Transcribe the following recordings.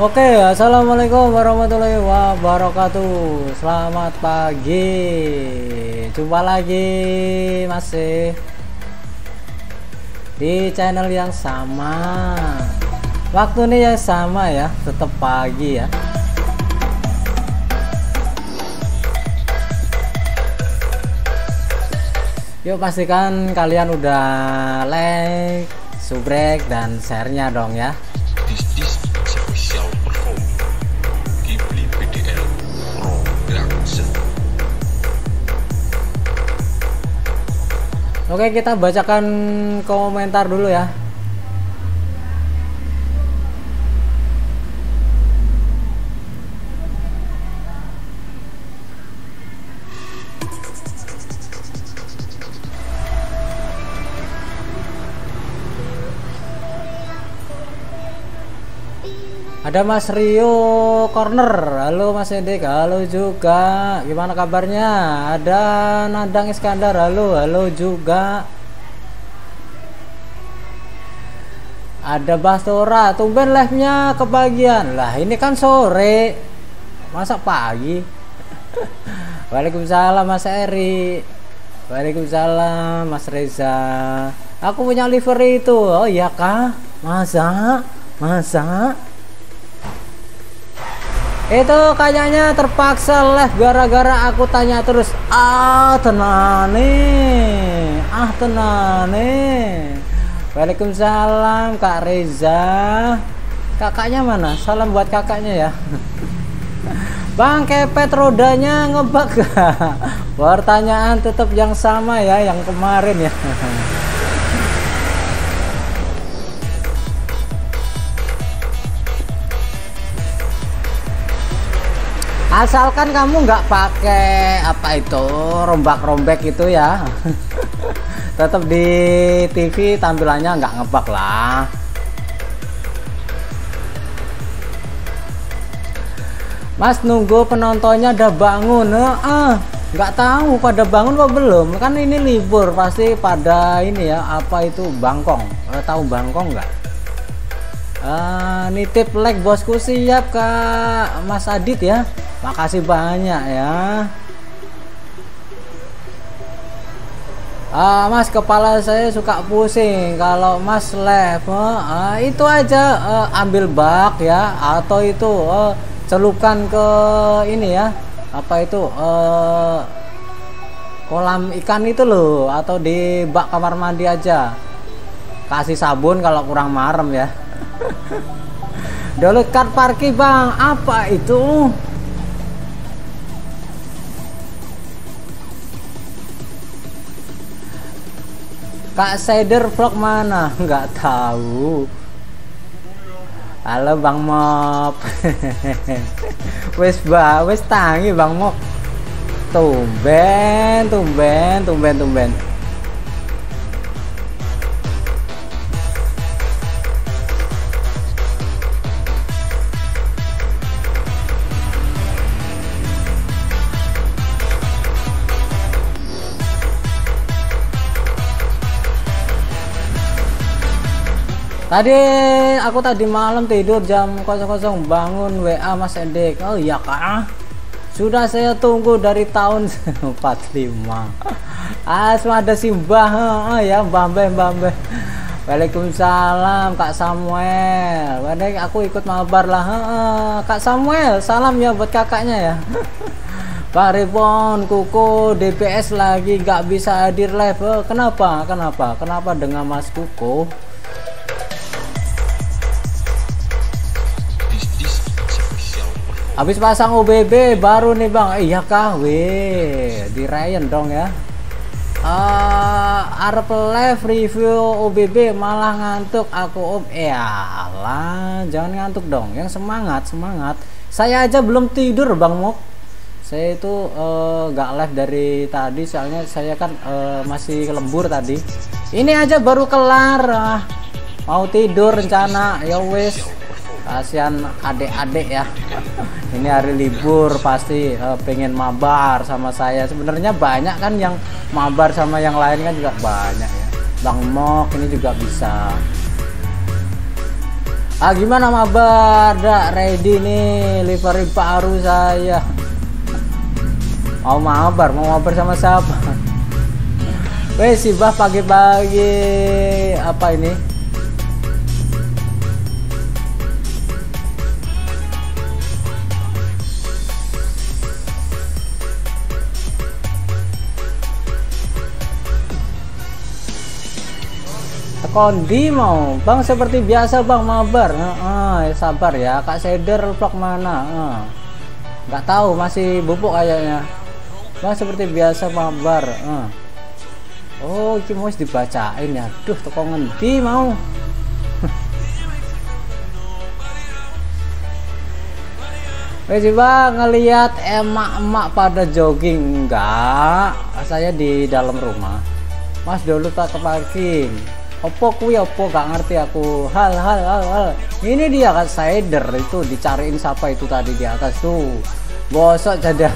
Oke, assalamualaikum warahmatullahi wabarakatuh. Selamat pagi. Jumpa lagi masih di channel yang sama. Waktu ini yang sama ya, tetap pagi ya. Yuk pastikan kalian udah like, subrek dan share-nya dong ya. Oke, kita bacakan komentar dulu ya. Ada Mas Rio Corner. Halo Mas Edik. Halo juga. Gimana kabarnya? Ada Nandang Iskandar. Halo, halo juga. Ada Bastora. Tumben live-nya kebagian. Lah, ini kan sore. Masa pagi? Waalaikumsalam Mas Eri. Waalaikumsalam Mas Reza. Aku punya livery itu. Oh iya kah? Masa? Masa? Itu kayaknya terpaksa live gara-gara aku tanya terus ah tenane ah tenane. Waalaikumsalam Kak Reza. Kakaknya mana? Salam buat kakaknya ya. Bang kepet rodanya ngebak. Pertanyaan tetap yang sama ya yang kemarin ya asalkan kamu nggak pakai apa itu rombak-rombek itu ya. Tetap di TV tampilannya nggak ngebak lah. Mas nunggu penontonnya udah bangun ah nggak tahu pada bangun apa belum. Kan ini libur pasti pada ini ya apa itu bangkong. Eh, tahu bangkong nggak ah, nitip like bosku siap kak. Mas Adit ya. Makasih banyak ya. Ah, mas kepala saya suka pusing. Kalau mas live ah, itu aja ah, ambil bak ya. Atau itu ah, celupan ke ini ya. Apa itu ah, kolam ikan itu loh. Atau di bak kamar mandi aja. Kasih sabun kalau kurang marem ya Dulu card parkir bang apa itu Kak Sider vlog mana? Nggak tahu. Halo Bang Mop. wes ba, wes tangi Bang Mop. Tumben, tumben, tumben, tumben. Tadi aku tadi malam tidur jam 00 bangun WA Mas Edik. Oh iya kak. sudah saya tunggu dari tahun 45 ah ada si mbah oh, ya mbah mbah Waalaikumsalam Kak Samuel. Wadai aku ikut mabar lah. Kak Samuel salam ya buat kakaknya ya. Pak Ripon Kuku DPS lagi nggak bisa hadir live. Oh, kenapa? Kenapa? Kenapa dengan Mas Kuku Habis pasang OBB baru nih bang, iya kah? Weh, di Ryan dong ya. Uh, Arab live review OBB malah ngantuk aku om. Ya lah, jangan ngantuk dong. Yang semangat, semangat. Saya aja belum tidur bang Mok. Saya itu uh, live dari tadi, soalnya saya kan uh, masih lembur tadi. Ini aja baru kelar. Uh, mau tidur rencana, ya wes kasihan adik-adik ya. Ini hari libur pasti uh, pengen mabar sama saya. Sebenarnya banyak kan yang mabar sama yang lain kan juga banyak ya. Bang Mok ini juga bisa. Ah gimana mabar dak? Ready nih livery baru saya. Mau mabar? Mau mabar sama siapa? Wes sih bah pagi-pagi. Apa ini kondi mau? Bang seperti biasa bang mabar. Ah, ya sabar ya. Kak seder vlog mana? Nggak tahu masih bubuk kayaknya. Bang seperti biasa mabar. Ah. oh ini mau dibacain ya. Duh toko ngendi mau? Wes bang ngelihat emak-emak pada jogging? Enggak saya di dalam rumah. Mas dulu tak parking opo kuwi opo? Gak ngerti aku. Hal hal hal hal. Ini dia kan sider itu dicariin siapa itu tadi di atas tuh. Gosok jadi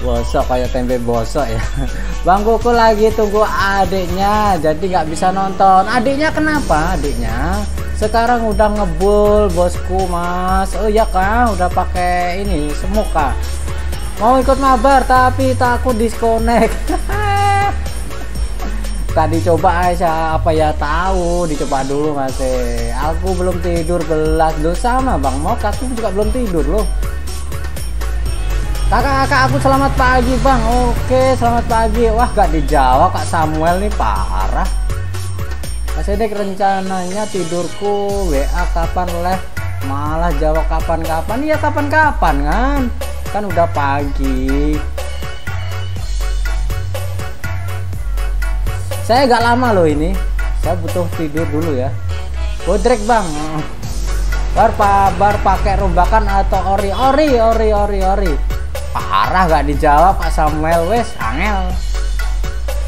bosok kayak tempe bosok ya. Bang Kuku lagi tunggu adiknya jadi nggak bisa nonton. Adiknya kenapa adiknya? Sekarang udah ngebul bosku mas. Oh iya kah udah pakai ini semuka mau ikut mabar tapi takut disconnect. Tadi coba aja apa ya tahu dicoba dulu masih. Aku belum tidur belas lo sama bang mau aku juga belum tidur loh. Kakak-kakak aku selamat pagi bang. Oke selamat pagi. Wah gak dijawab kak Samuel nih parah. Masih dek rencananya tidurku WA kapan live malah jawab kapan-kapan. Iya kapan-kapan kan kan udah pagi. Saya agak lama loh ini. Saya butuh tidur dulu ya. Bodrek bang. Bar pa, bar pakai rumbakan atau ori ori ori ori ori. Parah gak dijawab Pak Samuel. Wes angel.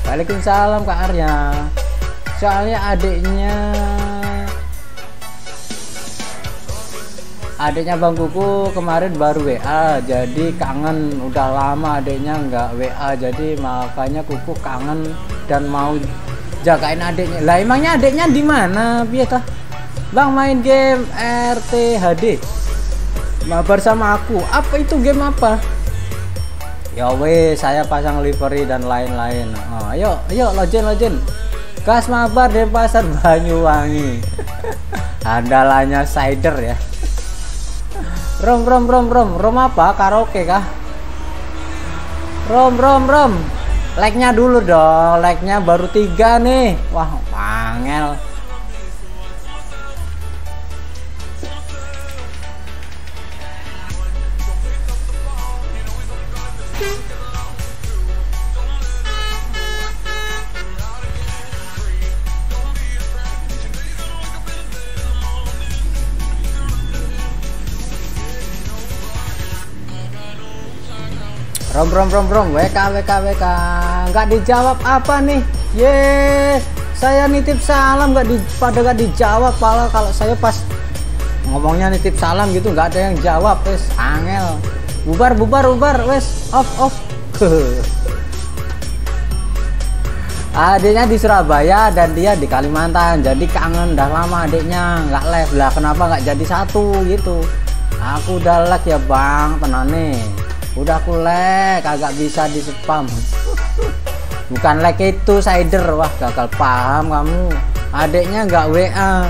Waalaikumsalam Kak Arya. Soalnya adiknya adiknya Bang Kuku kemarin baru WA jadi kangen. Udah lama adiknya nggak WA jadi makanya Kuku kangen dan mau jagain adiknya. Lah emangnya adiknya di mana? Biar bang main game RTHD mabar sama aku. Apa itu game apa? Ya weh saya pasang livery dan lain-lain. Oh, ayo ayo lojen lojen gas mabar di pasar Banyuwangi. Andalanya cider ya rom rom rom rom. Rom apa? Karaoke kah? Rom rom rom. Like-nya dulu dong. Like-nya baru tiga nih. Wah mangel Rom rom rom rom WK WK WK nggak dijawab apa nih? Ye saya nitip salam nggak di pada nggak dijawab. Malah kalau saya pas ngomongnya nitip salam gitu nggak ada yang jawab wes. Angel. Bubar bubar bubar wes. Off off. Adiknya di Surabaya dan dia di Kalimantan. Jadi kangen dah lama adiknya nggak live. Lah kenapa nggak jadi satu gitu? Aku udah lag ya bang. Tenang nih udah aku lag agak bisa di spam. Bukan lag itu sider wah gagal paham kamu. Adiknya nggak WA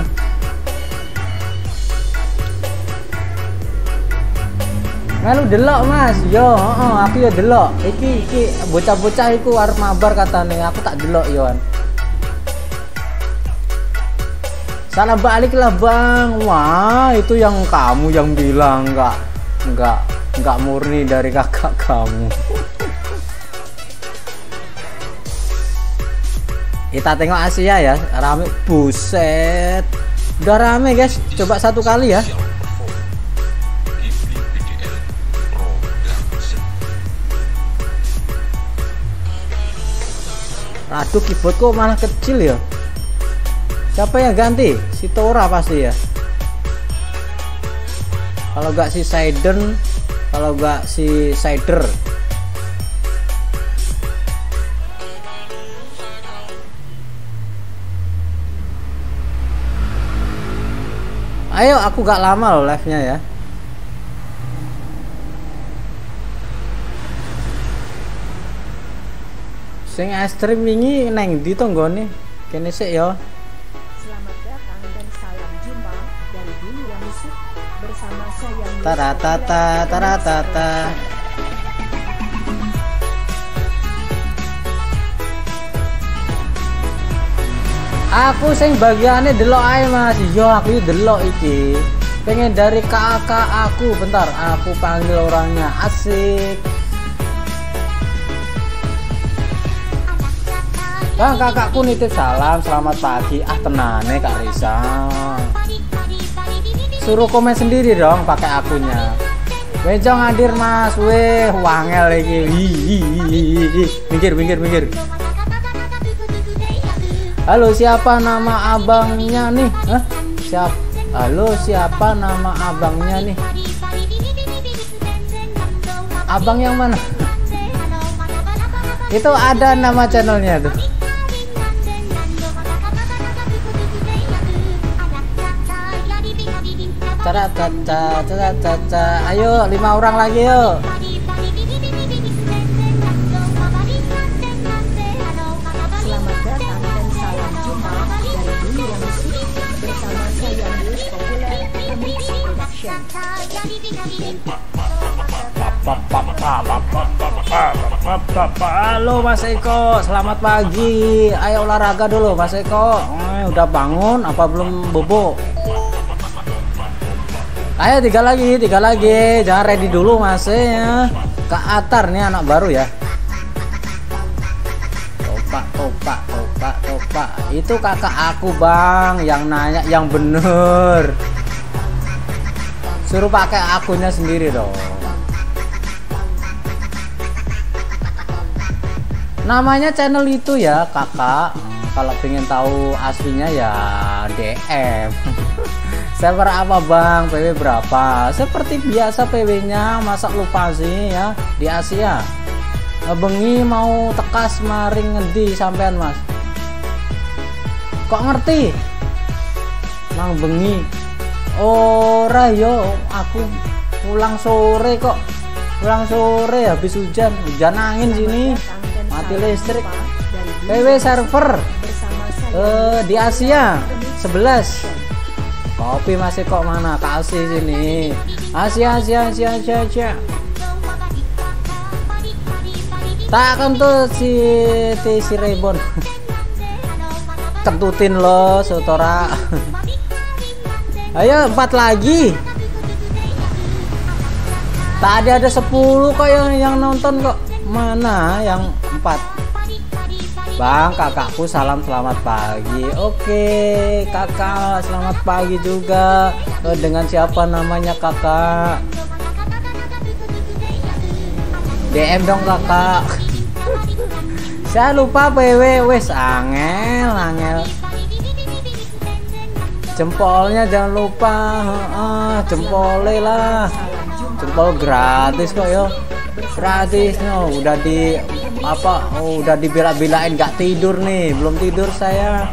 Melu delok mas, yo, oh, aku ya delok. Iki, iki bocah-bocah iku arep mabar katanya, aku tak delok yoan. Salah balik lah bang, wah itu yang kamu yang bilang nggak nggak nggak murni dari kakak kamu. Kita tengok Asia ya, rame buset. Udah rame guys, coba satu kali ya. Aduh keyboard kok malah kecil ya Siapa yang ganti? Si Tora pasti ya Kalau nggak si Saiden Kalau nggak si Sider Ayo aku gak lama loh live nya ya Sing ekstrim wingi neng di tonggone. Kene sik ya. Taratata taratata. Aku sing bagiannya delok ae Mas. Yo aku delok iki. Pengen dari kakak aku. Bentar, aku panggil orangnya. Asik. Bang, kakakku nitip salam, selamat pagi. Ah, tenane Kak Risa. Suruh komen sendiri dong pakai akunnya. Bejong hadir Mas, weh, wangel ih. Minggir, minggir, minggir. Halo, siapa nama abangnya nih? Hah? Siap? Halo, siapa nama abangnya nih? Abang yang mana? Itu ada nama channelnya tuh. Cara caca, cara caca. Ayo, lima orang lagi yuk. Selamat. Halo Mas Eko, selamat pagi. Ayo olahraga dulu Mas Eko. Eh, udah bangun apa belum bobo? Ayo tiga lagi, tiga lagi. Jangan ready dulu Mas ya. Kak Atar nih anak baru ya. Topak, topak, topak, topak. Itu kakak aku bang, yang nanya yang bener. Suruh pakai akunnya sendiri dong. Namanya channel itu ya kakak. Kalau pengen tahu aslinya ya DM. Server apa bang? PW berapa? Seperti biasa PW-nya, masa lupa sih ya di Asia. Bengi mau tekas maring ngendi sampean mas? Kok ngerti? Mang bengi. Ora yo, aku pulang sore kok. Pulang sore habis hujan, hujan angin sini. Mati listrik. PW server eh di Asia 11 kopi masih kok mana? Kasih sini. Asia Asia Asia Asia Asia tak akan tuh si ti si Rebon kentutin lo Sotora. Ayo empat lagi. Tadi ada 10 kok yang yang nonton kok. Mana yang empat Bang, kakakku salam selamat pagi. Oke, kakak selamat pagi juga. Eh, Dengan siapa namanya kakak? DM dong kakak. Saya lupa PW, wes angel, angel. Jempolnya jangan lupa, heeh, jempolnya lah. Jempol gratis kok yo. Gratis no, udah di apa? Oh, udah dibela-belain nggak tidur nih. Belum tidur saya.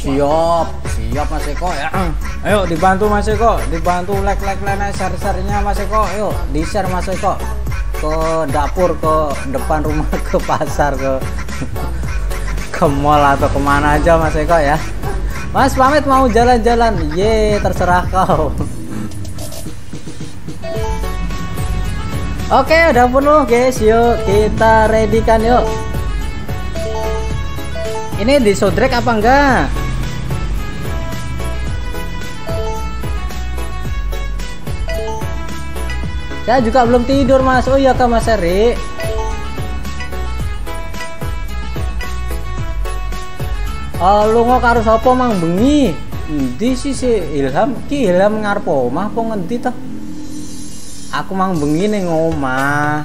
Siap. Siap mas Eko ya. Ayo dibantu mas Eko. Dibantu like like like share share nya mas Eko. Yuk di share mas Eko ke dapur ke depan rumah ke pasar ke ke mall atau ke mana aja Mas Eko ya. Mas pamit mau jalan-jalan. Ye terserah kau. Oke udah penuh guys. Yuk kita ready kan yuk. Ini di sodrek apa enggak saya juga belum tidur mas oh iya kak mas Eri Oh, lu ngok karo sapa mang bengi? Endi sih si Ilham? Ki Ilham ngarep omah apa ngendi ta? Aku mang bengi ning omah.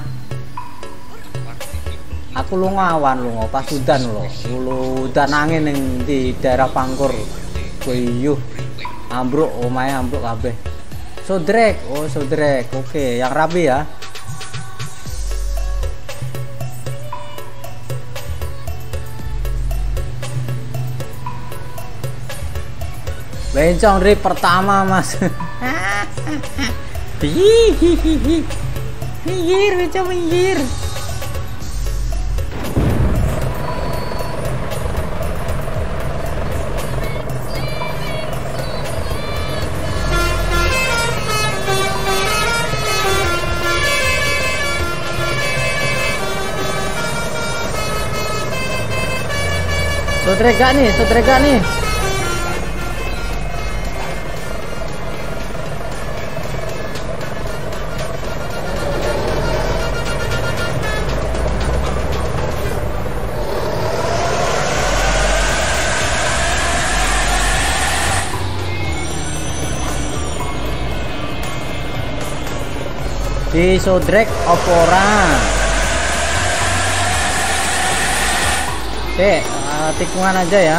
Aku lu ngawan lu pas udan lo. Lu udan angin ning di daerah Pangkur. Kuyuh. Ambruk omahe ambruk kabeh. Sodrek, oh sodrek. Oke, yang rapi ya. Bencong rip pertama mas Hihihihi Minggir, bencong minggir Sodrek gak nih, sodrek gak nih di sodrek opora oke tikungan aja ya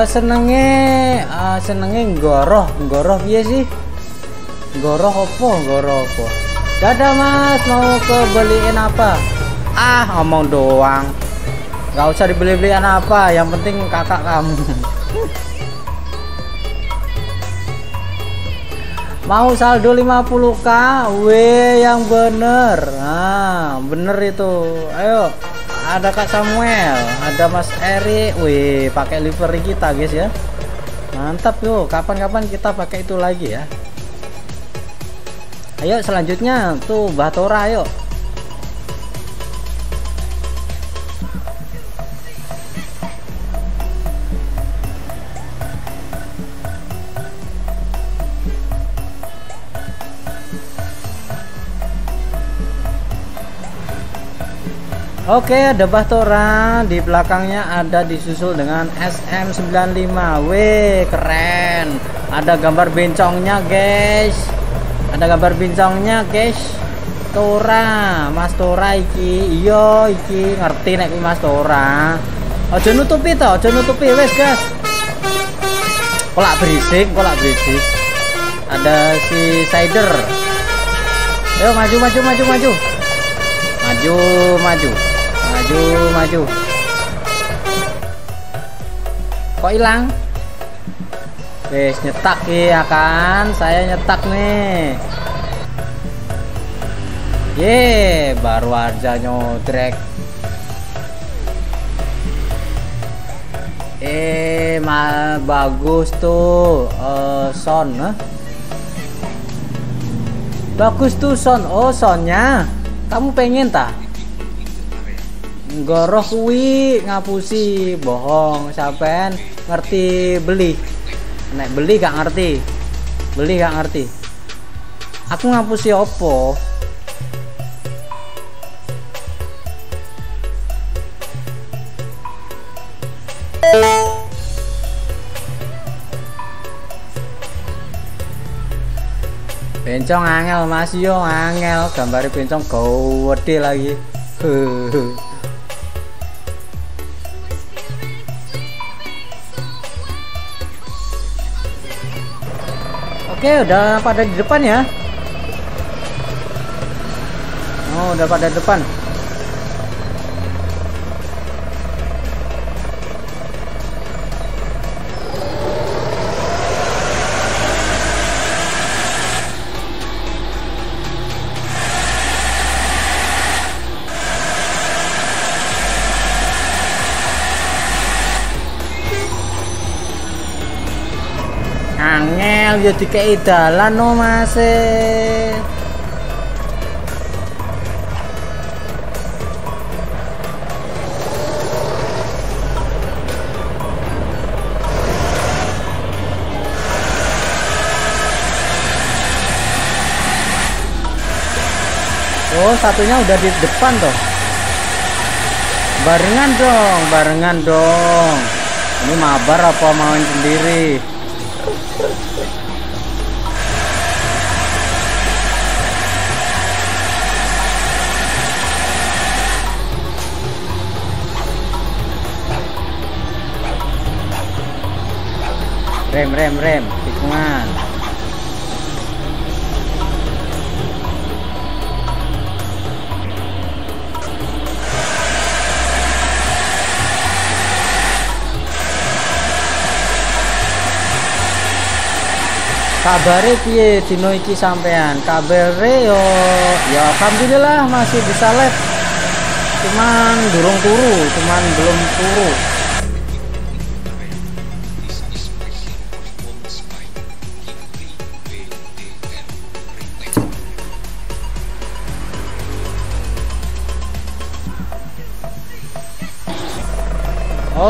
uh, senenge uh, senenge goroh goroh piye sih? Goroh opo goroh opo dadah mas. Mau ke beliin apa? Ah ngomong doang. Nggak usah dibeli-beliin apa. Yang penting kakak kamu. Mau saldo 50k w yang bener. Nah bener itu. Ayo ada Kak Samuel, ada Mas Eri, wih pakai livery kita guys ya. Mantap yuk, kapan-kapan kita pakai itu lagi ya. Ayo selanjutnya tuh Batora ayo. Oke, ada Bahtora di belakangnya ada disusul dengan SM95. Wih, keren. Ada gambar bencongnya, guys. Ada gambar bencongnya, guys. Tora, Mas Tora iki. Iya, iki ngerti nek Mas Tora. Aja nutupi to, aja nutupi wes, guys. Kolak berisik, kolak berisik. Ada si Sider. Ayo maju maju maju maju. Maju maju maju maju. Kok hilang? Wes nyetak ya kan? Saya nyetak nih ye baru aja nyodrek. Eh mal bagus tuh uh, son huh? bagus tuh son oh sonnya kamu pengen tak goroh kuwi ngapusi. Bohong sampean ngerti beli. Nek beli gak ngerti. Beli gak ngerti. Aku ngapusi opo? Bencong angel mas. Yo angel. Gambari bencong gede lagi. Oke, udah pada di depan ya. Oh, udah pada depan. Ya dikei dalan no mas. Oh satunya udah di depan tuh Barengan dong Barengan dong. Ini mabar apa main sendiri rem rem rem. Tikungan. Kabare piye dino iki sampean? Kabare yo ya alhamdulillah masih bisa live. Cuman durung turu cuman belum turu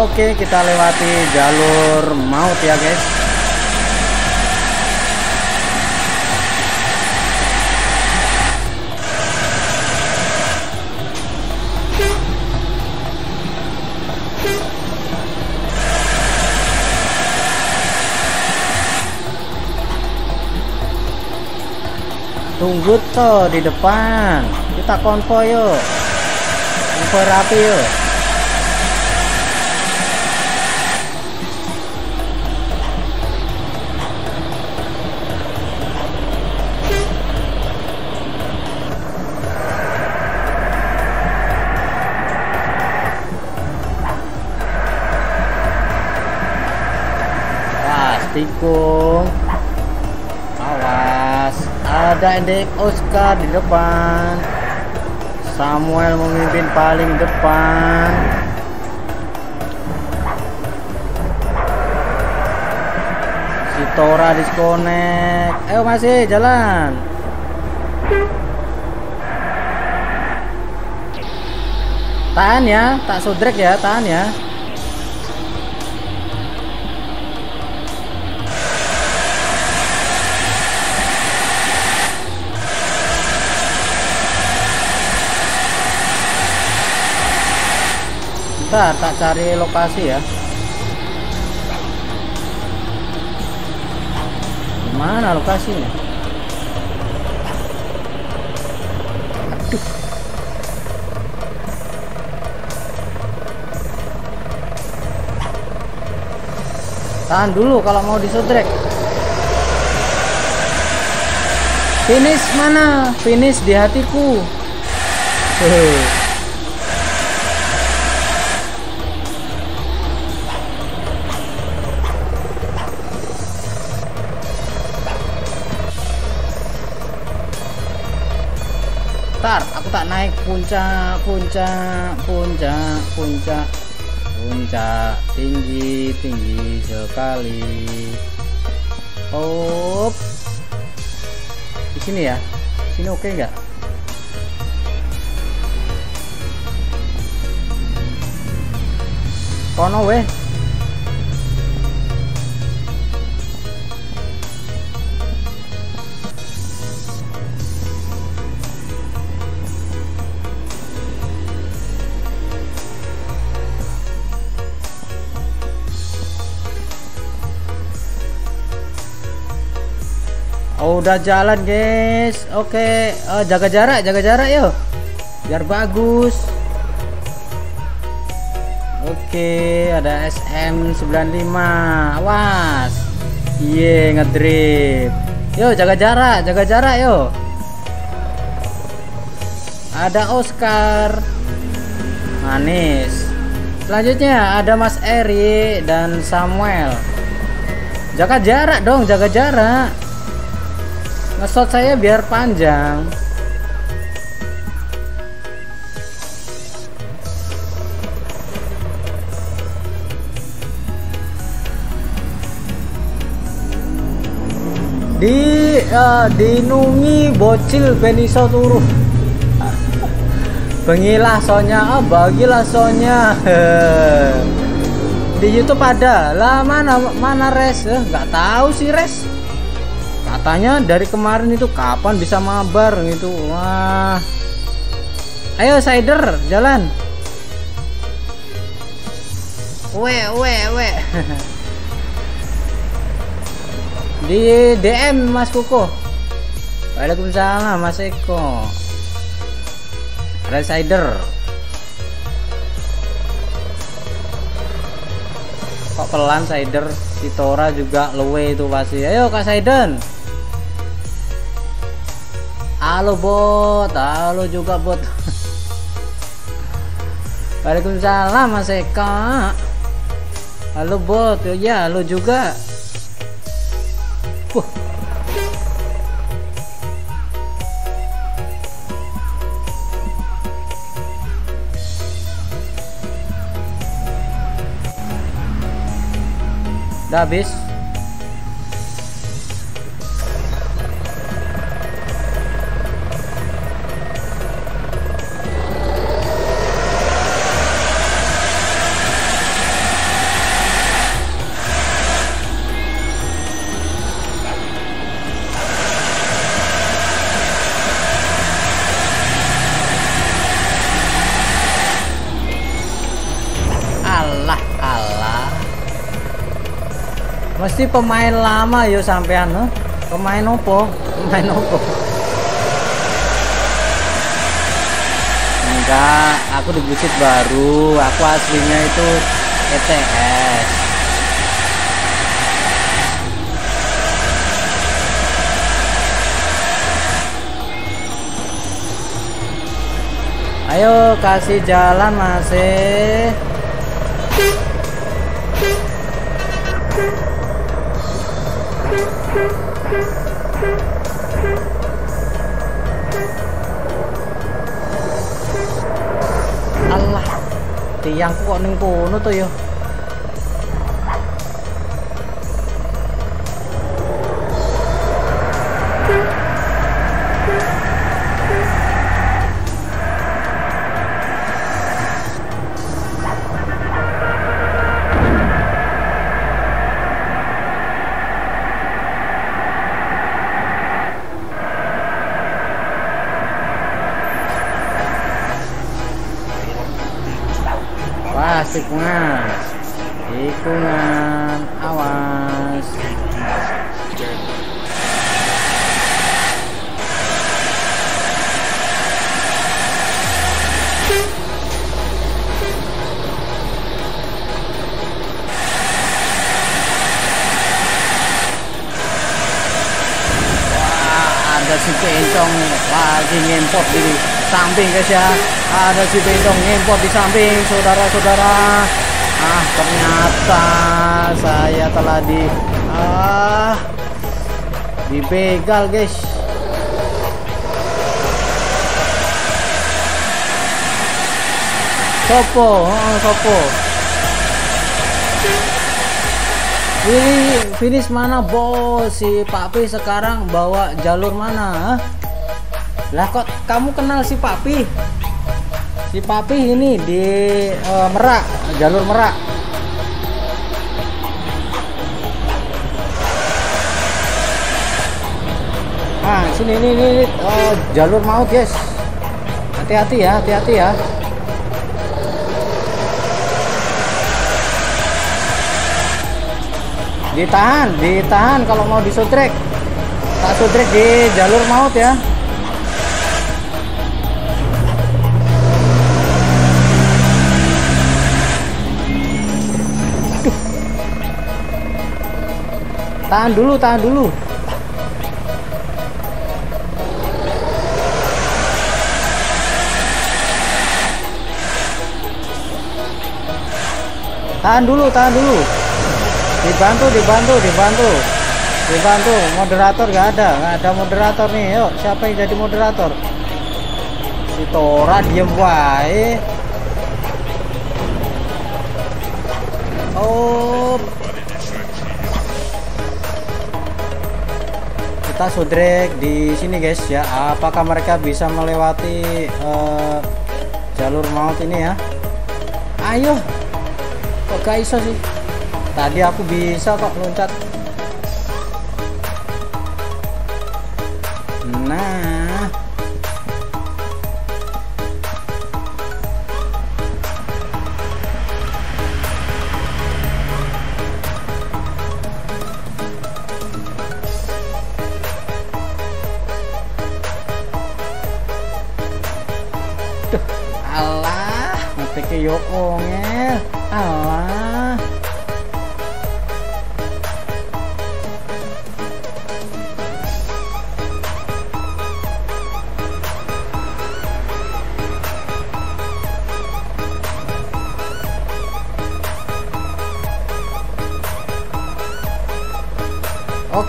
Oke, kita lewati jalur maut ya, guys. Tunggu tuh di depan. Kita konvoy yuk. Konvoy rapi yuk. Tikung awas ada Endek Oscar di depan. Samuel memimpin paling depan. Si Tora disconnect. Ayo masih jalan. Tahan ya tak sudrek ya tahan ya Bentar, tak cari lokasi ya. Mana lokasinya? Tahan dulu kalau mau disodrek. Finish mana? Finish di hatiku. Hehehe. Tak naik puncak, puncak, puncak, puncak, puncak tinggi, tinggi sekali. Oh, di sini ya, sini oke nggak? Kono weh. Udah jalan guys. Oke eh, jaga jarak jaga jarak yuk biar bagus. Oke ada SM95 awas. Iye ngedrip. Yuk jaga jarak jaga jarak yuk ada Oscar. Manis. Selanjutnya ada Mas Eri dan Samuel. Jaga jarak dong jaga jarak ngesot saya biar panjang. Di uh, dinungi bocil beniso turu bengilah sonya ah bagilah sonya di YouTube ada. Lah mana mana res? Eh, nggak tahu sih res katanya dari kemarin itu kapan bisa mabar gitu. Wah. Ayo Sider jalan. We we we di DM Mas Kuko Waalaikumsalam Mas Eko. Resider kok pelan Sider si Tora juga lewe itu pasti. Ayo Kak Saiden halo bot. Halo juga bot. Waalaikumsalam Mas Eka. Halo bot. Ya halo juga. Wah. Udah habis. Mesti pemain lama yo sampean no? pemain opo pemain opo enggak aku di Busit baru. Aku aslinya itu ETS ayo kasih jalan masih Allah tiangku kok ning kono to yo tikungan. Tikungan. Awas. Wah, ada si Bencong lagi ngempot di samping guys ya. Ada si Bencong ngempot di samping saudara-saudara. Ah, ternyata saya telah di ah dibegal guys. Sopo, oh, sopo. Ini finish mana bos? Si Pak Pi sekarang bawa jalur mana? hah? Lah kok kamu kenal si Pak Pi? Si Pak Pi ini di eh, Merak, jalur Merak. Ah, sini ini ini, ini eh, jalur maut, guys. Hati-hati ya, hati-hati ya. Ditahan, ditahan kalau mau disutrek. tak sudrek di jalur maut ya tahan dulu tahan dulu. Tahan dulu tahan dulu. Dibantu dibantu dibantu. Dibantu moderator nggak ada nggak ada moderator nih. Yuk siapa yang jadi moderator? Si Tora diem wae. Oh kita sudrek di sini guys ya. Apakah mereka bisa melewati eh, jalur maut ini ya? Ayo. Kok gak iso sih? Tadi aku bisa kok loncat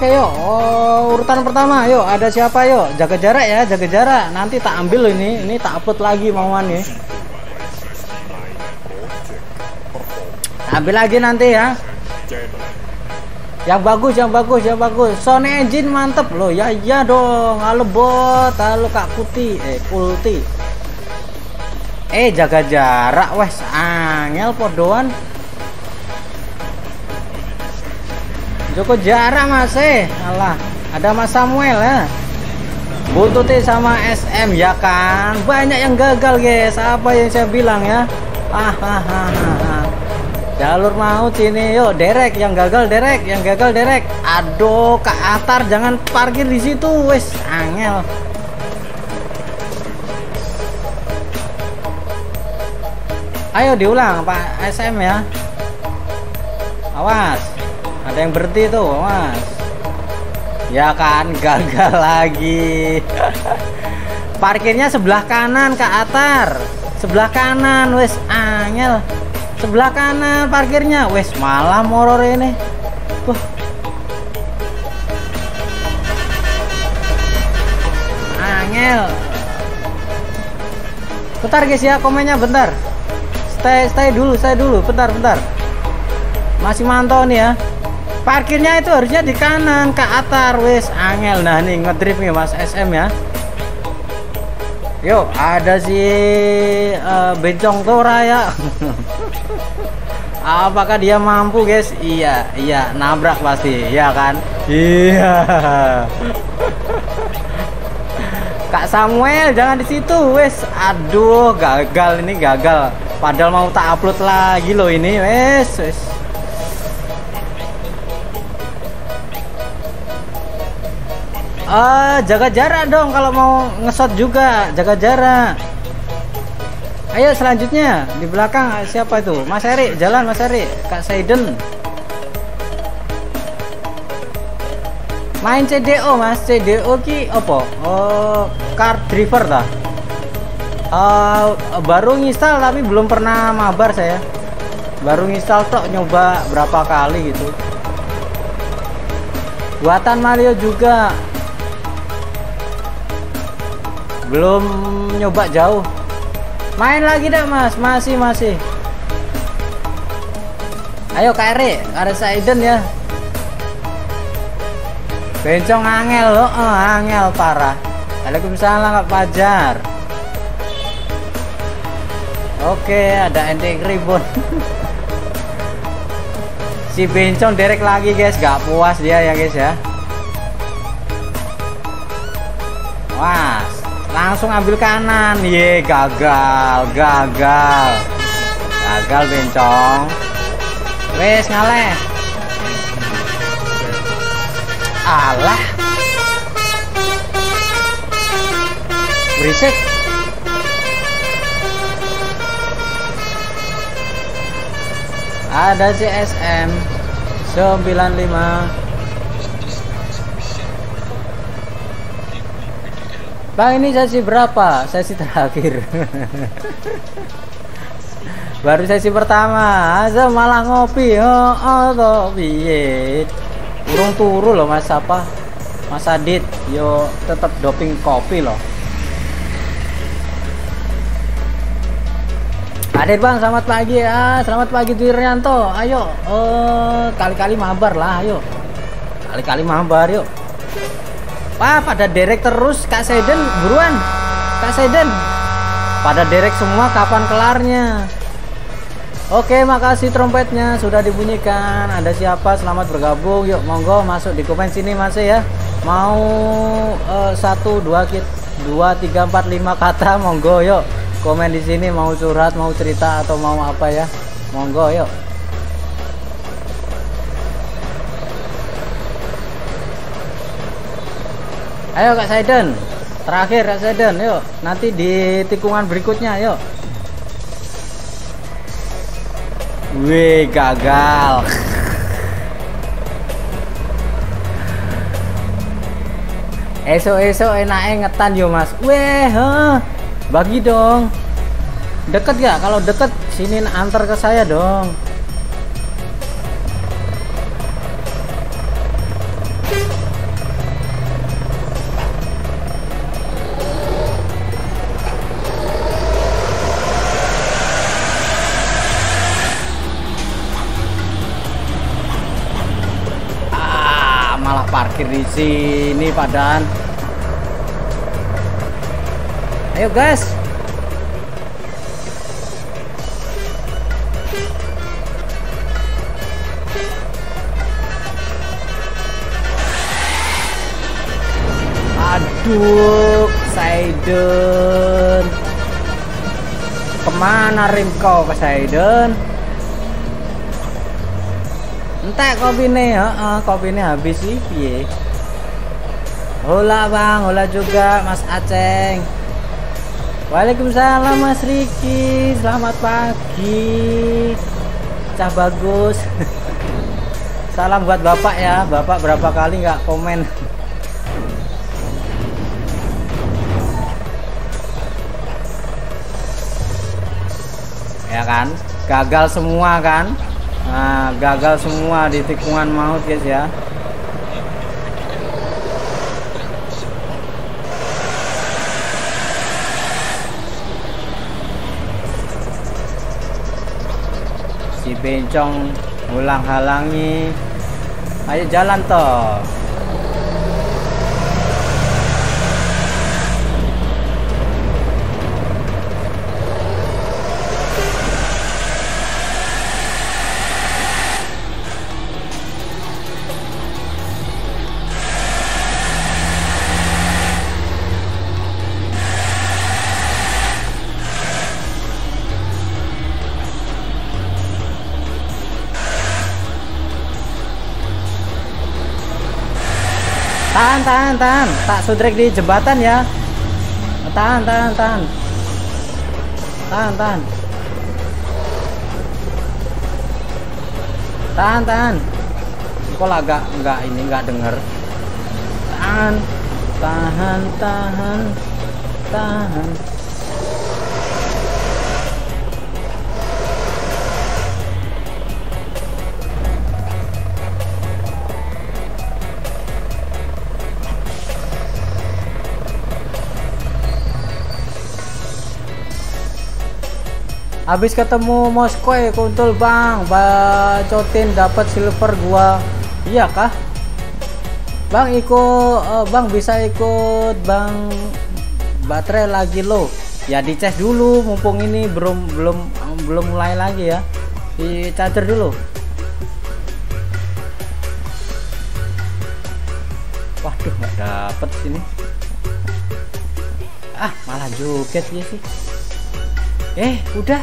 Oke yuk, oh, urutan pertama yuk ada siapa yuk jaga jarak ya jaga jarak. Nanti tak ambil ini ini tak upload lagi mauan nih ambil lagi nanti ya. Yang bagus yang bagus yang bagus. Sony engine mantep. Loh ya iya dong. Halo bot. Halo kak putih eh kulti. Eh jaga jarak wes. Angel podoan Joko jarak mas eh. Alah ada mas Samuel ya. Buntuti sama SM ya kan? Banyak yang gagal guys. Apa yang saya bilang ya? Ah, ah, ah, ah, jalur maut sini yuk derek. Yang gagal derek. Yang gagal derek. Aduh kak Atar jangan parkir di situ wes. Angel. Ayo diulang Pak SM ya. Awas ada yang berhenti tuh awas ya kan gagal lagi. Parkirnya sebelah kanan Kak Atar. Sebelah kanan wes angel. Sebelah kanan parkirnya. Wes malah moror ini. Wah. angel. Bentar guys ya komennya bentar. Stay stay dulu stay dulu. Bentar bentar. Masih mantau nih ya parkirnya itu harusnya di kanan ke atar wes angel. Nah nih ngedrift nih mas SM ya. Yuk ada si uh, bencong tora ya. Apakah dia mampu guys? Iya iya. Nabrak pasti ya kan? Iya. Kak Samuel jangan di situ wes aduh gagal ini gagal. Padahal mau tak upload lagi loh ini wes wes Ah, jaga jarak dong kalau mau ngesot juga, jaga jarak. Ayo selanjutnya di belakang siapa itu? Mas Eri, jalan Mas Eri, Kak Saiden. Main CDO Mas, CDO ki opo? Oh, car driver dah. Uh, baru nginstal tapi belum pernah mabar saya. Baru nginstal tok nyoba berapa kali gitu. Buatan Mario juga belum nyoba jauh. Main lagi dah mas. Masih masih. Ayo KRE ada Saiden ya. Bencong angel lo oh, angel parah. Waalaikumsalam Kak Pajar oke ada ending ribon si bencong derek lagi guys. Gak puas dia ya guys ya langsung ambil kanan. Ye gagal gagal. Gagal bencong. Wes ngaleh. Alah. Berisik. Ada CSM 95 Bang ini sesi berapa? Sesi terakhir. Baru sesi pertama. Aja malah ngopi. Oh, oh piye? Urung turu loh mas apa? Mas Adit Yo tetap doping kopi loh. Adit bang selamat pagi. Ya Selamat pagi Dwiryanto Ayo eh, Kali-kali mabar lah ayo. Kali-kali mabar yuk Wah pada derek terus Kak Seden buruan. Kak Seden pada derek semua kapan kelarnya? Oke makasih trompetnya sudah dibunyikan. Ada siapa? Selamat bergabung. Yuk monggo masuk di komen sini masih ya. Mau uh, satu dua kit dua tiga empat lima kata monggo yuk. Komen di sini mau curhat mau cerita atau mau apa ya. Monggo yuk Ayo Kak Saiden. Terakhir Kak Saiden, yuk. Nanti di tikungan berikutnya, yuk. Wih, gagal. Esok-esok enaknya ngetan yo, Mas. Weh, huh. Bagi dong. Deket ya? Kalau deket sini antar ke saya dong. Sini padahal ayo guys aduh Saiden. Ke mana rim kau ke Saiden? Entek kopi nih uh, kopi ini habis sih piye hola bang. Hola juga mas Aceng Waalaikumsalam mas Riki. Selamat pagi. Cah bagus. Salam buat bapak ya. Bapak berapa kali nggak komen? Ya kan? Gagal semua kan? Nah, gagal semua di tikungan maut guys ya. Bencong ulang halangi. Ayo jalan toh. Tahan tahan tahan. Tak sudrek di jembatan ya. Tahan tahan tahan. Tahan tahan. Tahan tahan. Kok agak enggak ini enggak denger. Tahan tahan tahan. Tahan habis ketemu Moskow kuntul bang bacotin dapat silver gua iya kah? Bang ikut uh, bang bisa ikut bang baterai lagi lo. Ya dicek dulu mumpung ini belum belum belum mulai lagi ya di charger dulu. Waduh nggak dapet sini ah malah joget ya sih. Eh udah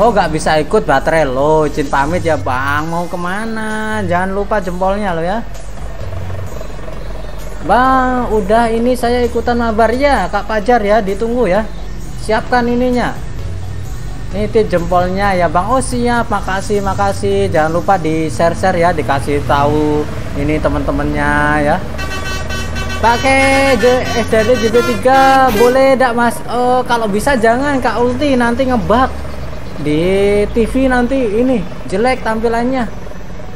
Oh nggak bisa ikut baterai lo, izin pamit ya bang. Mau ke mana? Jangan lupa jempolnya lo ya. Bang, udah ini saya ikutan mabar ya, Kak Pajar ya, ditunggu ya. Siapkan ininya. Ini jempolnya ya Bang. Oh siap, makasih, makasih. Jangan lupa di share-share ya, dikasih tahu ini teman-temannya ya. Pakai SDD JB3 boleh tidak Mas? Oh, kalau bisa jangan Kak Ulti nanti ngebug di TV nanti ini jelek tampilannya.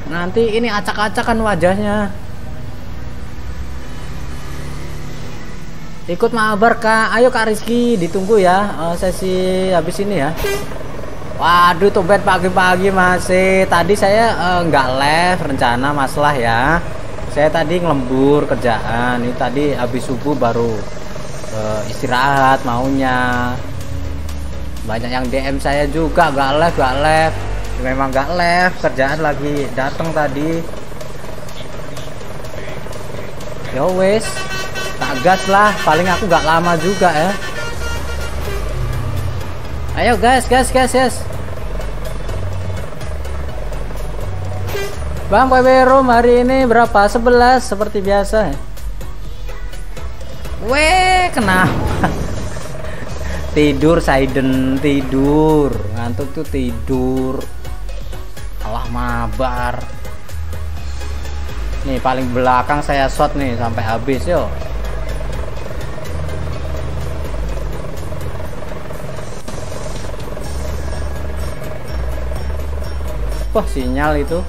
Nanti ini acak-acakan wajahnya. ikut mabar kak. Ayo kak Rizky ditunggu ya uh, sesi habis ini ya. Waduh tumben pagi-pagi masih tadi saya uh, nggak live rencana masalah ya. Saya tadi ngelembur kerjaan. Ini tadi habis subuh baru uh, istirahat maunya banyak yang DM saya juga nggak live nggak live. Memang nggak live kerjaan lagi datang tadi. Yo wes tak gas lah. Paling aku gak lama juga ya. Ayo gas gas gas gas. Bang PB Room hari ini berapa? 11 seperti biasa Weh kenapa Tidur Saiden tidur. Ngantuk tuh tidur. Alah mabar. Nih paling belakang saya shot nih sampai habis yo. Wah sinyal itu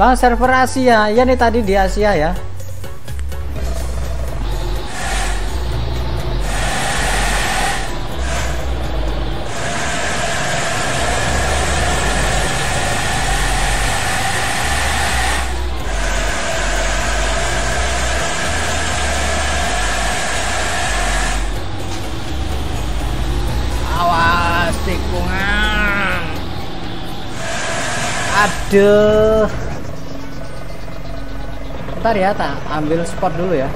Bang server Asia, ya nih tadi di Asia ya. Awas tikungan. Aduh. Ntar ya, tak ambil spot dulu ya.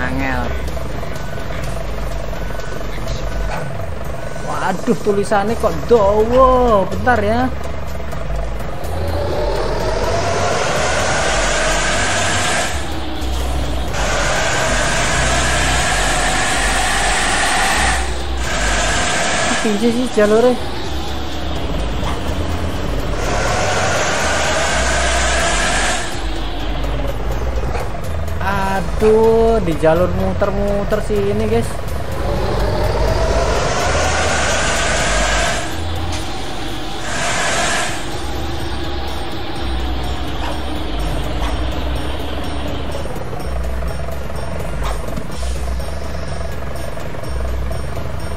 Angel. Waduh, tulisannya kok dowo. Bentar ya. Tinggi sih jalurnya. Aduh, di jalur muter-muter sih ini, guys.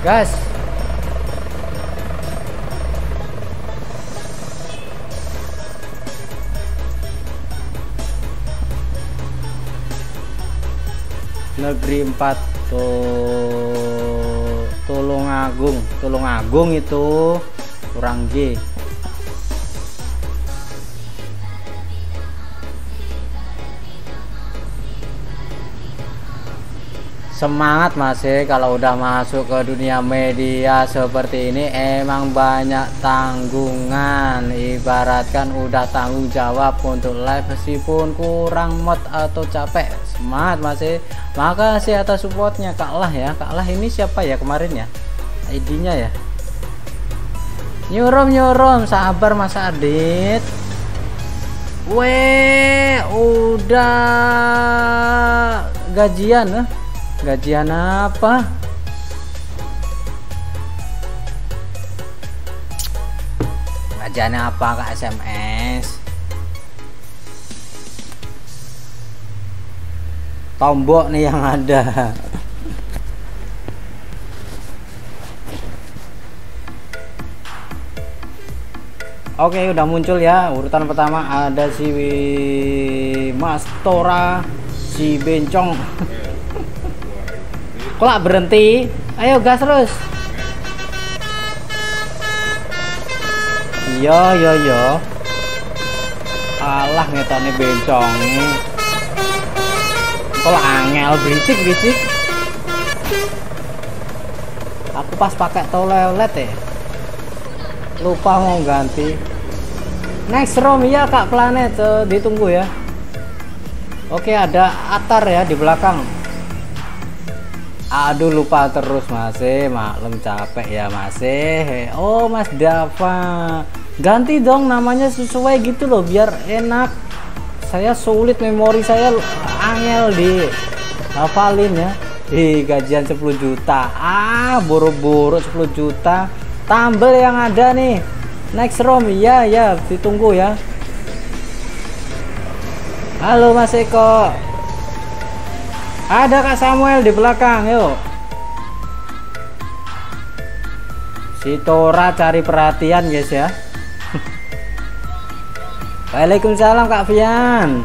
Gas. negeri 4 tuh Tulungagung Tulungagung itu kurang G semangat masih kalau udah masuk ke dunia media seperti ini emang banyak tanggungan. Ibaratkan udah tanggung jawab untuk live meskipun kurang mod atau capek. Semangat masih makasih atas supportnya. Kak Lah ya. Kak Lah ini siapa ya kemarin ya? ID nya ya? Nyurum nyurum sabar Mas Adit. Weh udah gajian eh? Gajian apa? Gajian apa kak SMS tombok nih yang ada. Oke udah muncul ya. Urutan pertama ada si Mas Tora si Bencong Kok berhenti? Ayo gas terus. Iya iya iya. Alah ngetone bencong. Kok angel berisik berisik. Aku pas pakai toilet ya. Lupa mau ganti. Next room ya Kak Planet uh, ditunggu ya. Oke ada Atar ya di belakang aduh lupa terus masih maklum capek ya masih oh mas Dava. Ganti dong namanya sesuai gitu loh biar enak. Saya sulit memori saya angel di. Hafalin ya. Di gajian 10 juta. Ah buru-buru 10 juta. Tambel yang ada nih. Next room ya ya ditunggu ya. Halo mas Eko ada Kak Samuel di belakang, yuk. Si Tora cari perhatian, guys ya. Waalaikumsalam Kak Fian.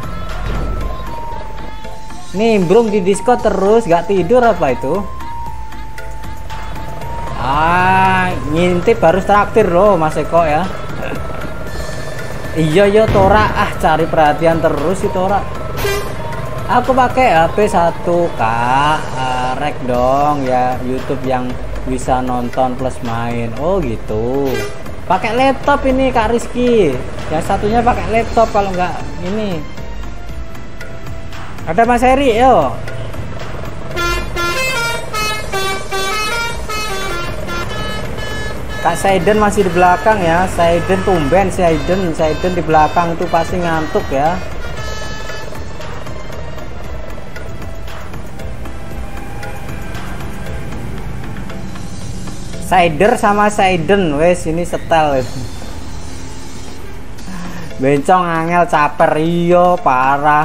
Nimbrung di Discord terus, gak tidur apa itu? Ah, ngintip harus traktir loh Mas Eko ya. iya iya Tora ah cari perhatian terus si Tora aku pakai HP 1K uh, rek dong ya YouTube yang bisa nonton plus main. Oh gitu. Pakai laptop ini Kak Rizky. Yang satunya pakai laptop kalau nggak ini. Ada Mas Heri yo. Kak Saiden masih di belakang ya. Saiden tumben Saiden Saiden di belakang itu pasti ngantuk ya Cider sama Saiden wes ini setel bencong angel caper iyo parah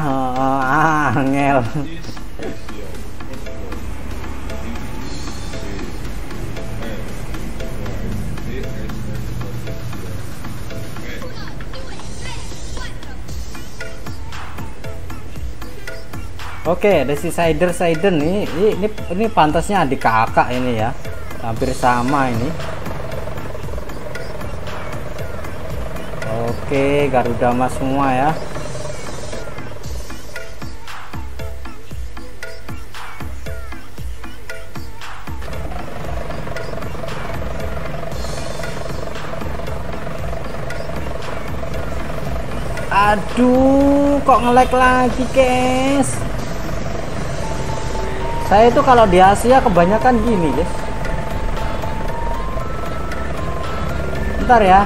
angel. Oke, ada si Cider Saiden nih. Ini, ini pantasnya adik kakak ini ya hampir sama ini. Oke Garuda Mas semua ya. Aduh kok ngelek lagi guys? Saya itu kalau di Asia kebanyakan gini guys Bentar ya.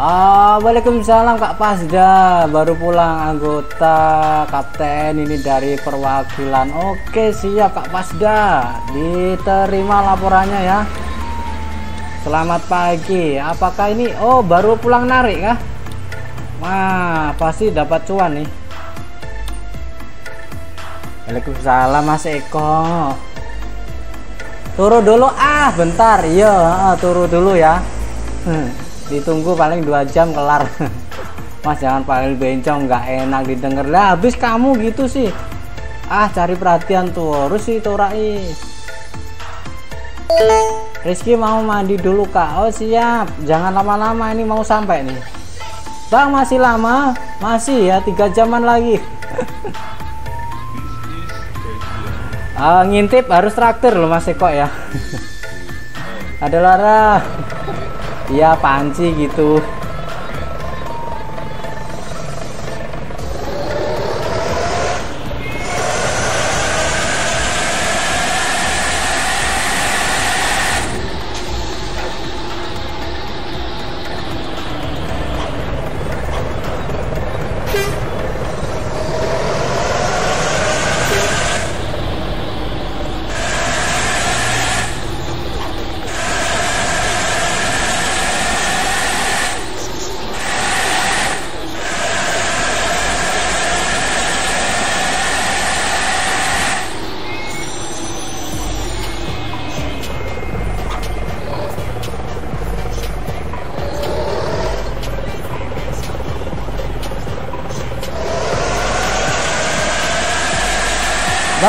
Ah, Waalaikumsalam Kak Pasda. Baru pulang anggota kapten ini dari perwakilan. Oke siap Kak Pasda. Diterima laporannya ya. Selamat pagi. Apakah ini Oh baru pulang narik kah Wah, pasti dapat cuan nih. Waalaikumsalam Mas Eko. Turu dulu ah, bentar. Iya, turu dulu ya. Hmm, ditunggu paling dua jam kelar. Mas jangan panggil bencong, nggak enak didengar lah. Habis kamu gitu sih. Ah, cari perhatian tuh, terus sih Torai. Rizky mau mandi dulu kak oh siap jangan lama-lama ini mau sampai nih Bang masih lama? Masih ya tiga jaman lagi. Ah, ngintip harus traktir loh Mas Eko ya. Ada Lara. Iya panci gitu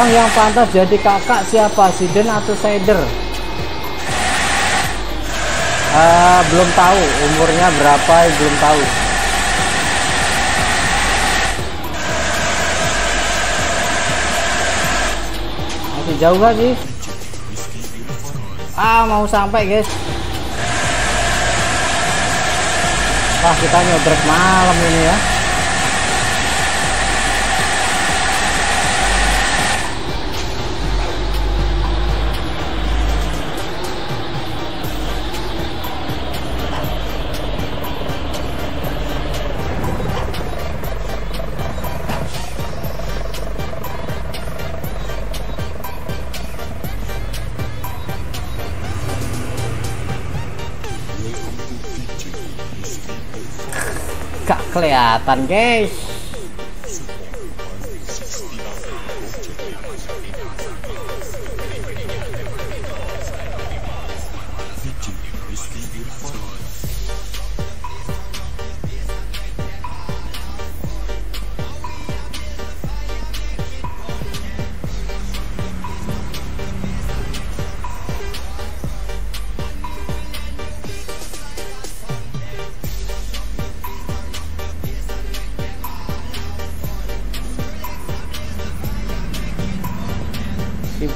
Bang yang pantas jadi kakak siapa? Siden atau Sider Eh, belum tahu. Umurnya berapa belum tahu. Masih jauh gak sih? Ah mau sampai guys. Wah kita nyobrek malam ini ya kelihatan guys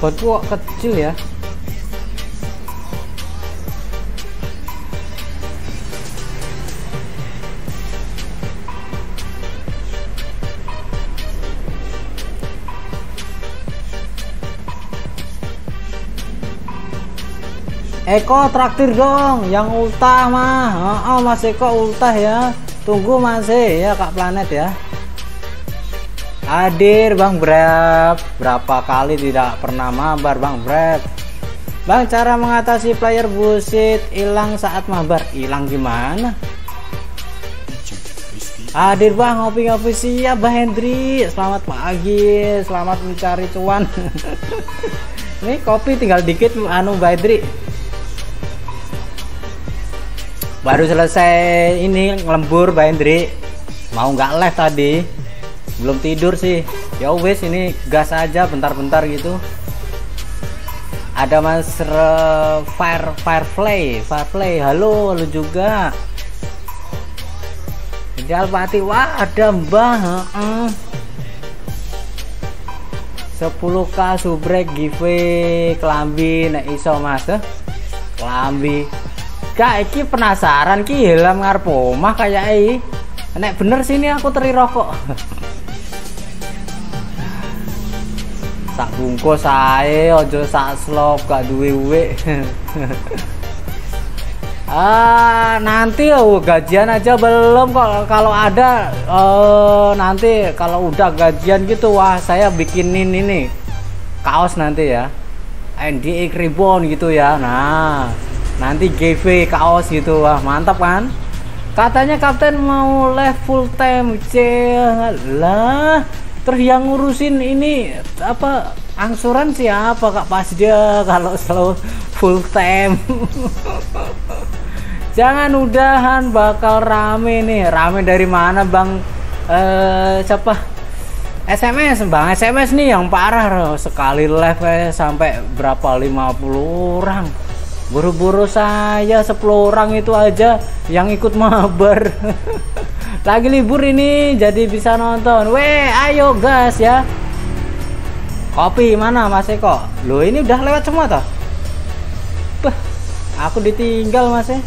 keyboardku kok kecil ya. Eko traktir dong yang ultah mah. Oh, oh Mas Eko ultah ya. Tunggu masih ya Kak Planet ya. Hadir Bang Brep berapa kali tidak pernah mabar Bang Brep Bang cara mengatasi player bullshit hilang saat mabar. Hilang gimana? Hadir Bang ngopi-ngopi siap Bang Hendri. Selamat pagi selamat mencari cuan. Ini kopi tinggal dikit anu Mbak Hendri. Baru selesai ini ngelembur Mbak Hendri. Mau nggak live tadi? Belum tidur sih ya wes ini gas aja bentar-bentar gitu ada mas Re- fire firefly firefly halo lu juga jadi Alpati wah ada mbah heeh. 10k subrek giveaway kelambi nek iso mas eh. kelambi Kak, iki penasaran ki helm ngarep omah kayak i. Nek bener sini aku teri rokok. bungkus ae ojo sak slop gak duwe uwe. ah, nanti oh, gajian aja belum kok kalau ada eh, nanti kalau udah gajian gitu wah saya bikinin ini kaos nanti ya. NDA Ribbon gitu ya. Nah, nanti GV kaos gitu wah mantap kan katanya kapten mau live full time c lah terus yang ngurusin ini apa angsuran siapa kak pas dia kalau selalu full time? Jangan udahan bakal rame nih. Rame dari mana bang? Eh siapa? SMS bang. SMS nih yang parah loh. sekali live sampai berapa? 50 orang. Buru-buru saya 10 orang itu aja yang ikut mabar. Lagi libur ini jadi bisa nonton. Weh ayo gas ya kopi mana mas Eko? Lo ini udah lewat semua toh? Bah, aku ditinggal mas ya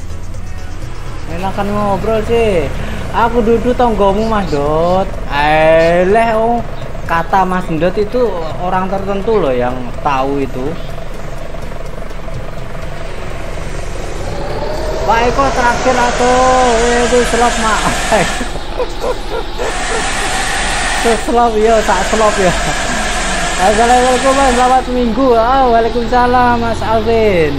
enakan ngobrol sih aku duduk tonggomu mas Dot. Eleh oh. Kata mas Dot itu orang tertentu loh yang tahu itu. Pak Eko terakhir atau itu selop mak. Selop ya tak selop ya Assalamualaikum mas. Selamat minggu. Oh, Waalaikumsalam mas Alvin.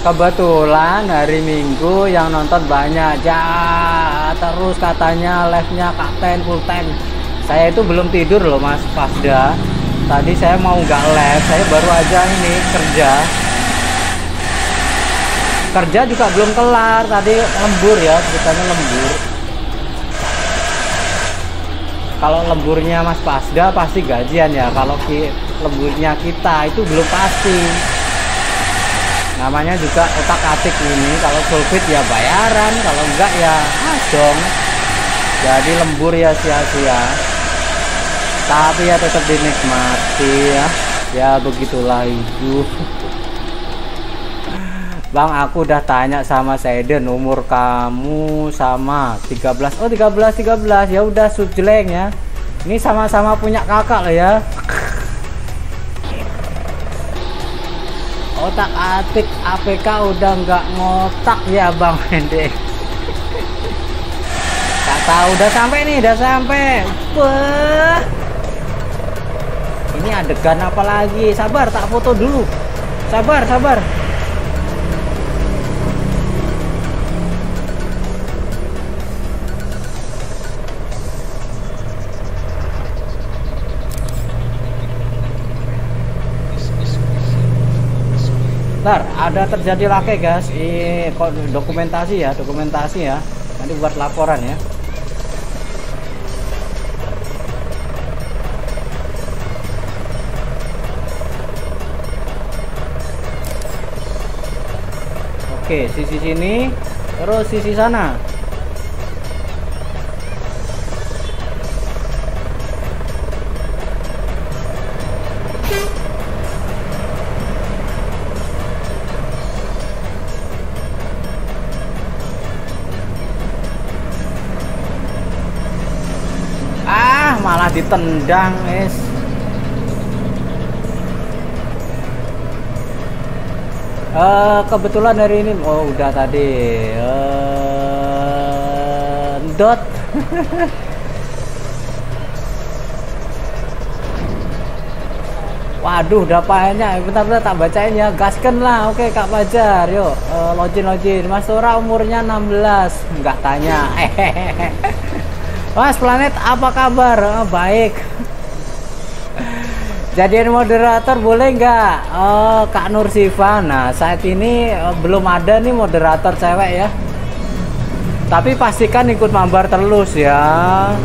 Kebetulan hari minggu yang nonton banyak. Ya terus katanya live nya kapten full time saya itu belum tidur loh mas Pasda tadi saya mau nggak live saya baru aja ini kerja. Kerja juga belum kelar. Tadi lembur ya ceritanya lembur kalau lemburnya Mas Pasda pasti gajian ya. Kalau ki, lemburnya kita itu belum pasti. Namanya juga otak atik ini. Kalau sulfit ya bayaran. Kalau enggak ya dong. Jadi lembur ya sia-sia. Tapi ya tetap dinikmati ya. Ya begitulah hidup Bang aku udah tanya sama Seiden umur kamu sama 13 oh 13 13 ya udah sujleng ya. Ini sama-sama punya kakak loh ya. Otak atik APK udah nggak ngotak ya Bang Hendek tahu udah sampai nih udah sampai. Wah. ini adegan apa lagi? Sabar tak foto dulu. Sabar sabar Ntar ada terjadi laki guys. Ini dokumentasi ya, dokumentasi ya. Nanti buat laporan ya. Oke, sisi sini, terus sisi sana. Ditendang, es. Eh, kebetulan hari ini oh udah tadi eh dot Waduh, udah banyak. Bentar-bentar tak bacain ya. Gasken lah. Oke, Kak Fajar. Yuk, eh, login login. Mas Tora umurnya 16. Enggak tanya. Mas Planet apa kabar? Oh, baik. Jadian moderator boleh nggak? Oh, Kak Nur Siva. Nah, saat ini eh, belum ada nih moderator cewek ya. Tapi pastikan ikut mabar terus ya.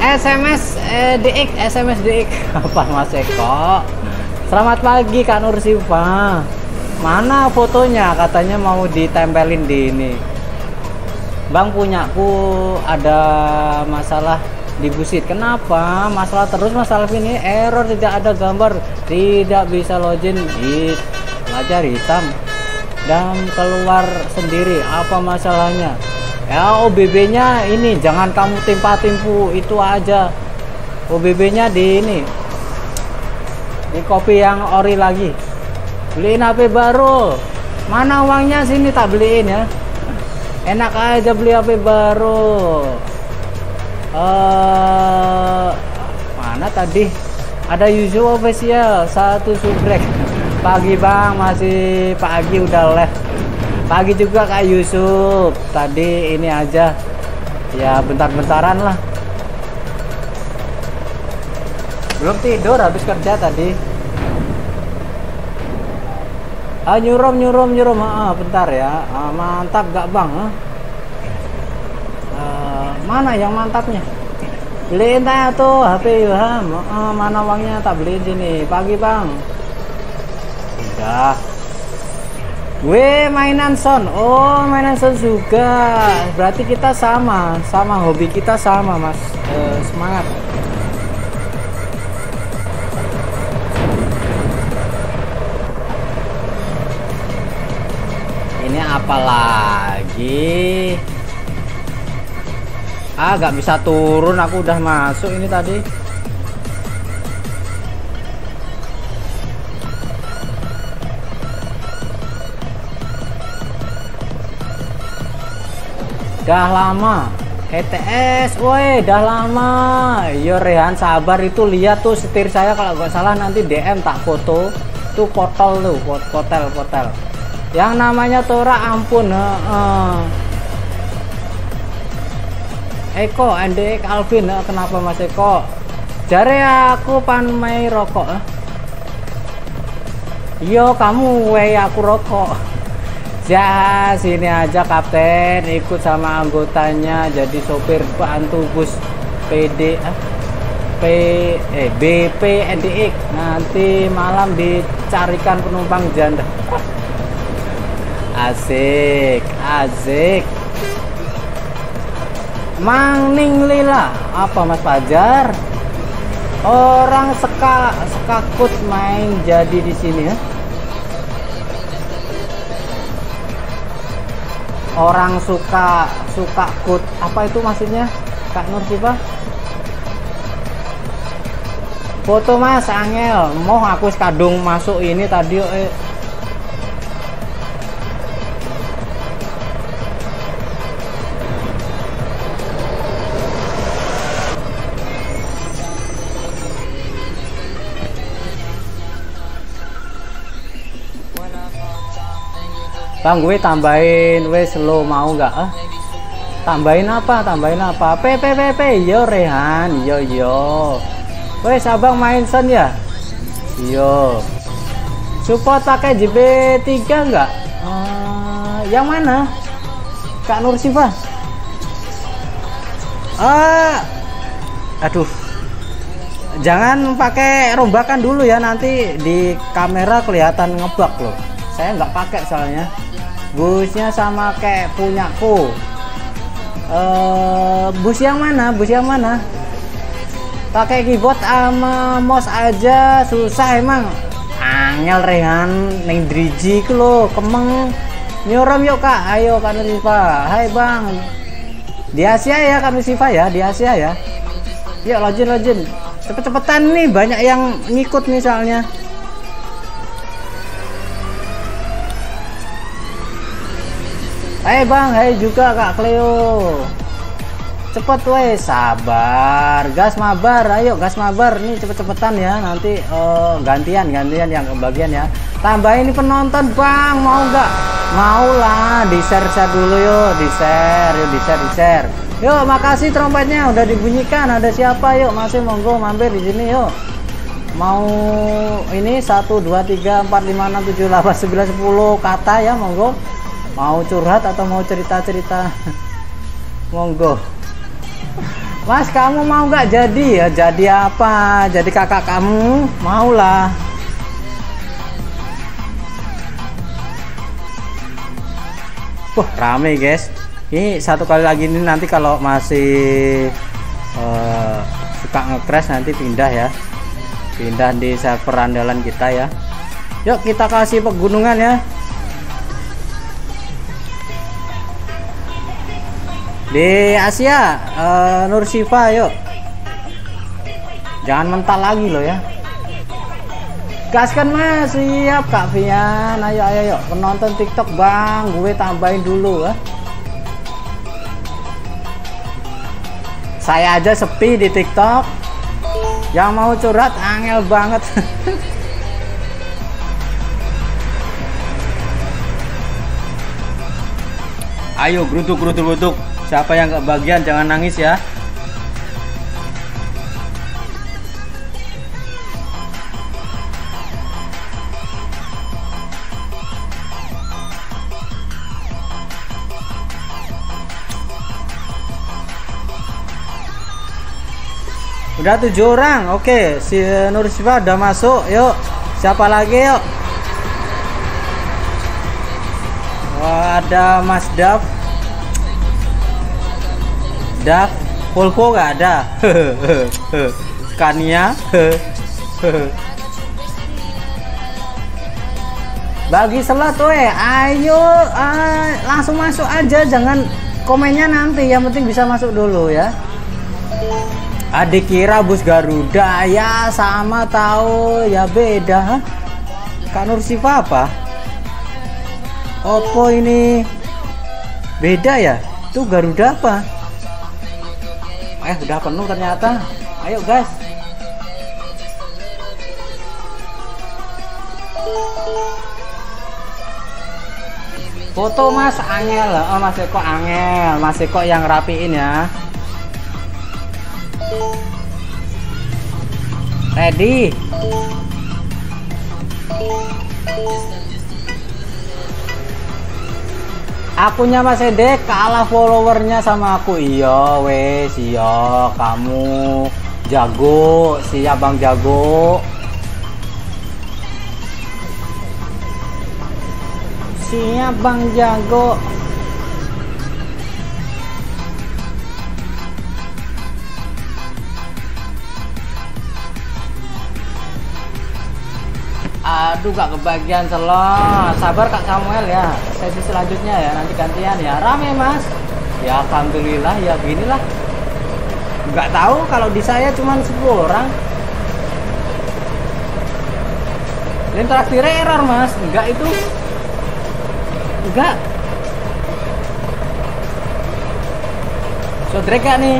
SMS eh, DX, SMS DX. Apa Mas Eko? Selamat pagi Kak Nur Siva. Mana fotonya? Katanya mau ditempelin di ini. Bang punyaku ada masalah di busit. Kenapa? Masalah terus masalah ini error tidak ada gambar, tidak bisa login di pelajar hitam dan keluar sendiri. Apa masalahnya? Ya OBB-nya ini jangan kamu timpa-timpu itu aja. OBB-nya di ini. Di kopi yang ori lagi. Beliin HP baru. Mana uangnya sini tak beliin ya. Enak aja beli HP baru. Eh mana tadi? Ada Yusuf official satu subrek. Pagi bang masih pagi udah live pagi juga Kak Yusuf tadi ini aja ya bentar-bentaran lah belum tidur habis kerja tadi ah nyurum nyurum nyurum ah bentar ya. Ah, mantap gak bang? Ah? Ah, mana yang mantapnya? Beliin tanya tuh HP Ilham Eh, mana uangnya? Tak beliin sini. Pagi bang. Udah. Gue mainan son oh mainan son juga. Berarti kita sama. Sama hobi kita sama mas. Eh, semangat apa lagi ah gak bisa turun. Aku udah masuk ini tadi. Dah lama. ETS woi dah lama. Yo Rehan sabar. Itu lihat tuh setir saya. Kalau nggak salah nanti DM tak foto. Tuh potol tuh potel yang namanya Tora ampun heeh. Eko Andek Alvin eh, kenapa Mas Eko? Jare aku pan mai rokok eh. Yo kamu wey aku rokok. Ya sini aja kapten. Ikut sama anggotanya jadi sopir bantu bus PD P eh BP NDX nanti malam dicarikan penumpang janda asik asik. Mangning Lila apa Mas Fajar? Orang seka sekakut main jadi di sini ya? Orang suka suka kut apa itu maksudnya? Kak Nur Siva? Foto mas Angel. Mau aku kadung masuk ini tadi eh. Bang gue tambahin wes slow mau nggak ah? Tambahin apa? Tambahin apa? P P P P yo Rehan yo yo. Wes abang main son ya? Yo. Support pakai JB 3 nggak? Eh, yang mana? Kak Nur Siva? Ah, aduh. Jangan pakai rombakan dulu ya nanti di kamera kelihatan ngebak loh. Saya nggak pakai soalnya busnya sama kayak punyaku. Eh bus yang mana? Bus yang mana? Pakai keyboard sama mouse aja susah emang. Angel rehan neng driji ku lo kemeng. Nyorom yuk kak. Ayo kak Nurifa hai bang. Di Asia ya kak Nurifa ya di Asia ya. Yuk login login cepet-cepetan nih banyak yang ngikut misalnya Hai bang, hai juga kak Cleo. Cepet weh, sabar. Gas mabar, ayo gas mabar. Nih cepet-cepetan ya, nanti eh, gantian Gantian yang kebagian ya. Tambah ini penonton bang, mau nggak? Mau lah, di share share dulu yuk Di share, yuk di share, di share Yuk, makasih trompetnya udah dibunyikan. Ada siapa yuk, masih monggo mampir di sini yuk Mau ini 1, 2, 3, 4, 5, 6, 7, 8, 9, 10 kata ya monggo mau curhat atau mau cerita-cerita? Monggo. Mas kamu mau nggak jadi? Ya jadi apa? Jadi kakak kamu? Maulah. Wah rame guys. Ini satu kali lagi ini nanti kalau masih eh, suka nge-crash nanti pindah ya. Pindah di server andalan kita ya. Yuk kita kasih pegunungan ya di Asia eh, Nur Siva yuk jangan mental lagi loh ya. Gaskan mas. Siap Kak Vian. Ayo ayo yuk penonton TikTok bang. Gue tambahin dulu ya. Saya aja sepi di TikTok. Yang mau curhat angel banget. Ayo geruduk geruduk geruduk siapa yang kebagian jangan nangis ya Udah tujuh orang. Oke, si Nur Siva udah masuk. Yuk, siapa lagi yuk? Wah, ada Mas Dav. Dav, Volvo nggak ada. Scania. Bagi slot weh, ayo ah, langsung masuk aja, jangan komennya nanti. Yang penting bisa masuk dulu ya. Adik kira bus Garuda ya sama tahu ya beda. Kak Nur Siva apa? Oppo ini beda ya? Itu Garuda apa? Eh udah penuh ternyata. Ayo guys. Foto Mas Angel, oh Mas Eko Angel, Mas Eko yang rapiin ya. Ready? Akunya Mas Ede kalah followernya sama aku. Iya wes, iya kamu jago, si Abang jago. Siap Bang Jago. Aduh gak kebagian selot. Sabar Kak Samuel ya. Sesi selanjutnya ya nanti gantian ya. Rame Mas. Ya alhamdulillah ya beginilah. Gak tahu kalau di saya cuma 10 orang. Ini terakhir error Mas. Enggak itu Enggak. Sodrek gak nih?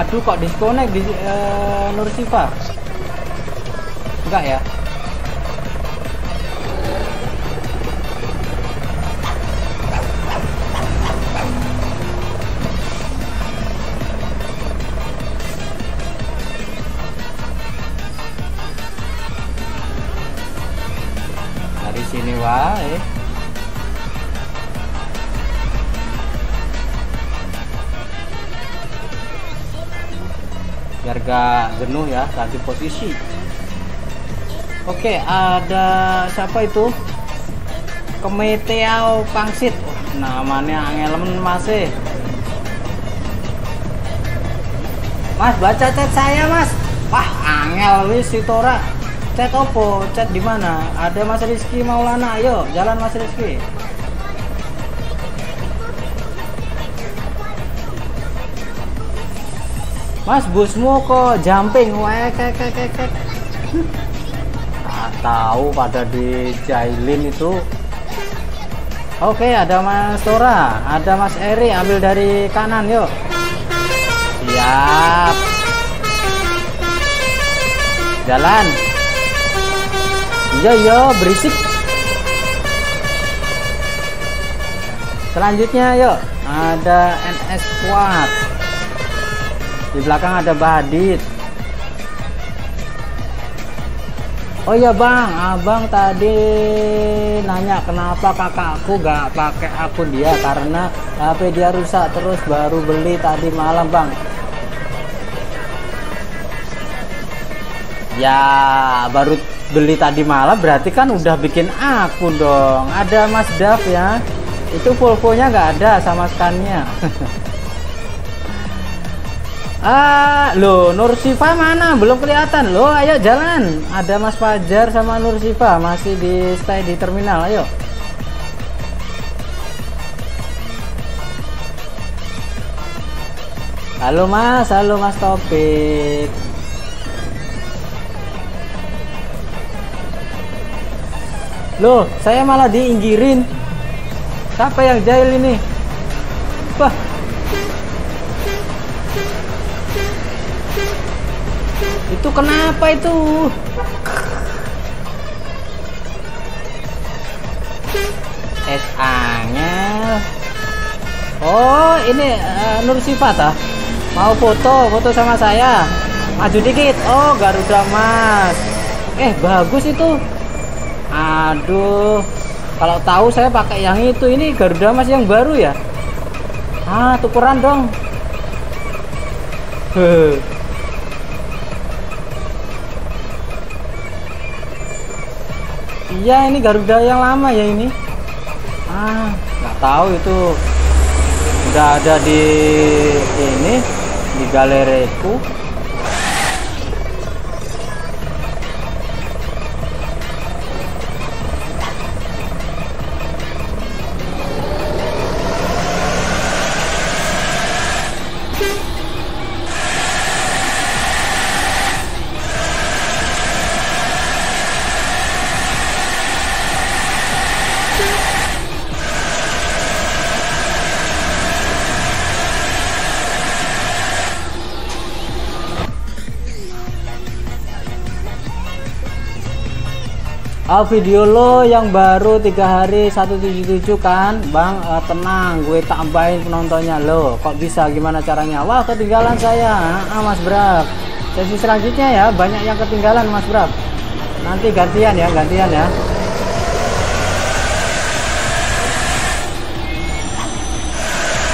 Aduh kok disconnect di uh, Nur Siva? Enggak ya? Biar gak jenuh ya ganti posisi. Oke ada siapa itu? Kemeteau Pangsit. Namanya angelemen masih. Mas baca chat saya mas. Wah angel wis si chat opo? Chat di mana? Ada Mas Rizky Maulana ayo. Jalan Mas Rizky Mas busmu kok jumping? Wek kek kek kek Ah, tahu pada di Jailin itu. Oke ada Mas Tora ada Mas Eri ambil dari kanan yuk. Siap. Jalan. Iya iya berisik. Selanjutnya yuk. Ada NS Squad di belakang ada Badit Oh iya bang, abang tadi nanya kenapa kakakku gak pakai akun dia karena HP dia rusak terus baru beli tadi malam bang. Ya baru beli tadi malam berarti kan udah bikin akun dong. Ada Mas Dav ya. Itu Volvo-nya nggak ada sama skannya. Ah, lo Nur Siva mana? Belum kelihatan. Lo, ayo jalan. Ada Mas Fajar sama Nur Siva masih di stay di terminal. Ayo. Halo Mas, halo Mas Topik. Loh, saya malah diinggirin. Siapa yang jahil ini? Wah, itu kenapa itu? Es angel. Oh, ini uh, Nur Sifat ah. Mau foto, foto sama saya. maju dikit oh Garuda Mas eh bagus itu aduh kalau tahu saya pakai yang itu ini Garuda Mas yang baru ya ah tukeran dong. Iya ini Garuda yang lama ya ini. Ah nggak tahu itu udah ada di ini di galeriku. Oh, video lo yang baru tiga hari 177 kan? Bang eh, tenang gue tambahin penontonnya. Lo kok bisa? Gimana caranya? Wah ketinggalan saya. Ah, Mas Brab sesi selanjutnya ya banyak yang ketinggalan Mas Brab nanti gantian ya gantian ya.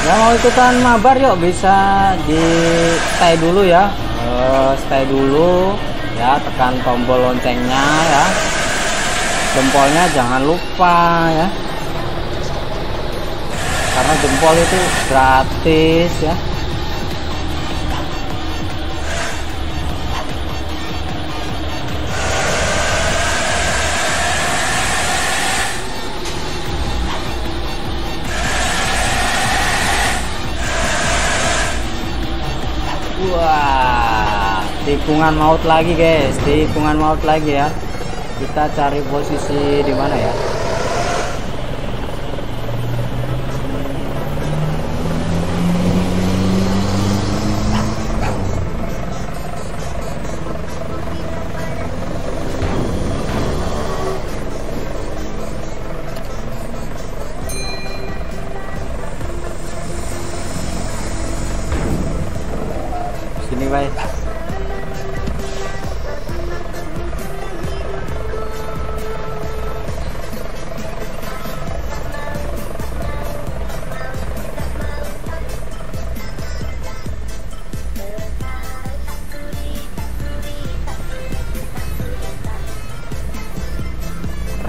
Yang mau ikutan mabar yuk bisa di stay dulu ya. Eh, stay dulu ya tekan tombol loncengnya ya jempolnya jangan lupa ya. Karena jempol itu gratis ya. Wah, tikungan maut lagi guys, tikungan maut lagi ya. Kita cari posisi di mana ya?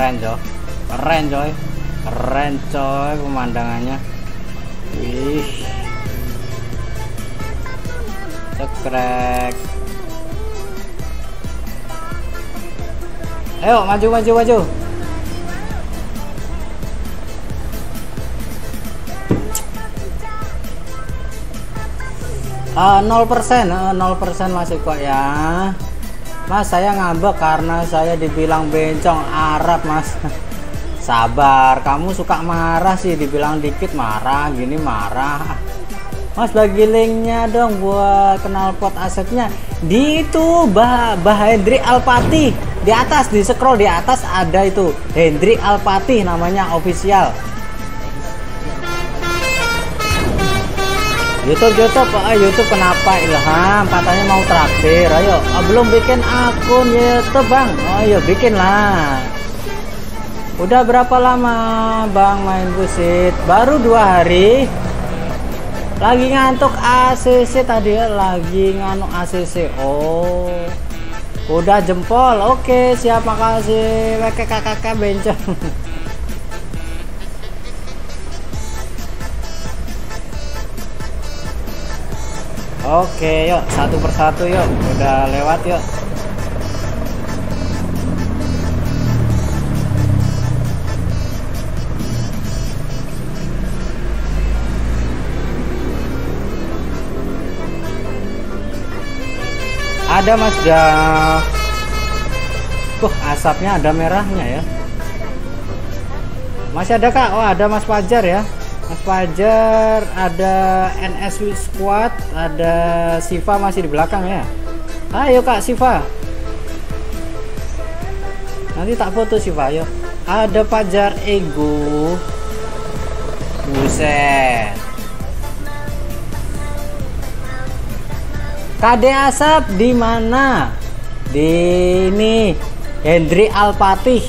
Keren, coy. Keren, coy. Keren, coy pemandangannya. Wih. cekrek ayo maju maju maju Ah, 0% eh, 0% masih kok ya Mas saya ngambek karena saya dibilang bencong Arab mas. Sabar kamu suka marah sih dibilang dikit marah gini marah. Mas bagi linknya dong buat kenal pot asetnya. Di itu bah, bah Hendri Alpati di atas di scroll di atas ada itu. Hendri Alpati namanya official YouTube YouTube ah, YouTube kenapa Ilham? Katanya mau traktir. Ayo. Ah, belum bikin akun YouTube bang? Oh iya bikin lah udah berapa lama bang main busit? Baru dua hari. Lagi ngantuk ACC tadi ya. Lagi ngantuk ACC oh. Udah jempol. Oke siap. Makasih. WKKK bencong oke yuk. Satu persatu yuk. Udah lewat yuk. Ada mas. Dah Tuh asapnya ada merahnya ya. Masih ada kak? Oh ada mas Fajar ya Mas Fajar ada NS Squad Ada Siva masih di belakang ya Ayo kak Siva Nanti tak foto Siva ayo Ada Fajar Ego Buset KD Asap di mana? Di ini Hendri Alpatih.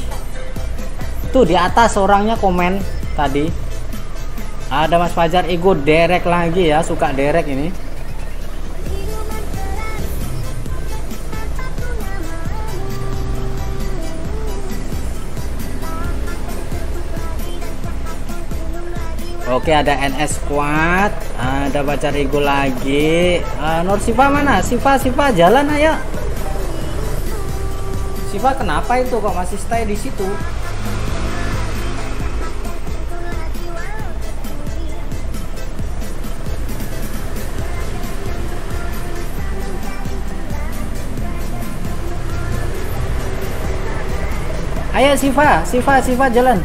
Tuh di atas orangnya komen tadi. Ada Mas Fajar Ego derek lagi ya, suka derek ini. Oke ada NS Squad Ada Pacar Ego lagi uh, Nur Siva mana? Siva, Siva jalan ayo Siva kenapa itu kok masih stay di situ? Ayo Siva, Siva, Siva jalan.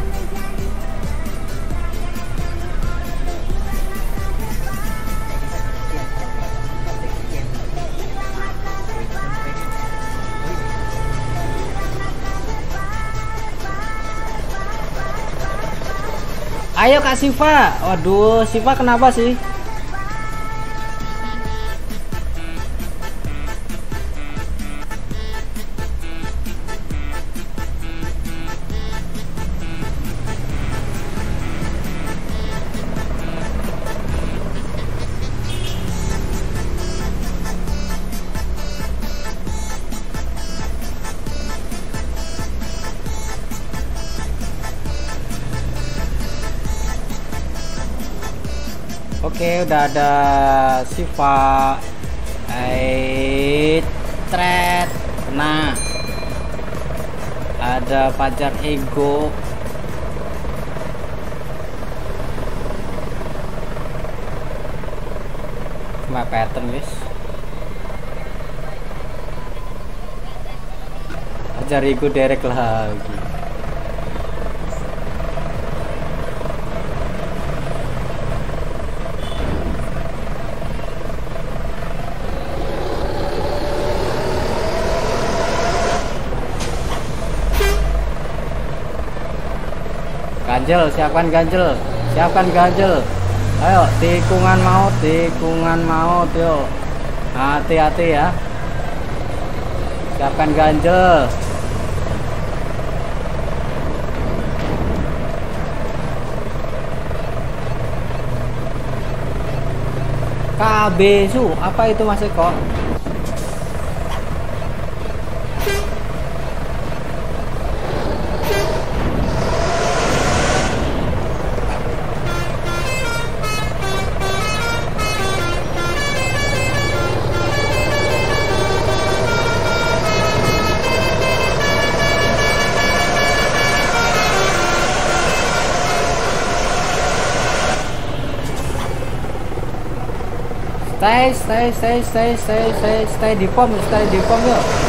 Ayo Kak Siva. Waduh, Siva kenapa sih? Udah ada Siva, Ait, Thread, nah, ada Pajar Ego, cuma pattern guys. Pajar Ego derek lagi. Ganjel siapkan ganjel siapkan ganjel. Ayo tikungan maut tikungan maut yuk. Hati-hati ya. Siapkan ganjel. KB su apa itu mas Eko stay stay stay stay stay stay stay di pom stay di pom yuk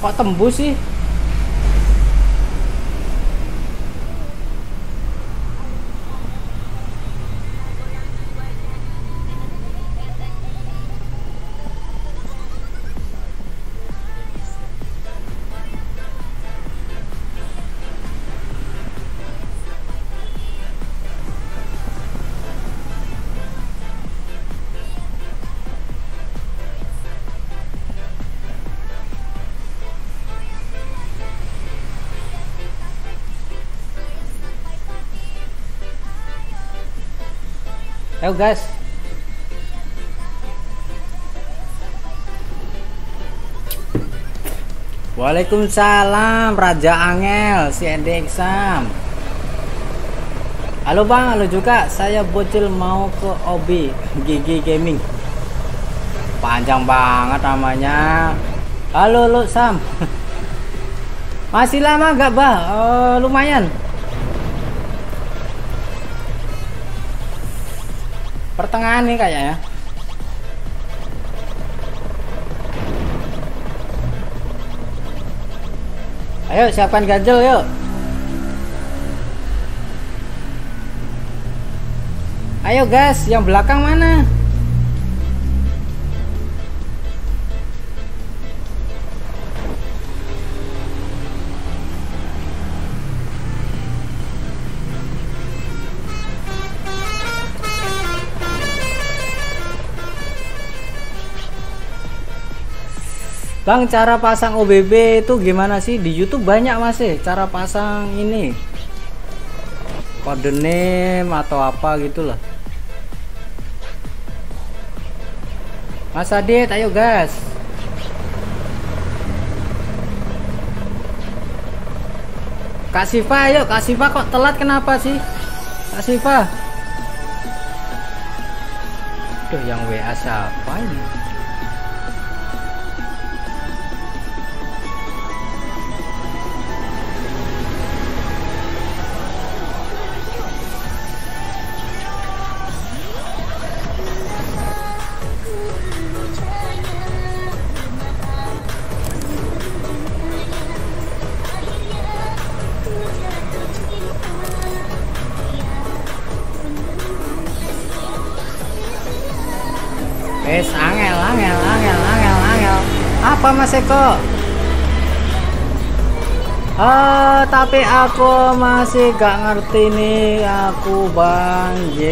kok tembus sih Ayo guys. Waalaikumsalam Raja Angel si Exam. Halo Bang, halo juga. Saya bocil mau ke OB Gigi Gaming. panjang banget namanya halo lu Sam masih lama nggak bah Eh, lumayan pertengahan nih kayaknya. Ayo siapkan ganjel yuk. Ayo gas yang belakang mana Bang, cara pasang OBB itu gimana sih? Di YouTube banyak masih cara pasang ini. Kode name atau apa gitu lah. Mas Adit, ayo gas. Kak Siva, ayo Kak Siva kok telat kenapa sih? Kak Siva. Tuh yang WA siapa ini? Tapi aku masih gak ngerti nih aku Bang J.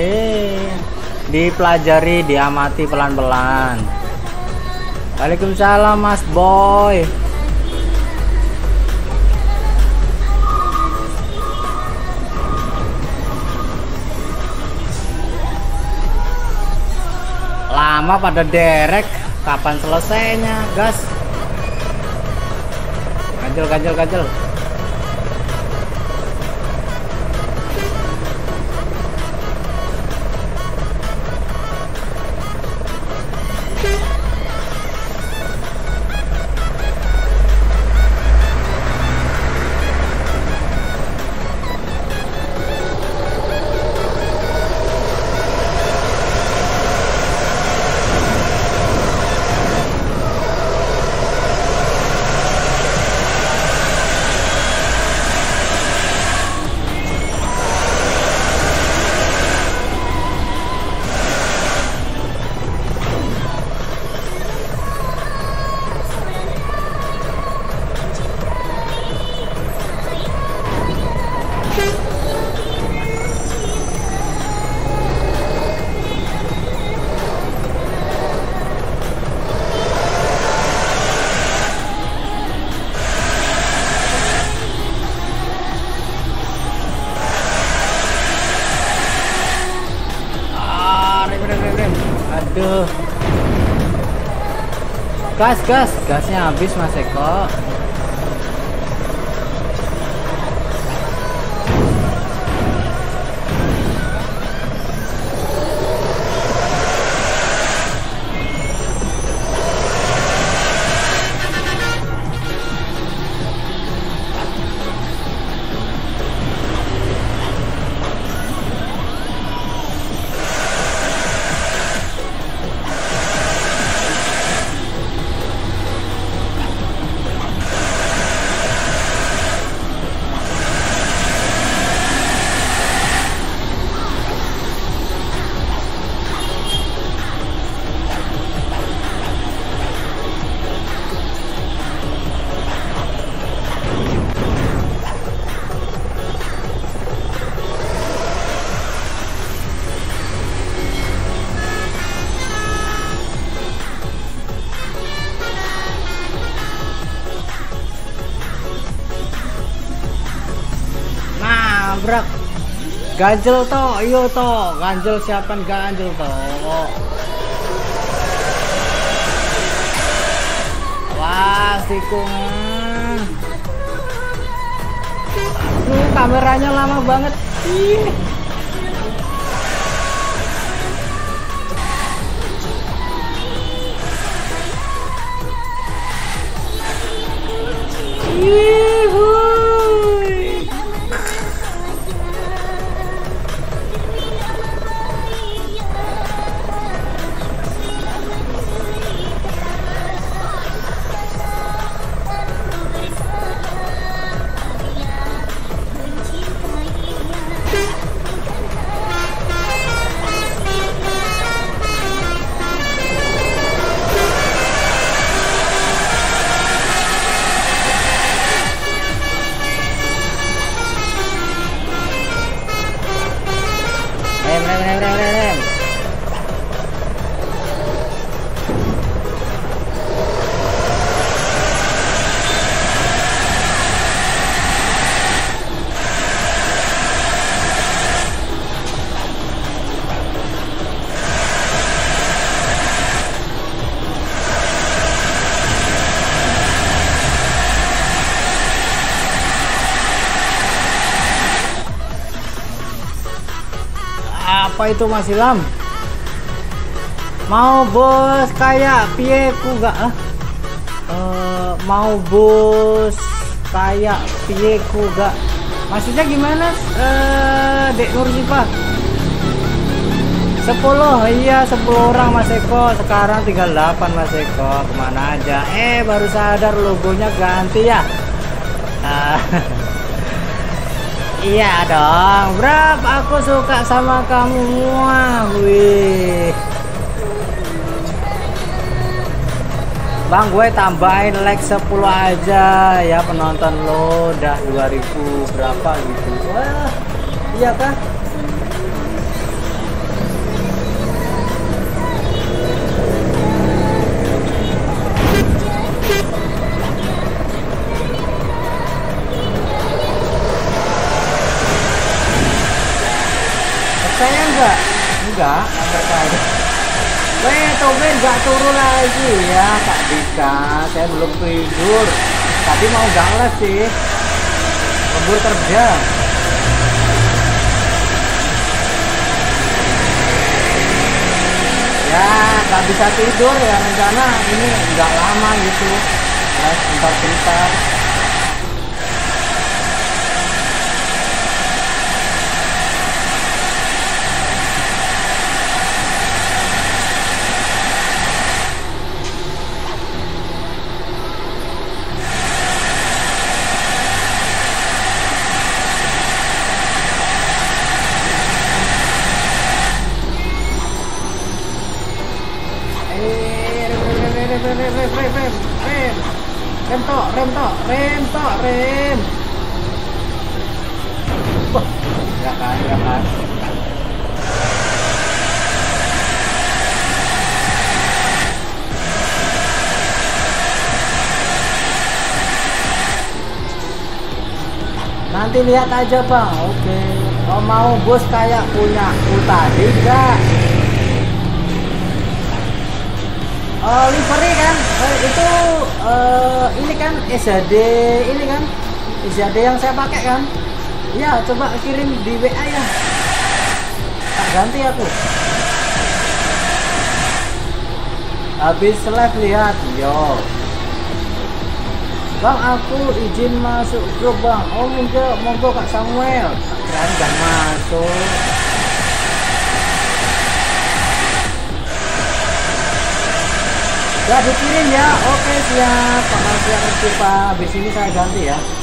Dipelajari, diamati pelan-pelan. Waalaikumsalam Mas Boy. lama pada derek kapan selesainya gas ganjel ganjel ganjel Gas, gas. Gasnya habis Mas Eko. ganjel toh iyo toh ganjel siapa ganjel toh wah sikung aduh kameranya lama banget Ih. Yeah. Itu Mas Ilham mau bos kayak piye ku gak ah Eh, mau bos kayak piye ku gak maksudnya gimana? Eh Dek Nursifa 10 iya 10 orang Mas Eko. Sekarang tinggal 8 Mas Eko. Ke mana aja? Eh baru sadar logonya ganti ya? Ah. iya dong. Brap aku suka sama kamu Wah wih. Bang gue tambahin like 10 aja. Ya penonton lo udah 2000 berapa gitu. Wah iya kah enggak, enggak tahu. Weh, Tobe enggak turun lagi ya, Kak Dika. Saya belum tidur. Tadi mau gales sih. Lembur kerja. Ya, nggak bisa tidur ya rencana ini nggak lama gitu. Sebentar-sebentar. Nanti lihat aja bang, oke. Oh, mau bos kayak punya tadi enggak? Oh, livery kan? Eh, itu eh, ini kan SHD ini kan? SHD yang saya pakai kan? Ya coba kirim di WA ya. Tak ganti aku. Habis live lihat. Yo Bang aku izin masuk grup bang Oh monggo monggo Kak Samuel Keren gak masuk Ya dikirim ya. Oke siap. Pak siap nanti Pak. Ini saya ganti ya.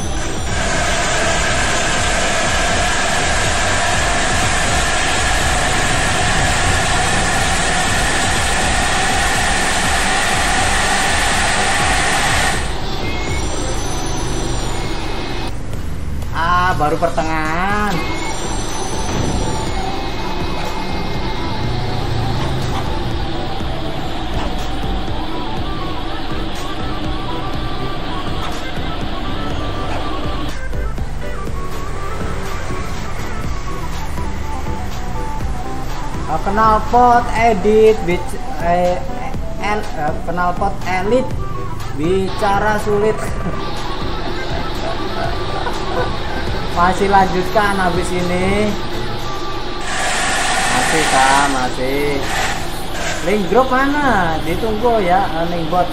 Baru pertengahan. Uh, knalpot edit eh, el, eh, knalpot elit bicara sulit masih lanjutkan habis ini. Masih kan masih. Link grup mana? Ditunggu ya link bot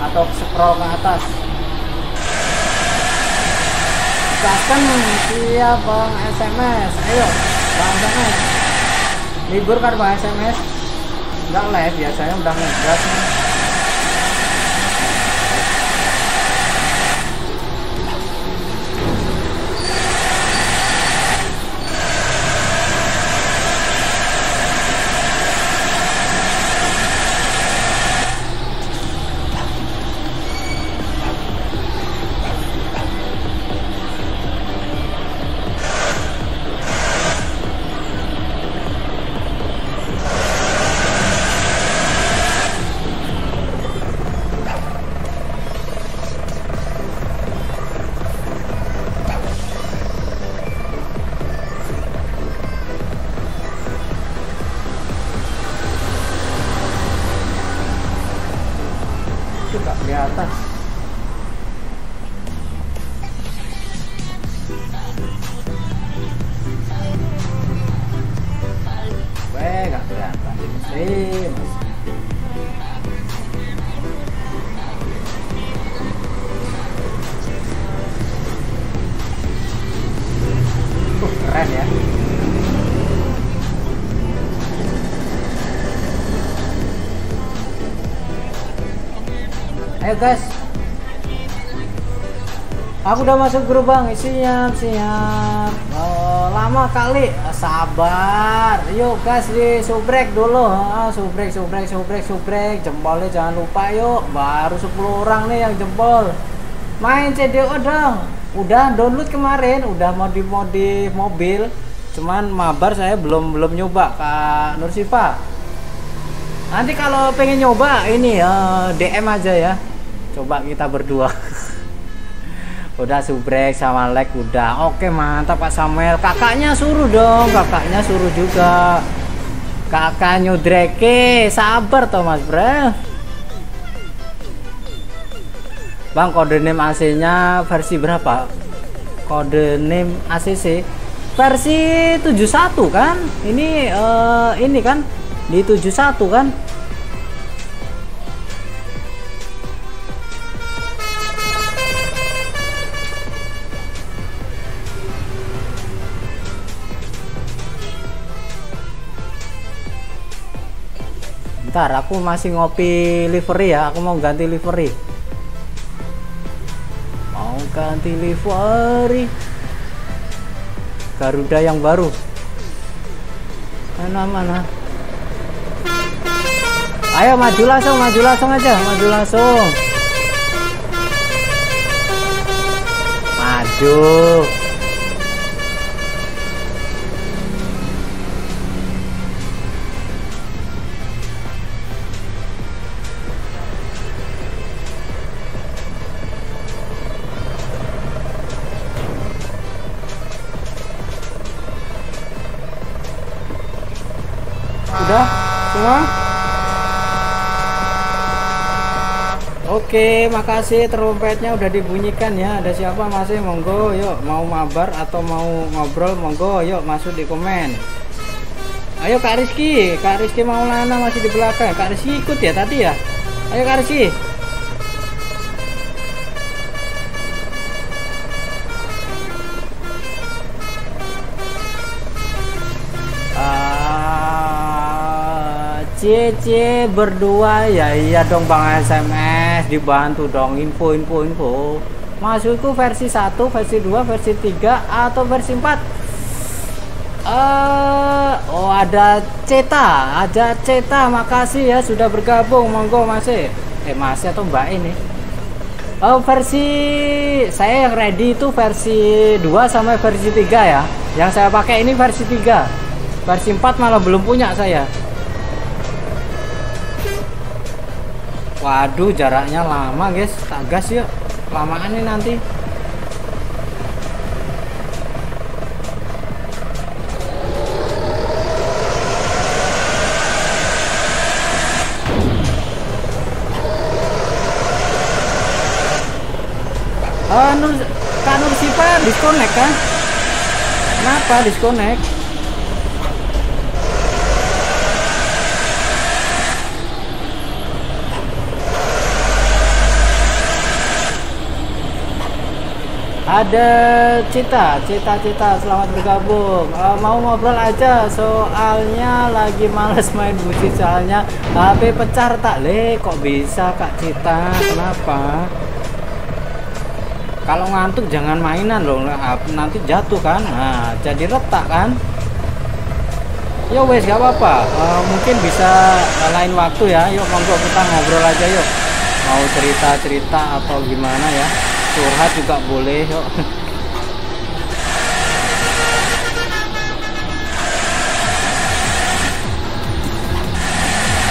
atau scroll ke atas. Bahkan siap bang SMS ayo bang SMS libur kan bang SMS nggak live biasanya udah ngegas. nih. Kapriatas. Guys. Aku udah masuk grup bang, siap siap. Oh, lama kali, sabar. Yuk gas di subrek dulu. Ah, subrek, subrek, subrek, subrek. Jempolnya jangan lupa yuk. Baru 10 orang nih yang jempol. Main CDO dong. Udah download kemarin, udah modif-modif mobil. Cuman mabar saya belum belum nyoba Kak Nursifa. Nanti kalau pengen nyoba ini ya DM aja ya. Coba kita berdua. udah subrek sama leg udah. Oke, mantap Pak Samuel. Kakaknya suruh dong, kakaknya suruh juga. Kakak nyudreke, sabar toh Mas Bre. Bang, kode name AC-nya versi berapa? Kode name ACC versi 71 kan? Ini uh, ini kan di 71 kan? Bentar, aku masih ngopi livery ya. Aku mau ganti livery. Mau ganti livery. Garuda yang baru. Mana mana? Ayo maju langsung, maju langsung aja, maju langsung. Maju. Oke, makasih trompetnya udah dibunyikan ya. Ada siapa masih monggo, yuk mau mabar atau mau ngobrol monggo, yuk masuk di komen. Ayo Kak Rizky, Kak Rizky Maulana masih di belakang. Kak Rizky ikut ya tadi ya. Ayo Kak Rizky. Ah, Cie cie berdua ya iya dong bang SMS dibantu dong info info info. Masukku versi 1 versi 2 versi 3 atau versi 4 eh oh ada Ceta ada Ceta. Makasih ya sudah bergabung. Monggo masih. Eh masih atau mbak ini? Oh versi saya yang ready itu versi 2 sama versi 3 ya. Yang saya pakai ini versi 3 versi 4 malah belum punya saya waduh jaraknya lama guys tak gas yuk lamaan nih nanti Oh, Nur, Kak Nur Sipa disconnect kan? Kenapa disconnect? Ada Cita, Cita, Cita, selamat bergabung. Uh, mau ngobrol aja, soalnya lagi males main buci soalnya HP pecah tak le, kok bisa Kak Cita? Kenapa? Kalau ngantuk jangan mainan loh, nanti jatuh kan? Nah, jadi retak kan? Yo wes gak apa-apa, uh, mungkin bisa lain waktu ya. Yuk monggo kita ngobrol aja yuk. Mau cerita-cerita atau gimana ya? Curhat juga boleh yuk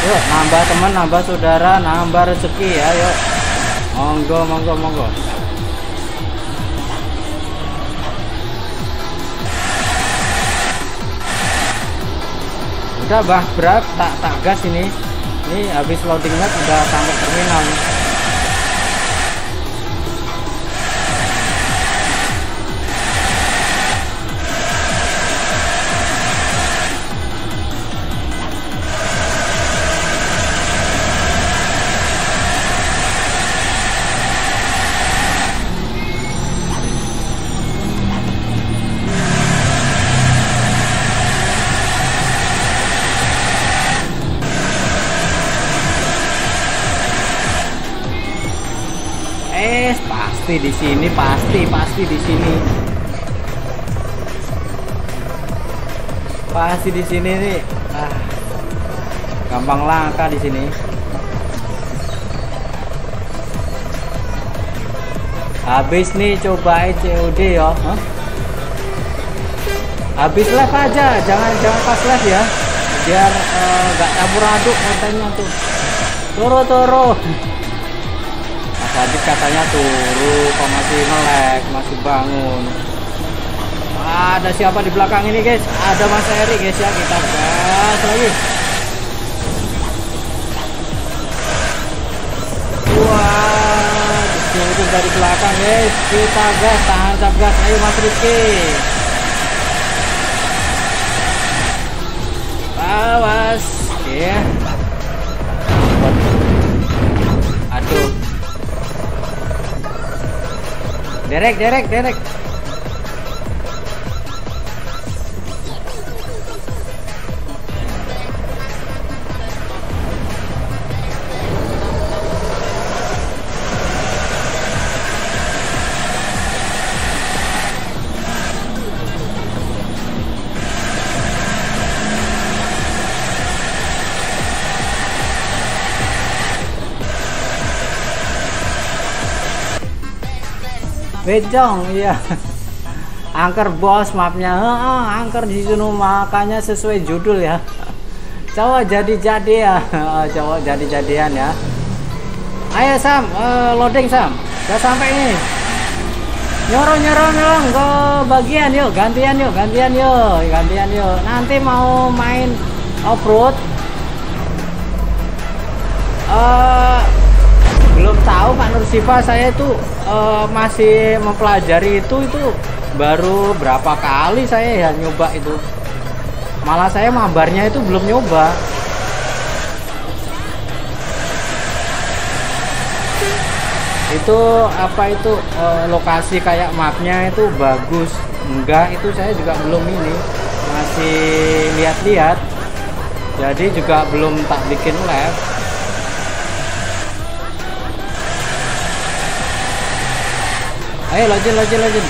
yuk nambah teman nambah saudara nambah rezeki ya yuk monggo monggo monggo. Udah bah berat tak tak gas ini. Ini habis loading net udah sampai terminal pasti di sini pasti pasti di sini. Pasti di sini nih. Ah gampang langka di sini. Habis nih cobain COD ya. Habis live aja jangan jangan pas live ya. Biar eh, nggak campur aduk kontennya tuh. Turu Adit katanya turu kok masih melek masih bangun. Ada siapa di belakang ini guys? Ada Mas Eri guys ya kita gas lagi. Wah itu dari belakang guys. Kita gas tahan cap gas. Ayo Mas Rizky. Awas ya. aduh derek derek derek Bejong, iya. Angker bos mapnya, Heeh, angker di sini makanya sesuai judul ya. Cowok jadi-jadi ya, cowok jadi-jadian ya. Ayo Sam, eh, loading Sam, udah sampai ini. Nyorong nyorong nyorong ke bagian yuk, gantian yuk, gantian yuk, gantian yuk. Nanti mau main off road. Eh, belum tahu Pak Nursifa saya itu eh, masih mempelajari itu itu baru berapa kali saya ya nyoba itu. Malah saya mabarnya itu belum nyoba. Itu apa itu? Eh, lokasi kayak mapnya itu bagus. Enggak itu saya juga belum ini. Masih lihat-lihat. Jadi juga belum tak bikin live Ayo lajin lajin lajin.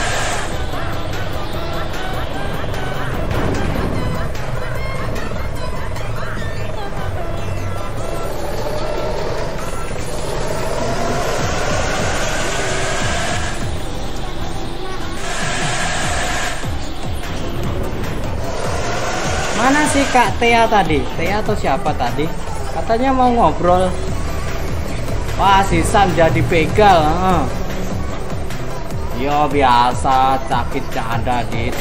Mana sih Kak Tia tadi? Tia atau siapa tadi? Katanya mau ngobrol. Wah, si Sam jadi begal. heeh. Ya biasa sakit ada dit.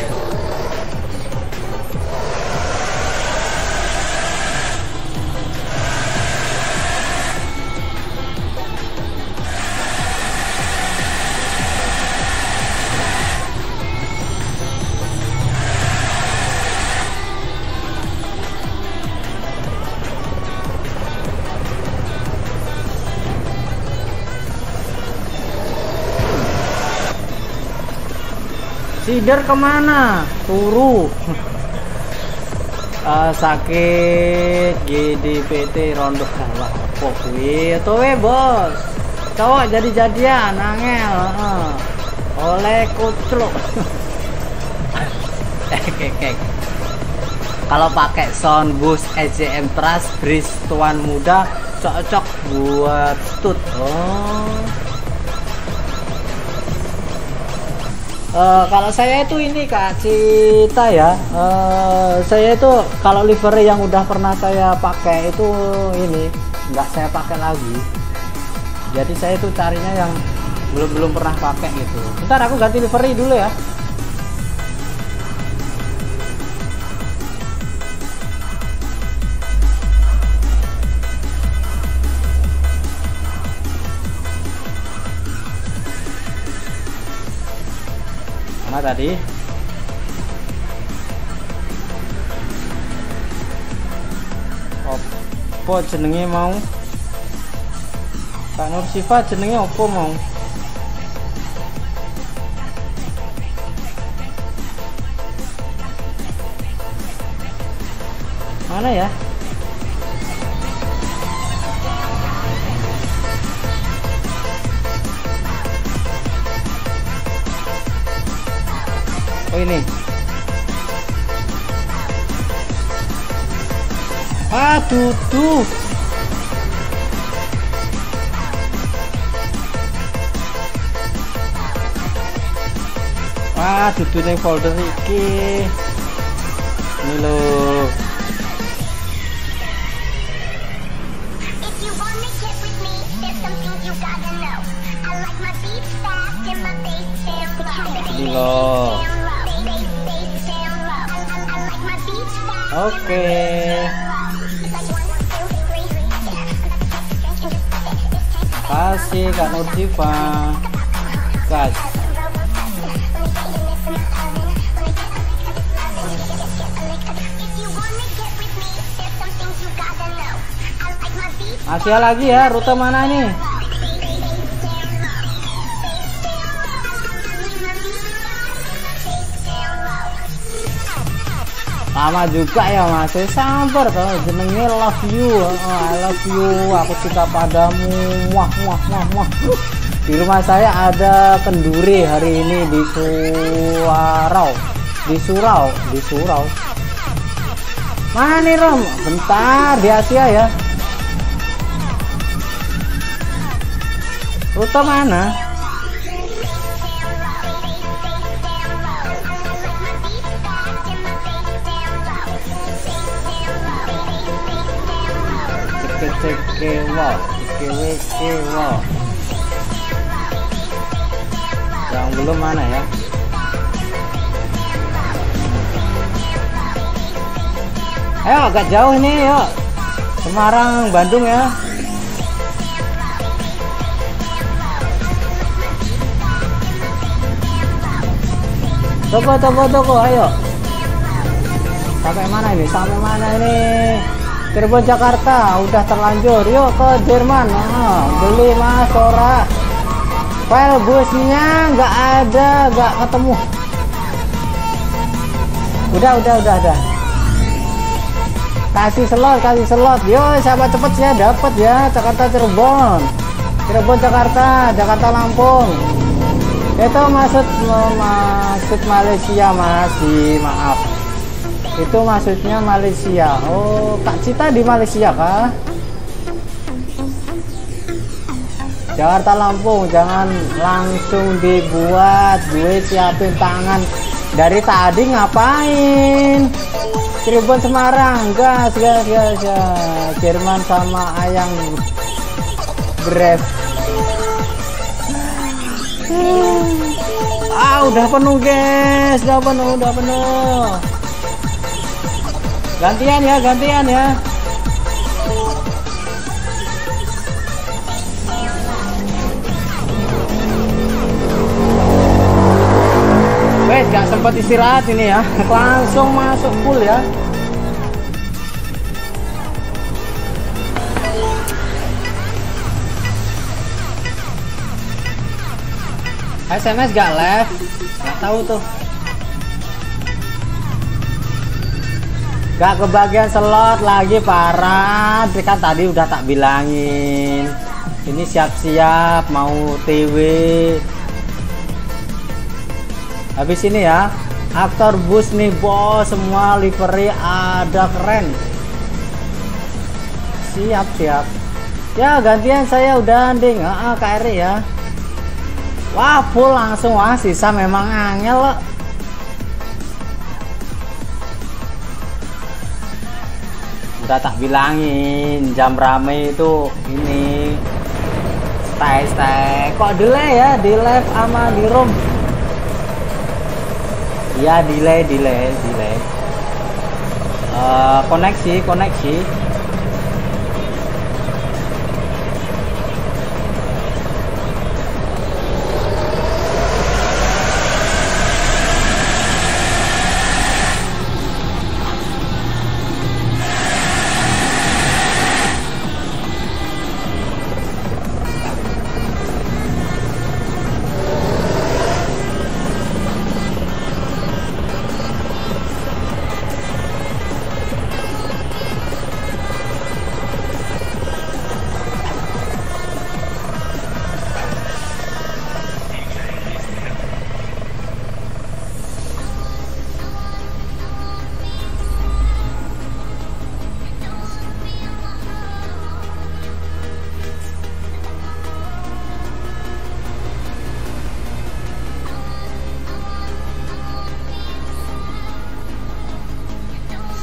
Sider ke mana? Turu. Eh, sakit. GDPT Rondo kalah kuwi to we bos? Cowok jadi jadian angel heeh. oleh kutro eh kalau pakai sound boost ECM Trust Breeze tuan muda cocok buat tut. Oh Eh, kalau saya itu ini kak Cita ya. Eh, saya itu kalau livery yang udah pernah saya pakai itu ini nggak saya pakai lagi. Jadi saya itu carinya yang belum belum pernah pakai gitu. Bentar aku ganti livery dulu ya tadi. Opo jenenge mau? Kak Nur Sifa jenenge opo mau? Mana ya ini. Aduh tuh. Wah, dudu ning folder iki. Ini lho. If you gotta know. I like my beats Masih lagi ya, rute mana ini? Lama juga ya Mas, saya sabar kalau jenenge love you. Oh, I love you, aku suka padamu. Wah, wah, wah, wah. Di rumah saya ada kenduri hari ini di Surau. Di Surau, di Surau. Mana nih Rom? Bentar, di Asia ya. Rute mana? Belum mana ya? Ayo agak jauh nih yuk. Semarang, Bandung ya. Toko, toko, toko, ayo. Sampai mana ini? Sampai mana ini? Cirebon Jakarta, udah terlanjur. Yuk ke Jerman. Ah, beli mas ora. File busnya nggak ada, nggak ketemu. Udah, udah, udah, udah. Kasih slot, kasih slot. Yo, siapa cepet ya dapat ya. Jakarta Cirebon. Cirebon Jakarta, Jakarta Lampung itu maksud maksud Malaysia masih maaf itu maksudnya Malaysia oh Kak Cita di Malaysia kah Jakarta Lampung jangan langsung dibuat gue siapin tangan dari tadi ngapain Cirebon Semarang gas gas gas, gas. Jerman sama ayang Bref Ah, udah penuh, guys. Udah penuh, udah penuh. Gantian ya, gantian ya. Wes, gak sempat istirahat ini ya. Langsung masuk full ya. SMS gak live Gak tahu tuh. Gak kebagian slot lagi parah. Kan tadi udah tak bilangin. Ini siap-siap mau TW Habis ini ya Aktor bus nih bos Semua livery ada keren. Siap siap. Ya gantian saya udah anding ah, KRI ya. Wah full langsung. Wah sisa memang angel loh. Udah tak bilangin jam rame itu ini stay stay kok delay ya di live sama di room Iya delay delay delay. Eh, koneksi koneksi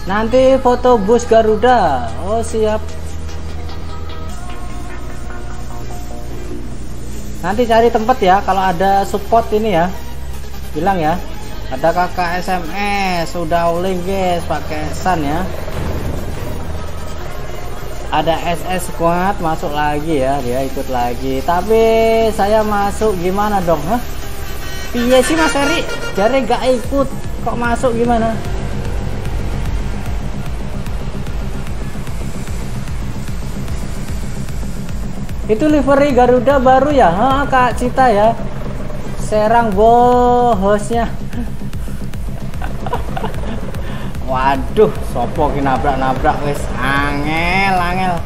Nanti foto bus Garuda. Oh, siap. Nanti cari tempat ya kalau ada support ini ya. Bilang ya. Ada kakak SMS, udah oleh guys pakai San ya. Ada SS Squad masuk lagi ya, dia ikut lagi. Tapi saya masuk gimana dong, hah? Piye sih Mas Eri? Jare gak ikut, kok masuk gimana? Itu livery Garuda baru ya? Ha, Kak Cita ya. Serang bosnya. Waduh, sopo ki nabrak-nabrak wis angel angel.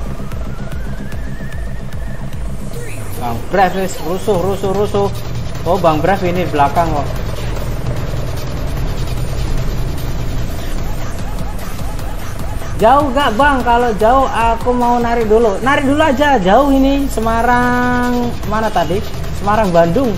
Bang Brev wis rusuh rusuh rusuh. Oh, Bang Brev ini belakang kok. Jauh gak bang? Kalau jauh aku mau narik dulu. Narik dulu aja jauh ini Semarang mana tadi? Semarang Bandung.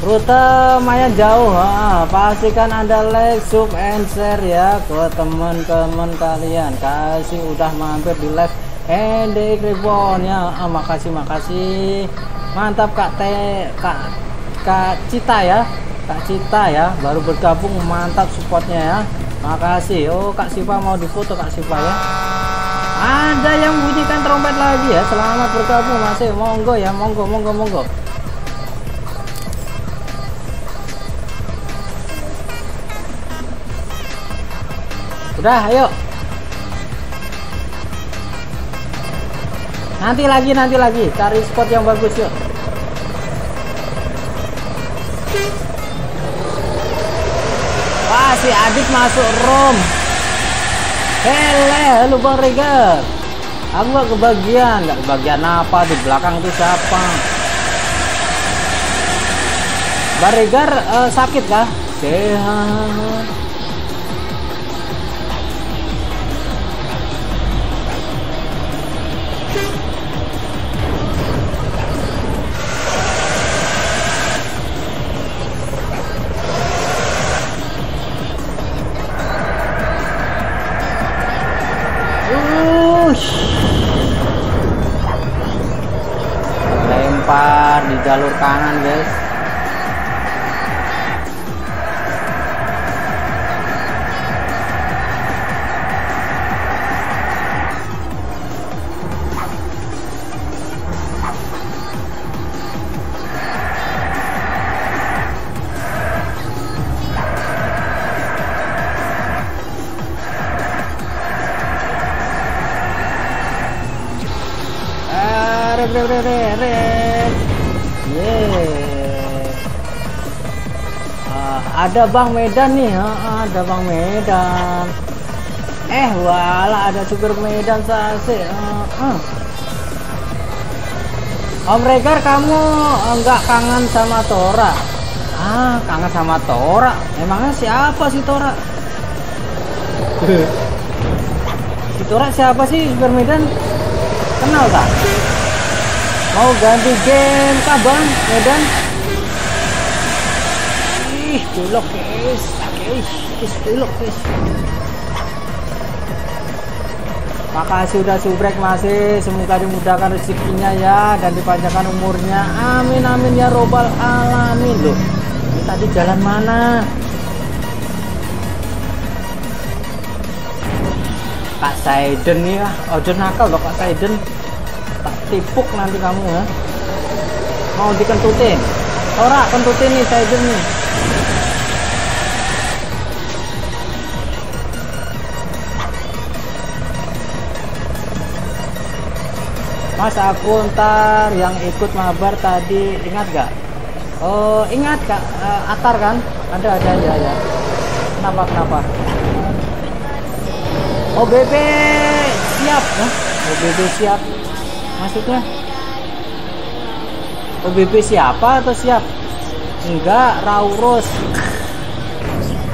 Rute lumayan jauh. Ha, pastikan anda like, sub, and share ya ke teman-teman kalian. Kasih udah mampir di live Hendrik Reborn ya. Ah, makasih makasih. Mantap Kak T Kak Kak Cita ya. Kak Cita ya baru bergabung mantap supportnya ya. Makasih. Oh, Kak Siva mau difoto Kak Siva ya. Ada yang bunyikan trompet lagi ya. Selamat bergabung masih. Monggo ya, monggo, monggo, monggo. Udah, ayo. Nanti lagi, nanti lagi. Cari spot yang bagus yuk. Si Adit masuk room. Hele, lu Bang Regar. Aku gak kebagian, gak kebagian apa di belakang itu siapa? Bang Regar eh, sakit kah? Sehat. Jalur kanan, guys. Rep, rep, rep, ada Bang Medan nih, ah, ada Bang Medan. Eh, wala ada supir Medan sase. Ah, ah. Om Regar, kamu enggak kangen sama Tora? Ah, kangen sama Tora. Emangnya siapa sih Tora? si Tora siapa sih supir Medan? Kenal tak? Mau ganti game kah bang Medan? Guys, guys, guys, culok guys. Makasih udah subrek masih, semoga dimudahkan rezekinya ya dan dipanjangkan umurnya. Amin amin ya robbal alamin loh. Ini tadi jalan mana? Kak Saiden ah, ojo nakal loh Kak Saiden. Tak tipuk nanti kamu ya. Mau dikentutin. Ora kentutin nih Saiden nih. Mas aku ntar yang ikut mabar tadi ingat gak? Oh ingat kak Eh, Atar kan? Ada ada ya ya. Kenapa kenapa? OBB siap ya? OBB siap maksudnya OBB siapa atau siap enggak Raurus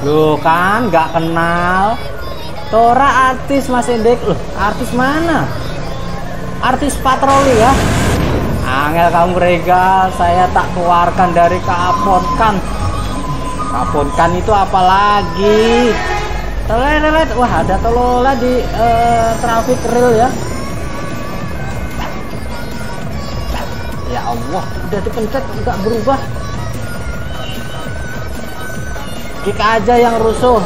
Loh kan nggak kenal Tora artis Mas Endek loh artis mana artis patroli ya Angel kamu regal saya tak keluarkan dari kapotkan kapotkan itu apalagi Telet. Wah, ada tolola di eh, traffic rail ya. Ya Allah, udah dipencet nggak berubah. Kick aja yang rusuh.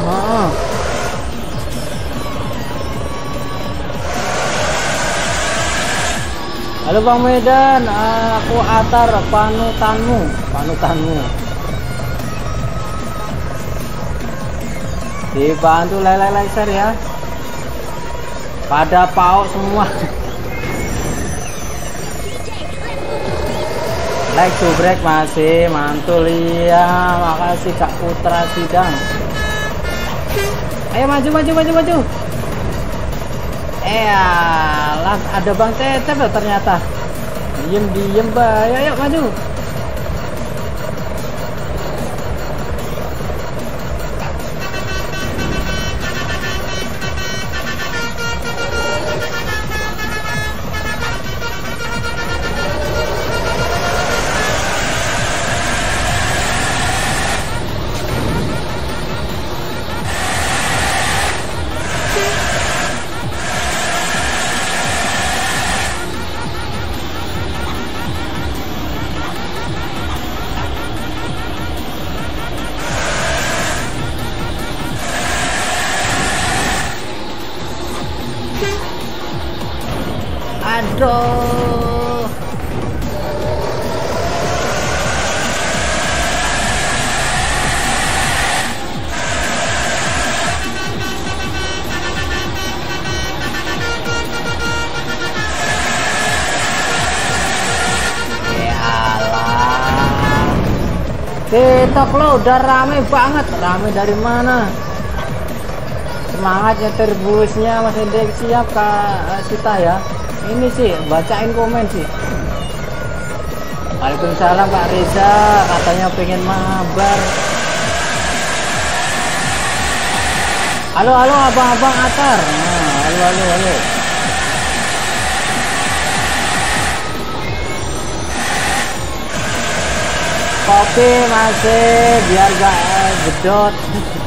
Halo Bang Medan, aku Atar panutanmu, panutanmu. Dibantu lele laser ya. Pada pauk semua. Like to break masih mantul iya. Makasih Kak Putra Sidang. Ayo maju maju maju maju. Eh, ada Bang Tetep ternyata. Diem diem bay, ayo maju. Udah rame banget. Rame dari mana? Semangat nyetir busnya Mas Hendrik siap Kak Sita ya. Ini sih bacain komen sih. Waalaikumsalam Pak Reza, katanya pengen mabar. Halo halo abang-abang Atar. Nah, halo halo halo. Kopi masih biar gak eh, gedot.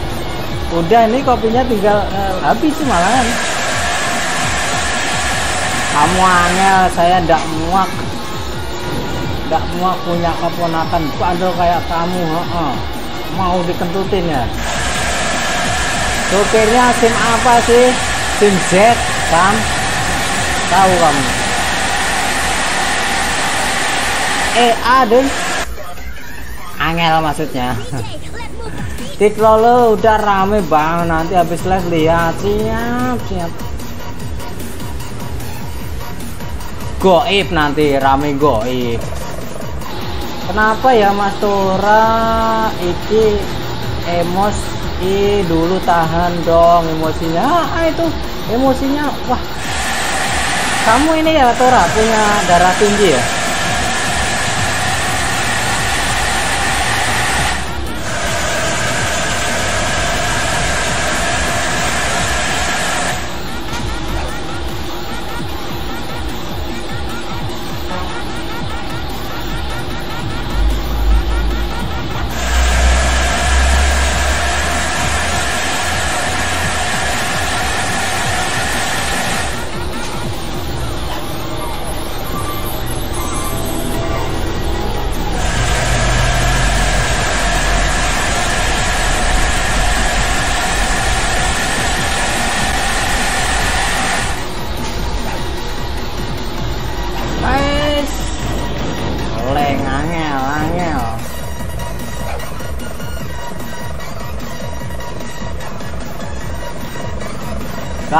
Udah ini kopinya tinggal eh, habis malahan. Kamu angel, saya ndak muak. Ndak muak punya keponakan bandel kayak kamu. Mau dikentutin ya. Supirnya SIM apa sih? SIM Z, kan? Tahu kamu? Eh, ada. Angel maksudnya. Tik lolo udah rame banget nanti habis live lihat siap siap. Goib nanti rame goib. Kenapa ya Mas Tora iki emos i dulu tahan dong emosinya ah, itu emosinya wah kamu ini ya Tora punya darah tinggi ya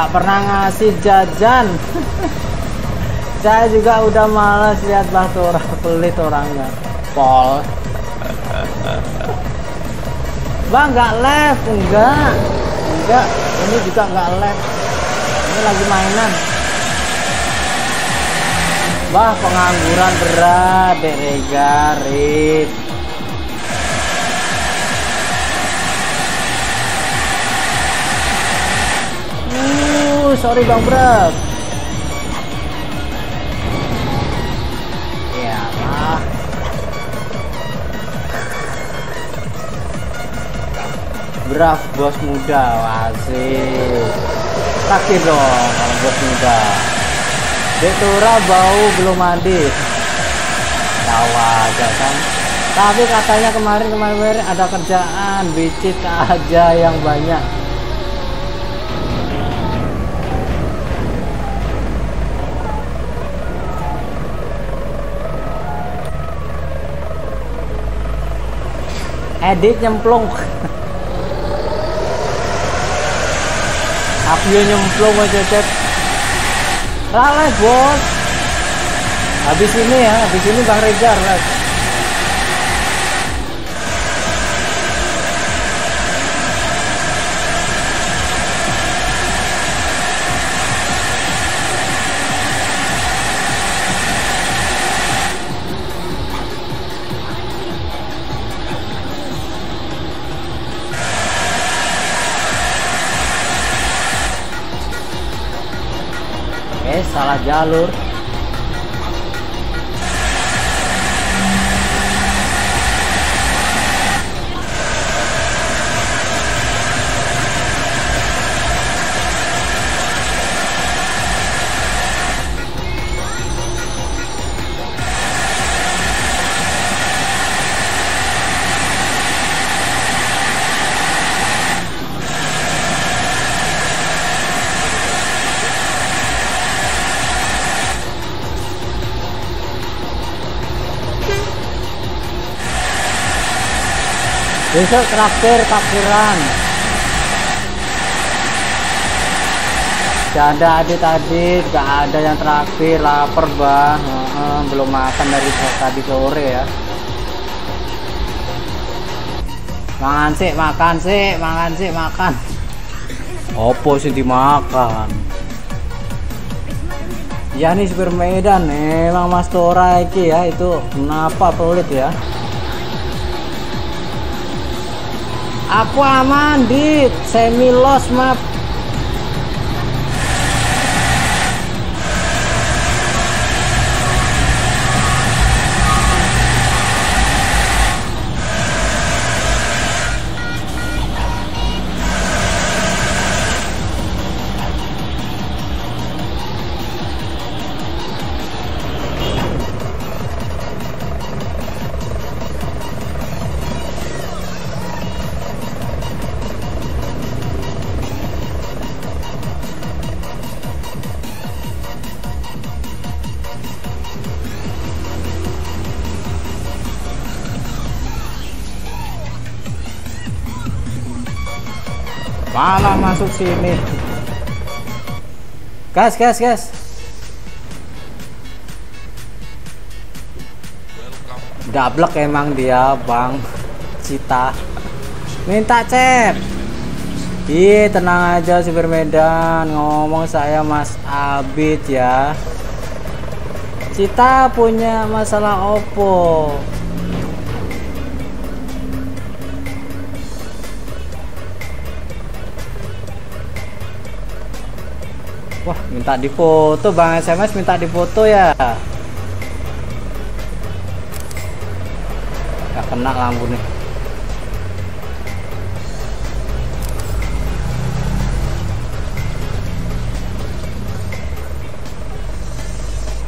Gak pernah ngasih jajan. Saya juga udah malas lihat Batura pelit orangnya. Pol. Bang nggak live enggak enggak ini juga nggak live ini lagi mainan Wah pengangguran berat Dek Rega Rit Uh, sorry Bang Brak Ya lah. Draft bos muda wasih traktir dong kalau bos muda. Detura bau belum mandi. Tahu aja kan? Tapi katanya kemarin kemarin ada kerjaan bicit aja yang banyak edit nyemplung. Apio nyemplung aja cek Rales bos. Habis ini ya habis ini Bang Rejar live Eh, Besok traktir takbiran. Gak ada adit-adit, gak ada yang traktir, lapar bang, Heeh, belum makan dari tadi sore ya. Makan sih, makan sih, makan sih, makan. Opo sih dimakan? Ya nih supir Medan, emang Mas Tora iki ya itu kenapa pelit ya? Aku aman dit, semi loss map. Sini. Gas, gas, gas. Dablek emang dia, Bang. Cita. Minta cep. Ih, tenang aja supir Medan. Ngomong saya Mas Abid ya. Cita punya masalah opo. Minta difoto Bang SMS minta difoto ya. Gak kena lampu nih.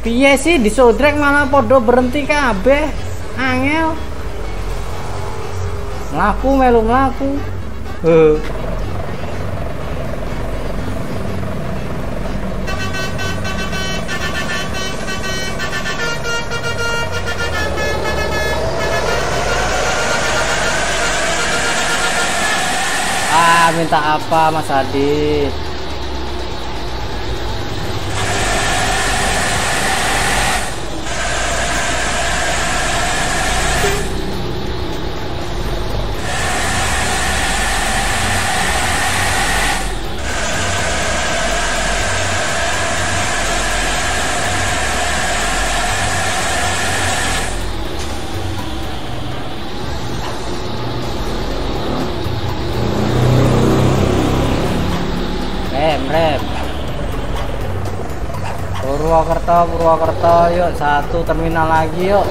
Piye sih di Sodrek malah podo berhenti kabeh. Angel. Ngaku melu. Heh. Minta apa Mas Adit? Purwokerto yuk. Satu terminal lagi yuk.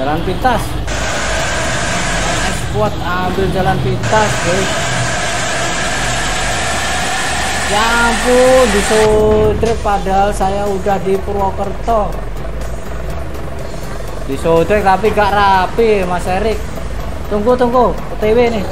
Jalan pintas. Buat ambil jalan pintas guys ya ampun disodrip padahal saya udah di Purwokerto disodrek tapi gak rapi Mas Erik. Tunggu tunggu OTW nih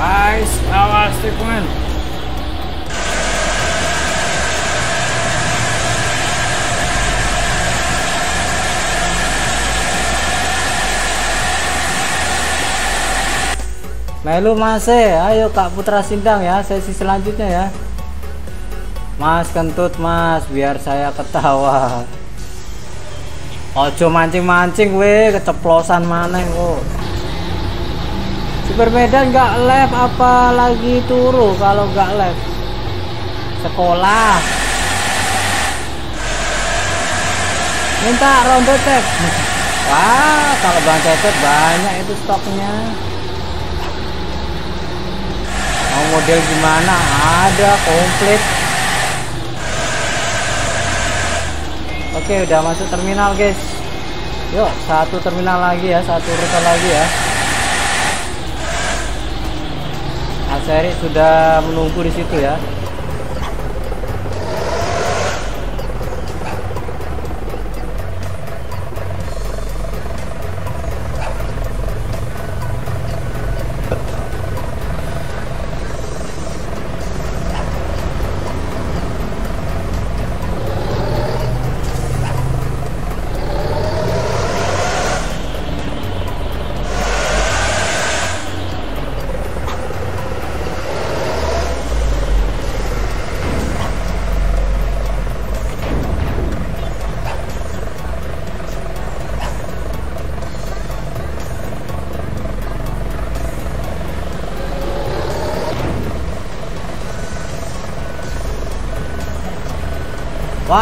Guys, awas tikungan. Melu Mase, ayo Kak Putra Sindang ya, sesi selanjutnya ya. Mas kentut Mas, biar saya ketawa. Ojo mancing-mancing we, keceplosan maneh kok. Super Medan nggak live apa lagi turu kalau nggak live sekolah minta ronde tek wah kalau bang cecet banyak itu stoknya mau model gimana? Ada komplit. Oke udah masuk terminal guys. Yuk satu terminal lagi ya satu rute lagi ya. Mas Erik sudah menunggu di situ ya.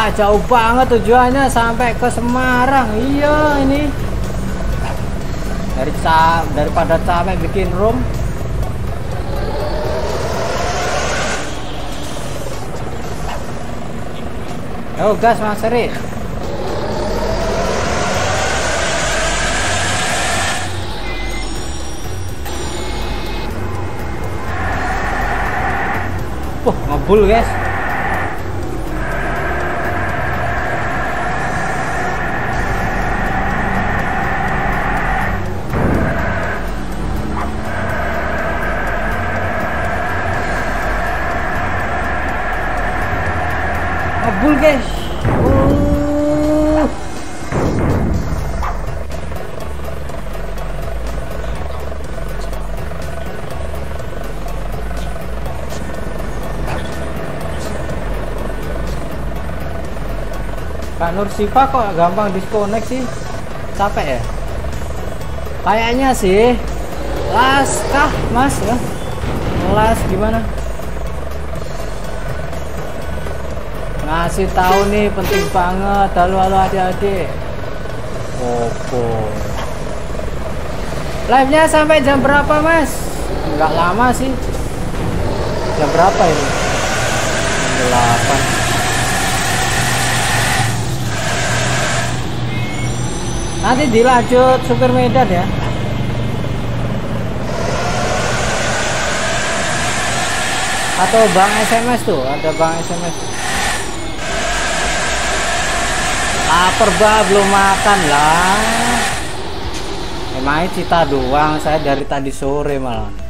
Wah jauh banget tujuannya sampai ke Semarang. Iya ini. Dari daripada capek bikin room. Yo gas Mas Eri. Wah, ngebul guys. Kak Nur Siva kok gampang disconnect sih. Capek ya? Kayaknya sih. Las kah mas ya? Las gimana? Ngasih tahu nih penting banget. Halo halo adik-adik. Opo. Live nya sampai jam berapa mas? Nggak lama sih. Jam berapa ini? Jam 8 nanti dilanjut supir Medan ya. Atau bang SMS tuh ada bang SMS lapar bah belum makan lah. Emangnya cita doang saya dari tadi sore malah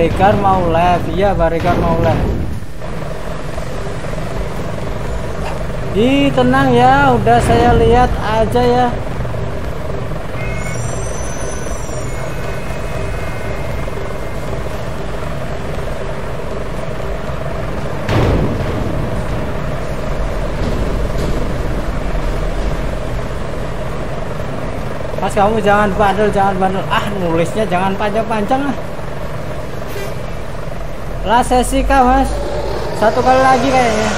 Baregar mau live, iya Baregar mau live. Ih tenang ya, udah saya lihat aja ya. Mas kamu jangan bandel, jangan bandel. Ah nulisnya jangan panjang-panjang ah. Lah sesi kah mas? Satu kali lagi kayaknya.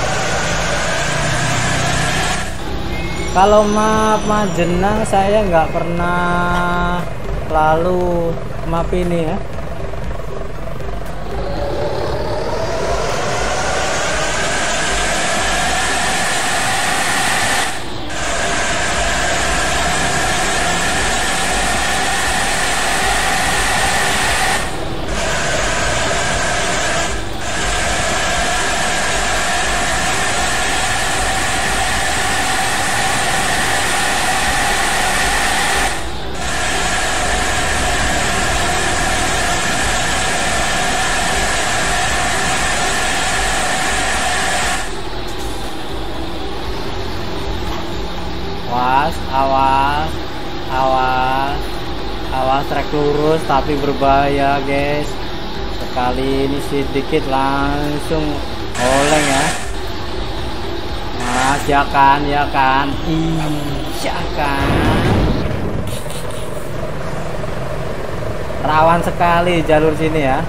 Kalau map Majenang saya nggak pernah lalu map ini ya. Awas, awas, awas, awas trek lurus tapi berbahaya guys. Sekali ini sedikit langsung oleng ya. Mas ya kan, ya kan, iya kan. Rawan sekali jalur sini ya.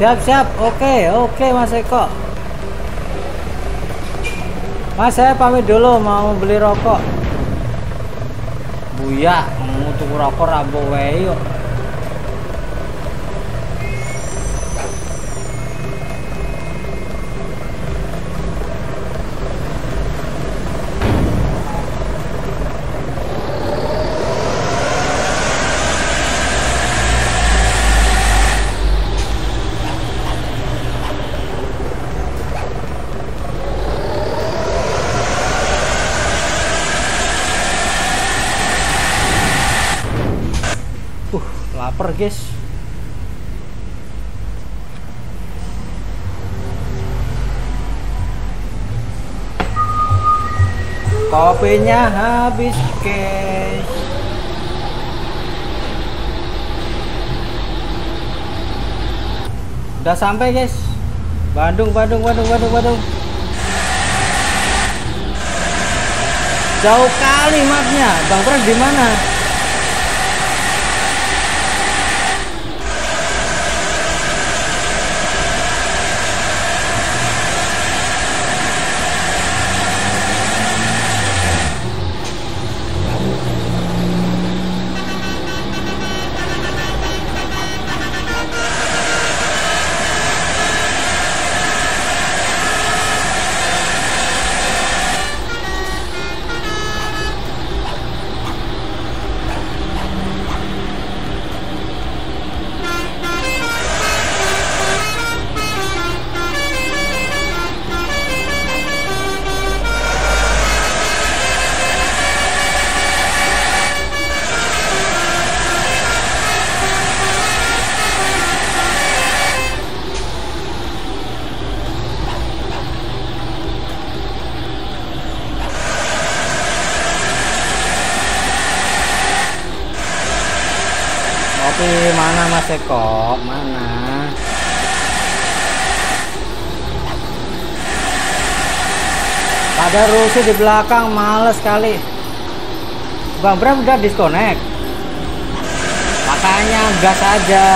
Siap siap, oke oke Mas Eko. Mas saya pamit dulu mau beli rokok. Buya mau tuku rokok rabo wae yuk. Uh, lapar guys. Kopinya habis guys. Udah sampai guys. Bandung, Bandung, Bandung, Bandung, Bandung. Jauh kali mapnya. Bang Pras di mana? Kopi mana Mas Eko? Mana? Rusuh di belakang, males sekali. Bang Bram udah disconnect. Makanya gas aja.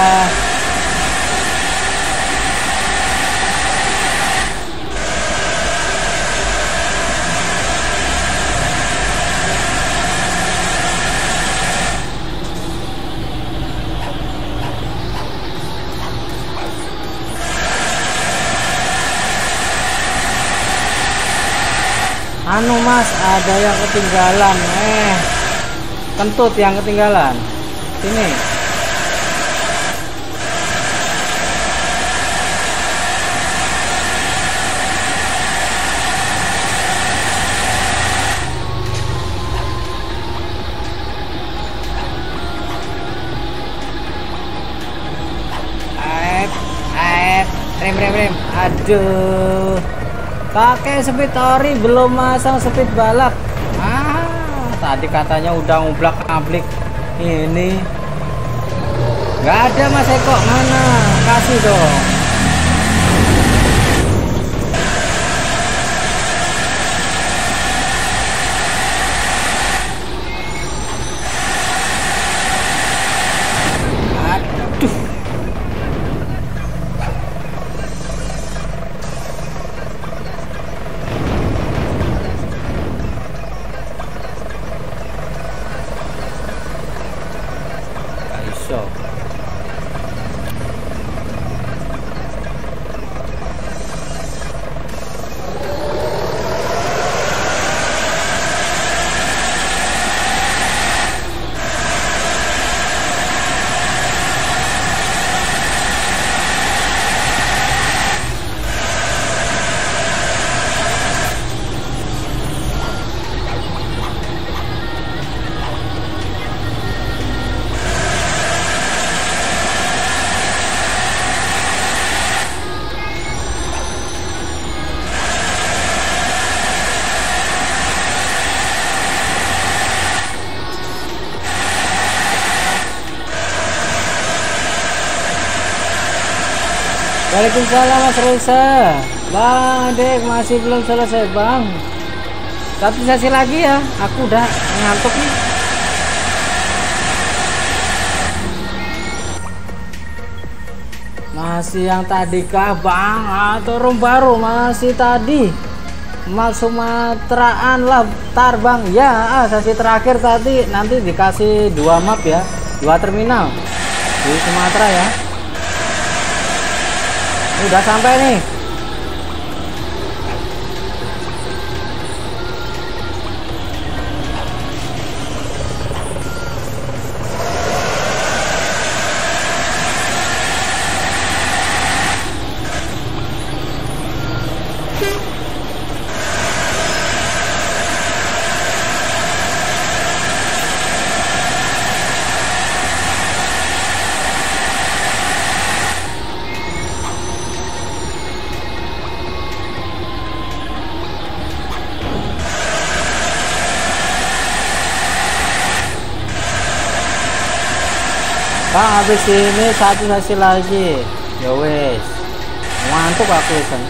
Anu mas ada yang ketinggalan eh kentut yang ketinggalan sini rem rem rem. Aduh. Pakai speed ori belum masang speed balap. Ah, tadi katanya udah ngublak ngablik. Ini nggak ada Mas Eko mana? Kasih dong. Aduh. Gak iso. Waalaikumsalam Mas Reza. Bang Dek masih belum selesai Bang. Satu sesi lagi ya. Aku udah ngantuk nih. Masih yang tadi kah Bang? Atau rum baru masih tadi. Mas Sumateraan lah Tar Bang. Ya ah, sesi terakhir tadi. Nanti dikasih dua map ya Dua terminal Di Sumatera ya udah sampai nih habis ini satu sesi lagi. Ya wes. Ngantuk aku kan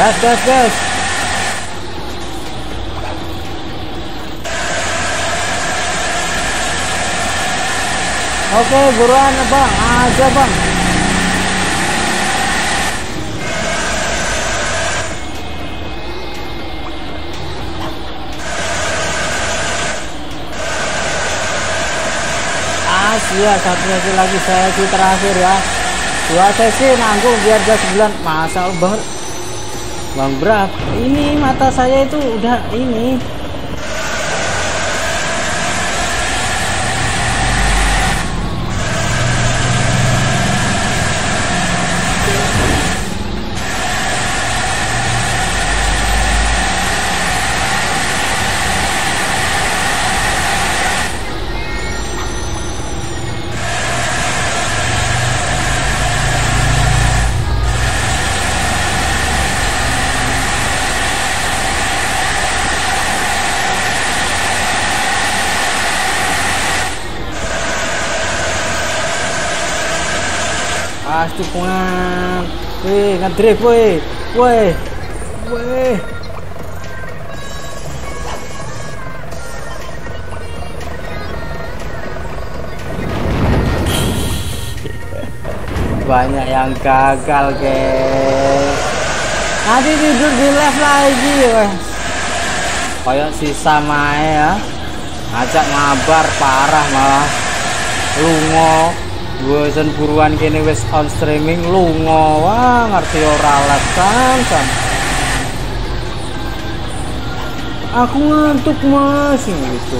gas gas gas. Oke buruan bang. Aja bang. Asia satu sesi lagi sesi terakhir ya. Dua sesi nanggung biar gas bulan masa bang bang berapa ini mata saya itu udah ini pasti pengen wih ngedrift wih wih wih banyak yang gagal guys. Nanti tidur di live lagi weh. Kayak sisa mae ya. Ngajak ngabar parah malah. Lungo bosen buruan kini wis on streaming lungo wah ngerti ora alasan kan aku ngantuk mas. Gitu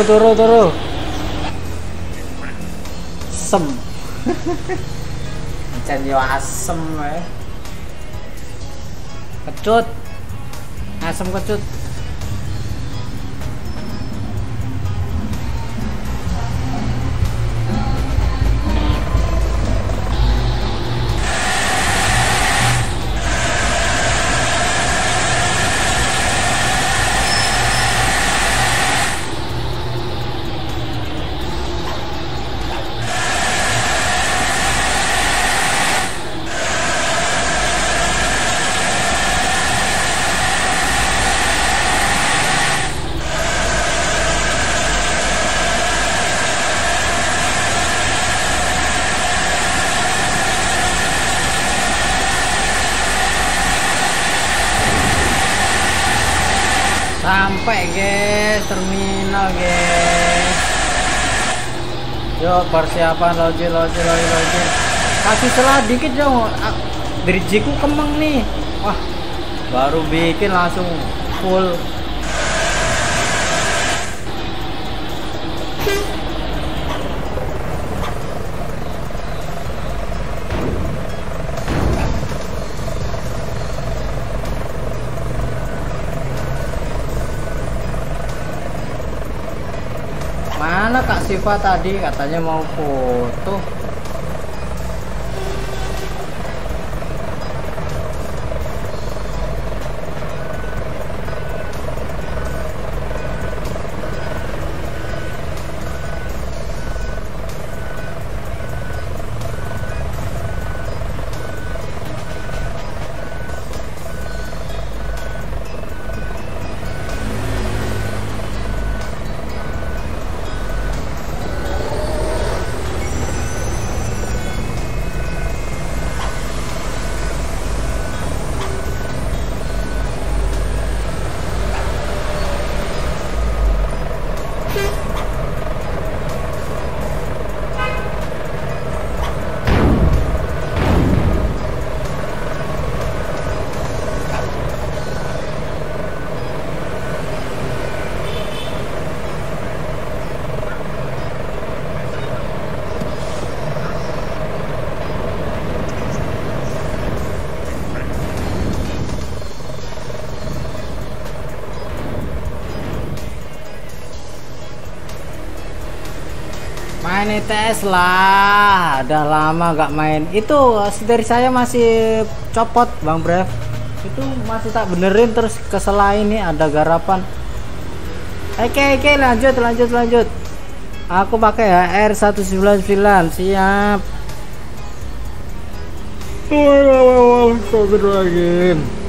turu turu turu sem. Encen yo asem wae kecut. Asem kecut sampai guys. Terminal guys. Yuk persiapan loji loji loji loji kasih selah dikit dong Ah, dirijiku kemeng nih. Wah baru bikin langsung full Siva tadi katanya mau foto main lah udah lama gak main itu dari saya masih copot Bang Brev itu masih tak benerin terus keselain nih ada garapan oke oke lanjut lanjut lanjut aku pakai HR 199 siap Astagfirullahaladzim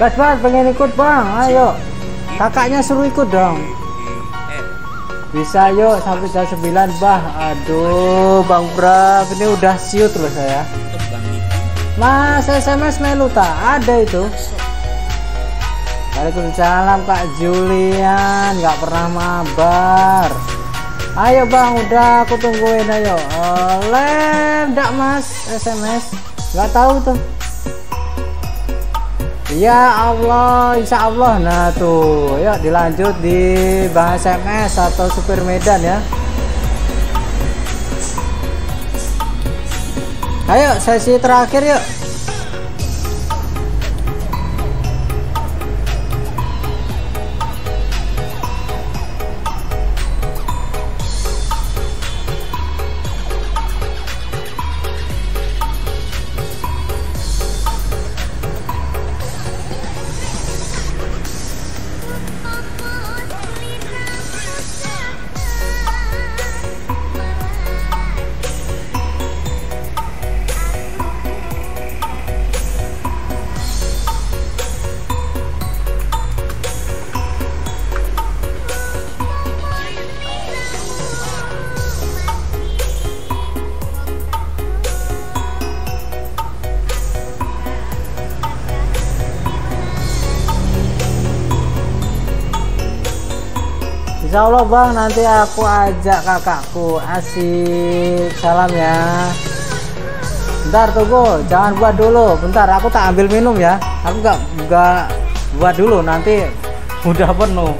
gas bang pengen ikut bang? Ayo. Kakaknya suruh ikut dong. Eh, bisa yuk sampai jam 9 bah aduh bang Brab ini udah siut loh saya. Mas SMS Meluta ada itu. Waalaikumsalam Kak Julian. Nggak pernah mabar. Ayo bang udah aku tungguin ayo. Oleh enggak mas? SMS nggak tahu tuh Ya Allah, insya Allah. Nah tuh, yuk dilanjut di Bang SMS atau Supir Medan ya. Ayo sesi terakhir yuk. Allah bang nanti aku ajak kakakku. Asik. Salam ya. Bentar tunggu. Jangan buat dulu. Bentar aku tak ambil minum ya. Aku nggak nggak buat dulu. Nanti udah penuh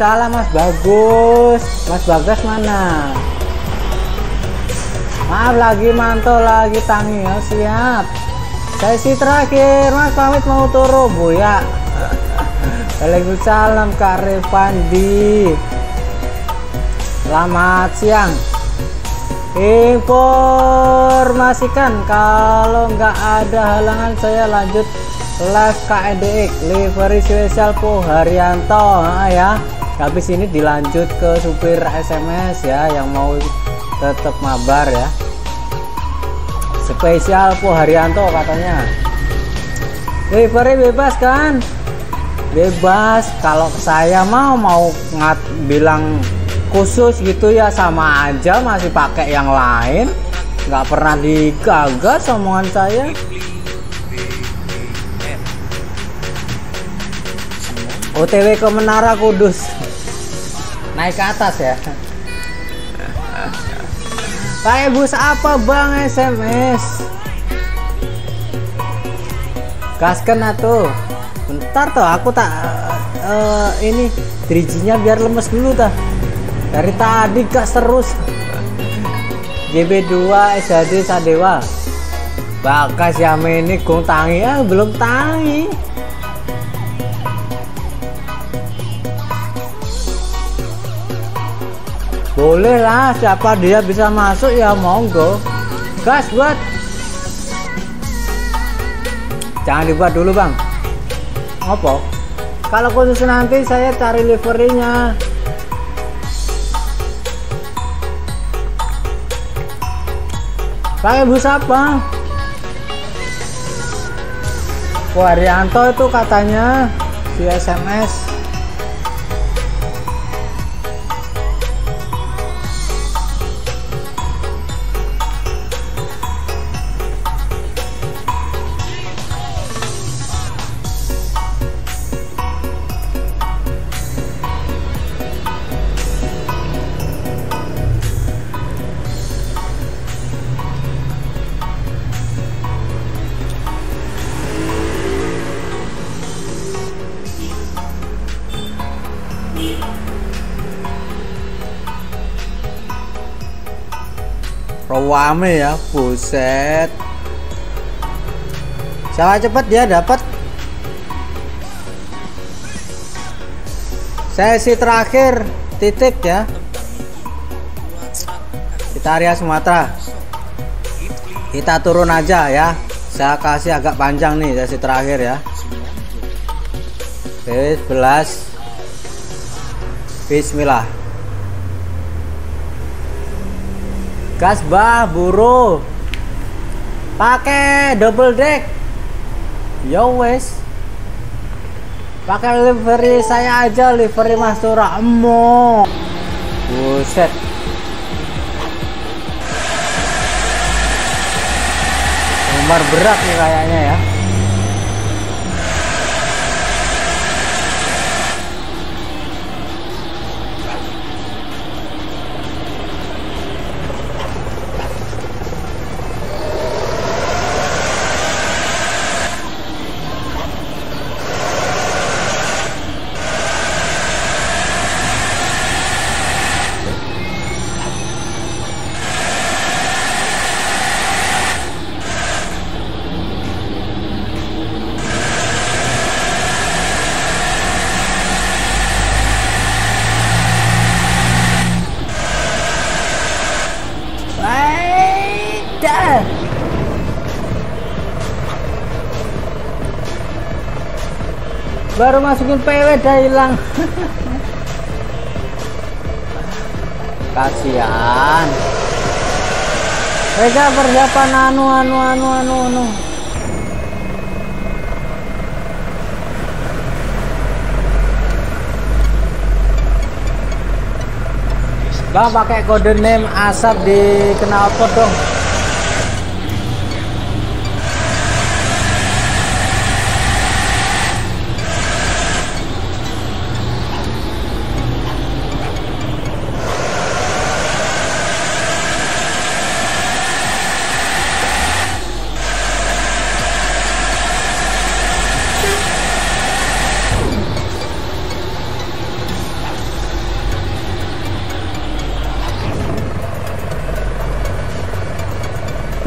Waalaikumsalam Mas Bagus. Mas Bagas mana? Maaf lagi mantul lagi tangi oh, siap. Sesi terakhir Mas pamit mau turun Bu ya. Waalaikumsalam Kak Revandi. Selamat siang. Informasikan kalau nggak ada halangan saya lanjut live KNDX livery spesial Po Haryanto ya habis ini dilanjut ke supir SMS ya yang mau tetap mabar ya. Spesial Po Haryanto katanya. Livery bebas kan? Bebas. Kalau saya mau mau ngat bilang khusus gitu ya sama aja masih pakai yang lain. Nggak pernah digagas omongan saya. OTW ke Menara Kudus naik ke atas ya. Pakai bus apa bang SMS gasken atuh bentar tuh aku tak eh, ini drijinya biar lemes dulu tah dari tadi gas terus GB2 SHD Sadewa. Bakas Yameni Gung Tangi. Ah belum tangi boleh lah siapa dia bisa masuk ya monggo. Gas buat. Jangan dibuat dulu bang. Ngopo? Kalau khusus nanti saya cari liverynya. Pakai bus apa Waryanto itu katanya di SMS Rawame ya, buset. Siapa cepet dia dapat. Sesi terakhir titik ya. Kita area Sumatera. Kita turun aja ya. Saya kasih agak panjang nih sesi terakhir ya. Oke, 11 Bismillah. Gas bah buru. Pakai double deck. Yo wes. Pakai livery saya aja livery Mas Tura. Emo. Buset. Nomor berat nih kayaknya ya Baru masukin PW dah hilang. Kasihan. Mereka persiapan anu anu anu anu anu. Bang pakai kode name asap di knalpot dong.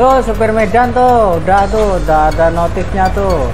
Tuh supir Medan tuh, udah tuh, udah ada notifnya tuh.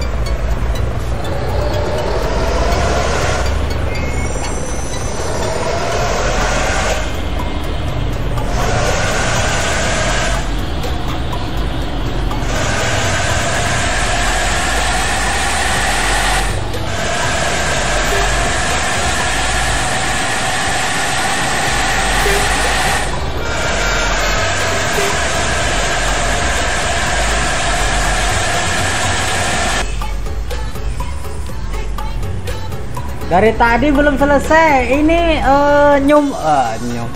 Dari tadi belum selesai. Ini eh, nyum eh, nyum.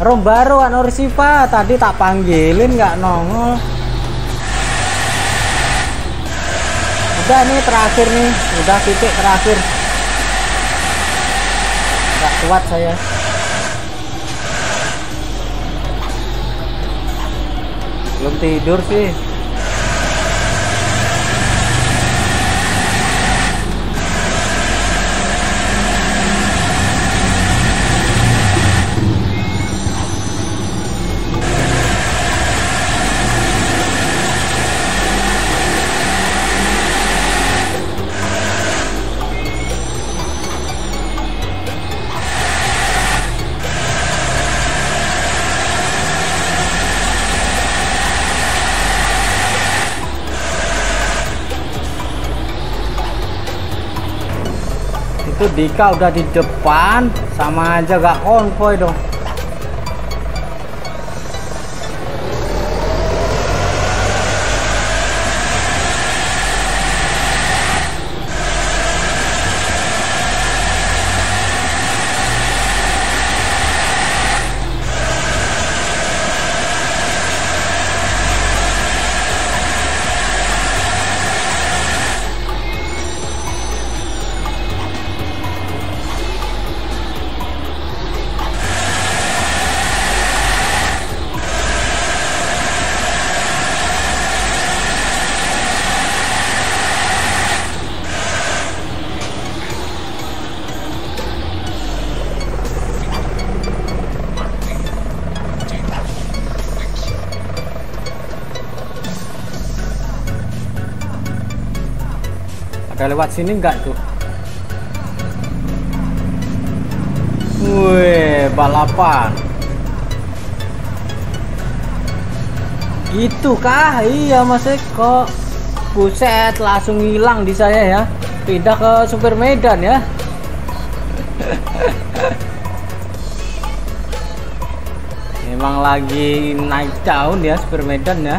Anur Siva tadi tak panggilin nggak nongol. Udah nih terakhir nih, udah titik terakhir. Nggak kuat saya. Belum tidur sih. Dika udah di depan sama aja gak konvoy dong lewat sini enggak tuh Wih, balapan. Gitu kah? Iya Mas Eko. Buset, langsung hilang di saya ya. Pindah ke Super Medan ya. Memang lagi naik daun ya Super Medan ya.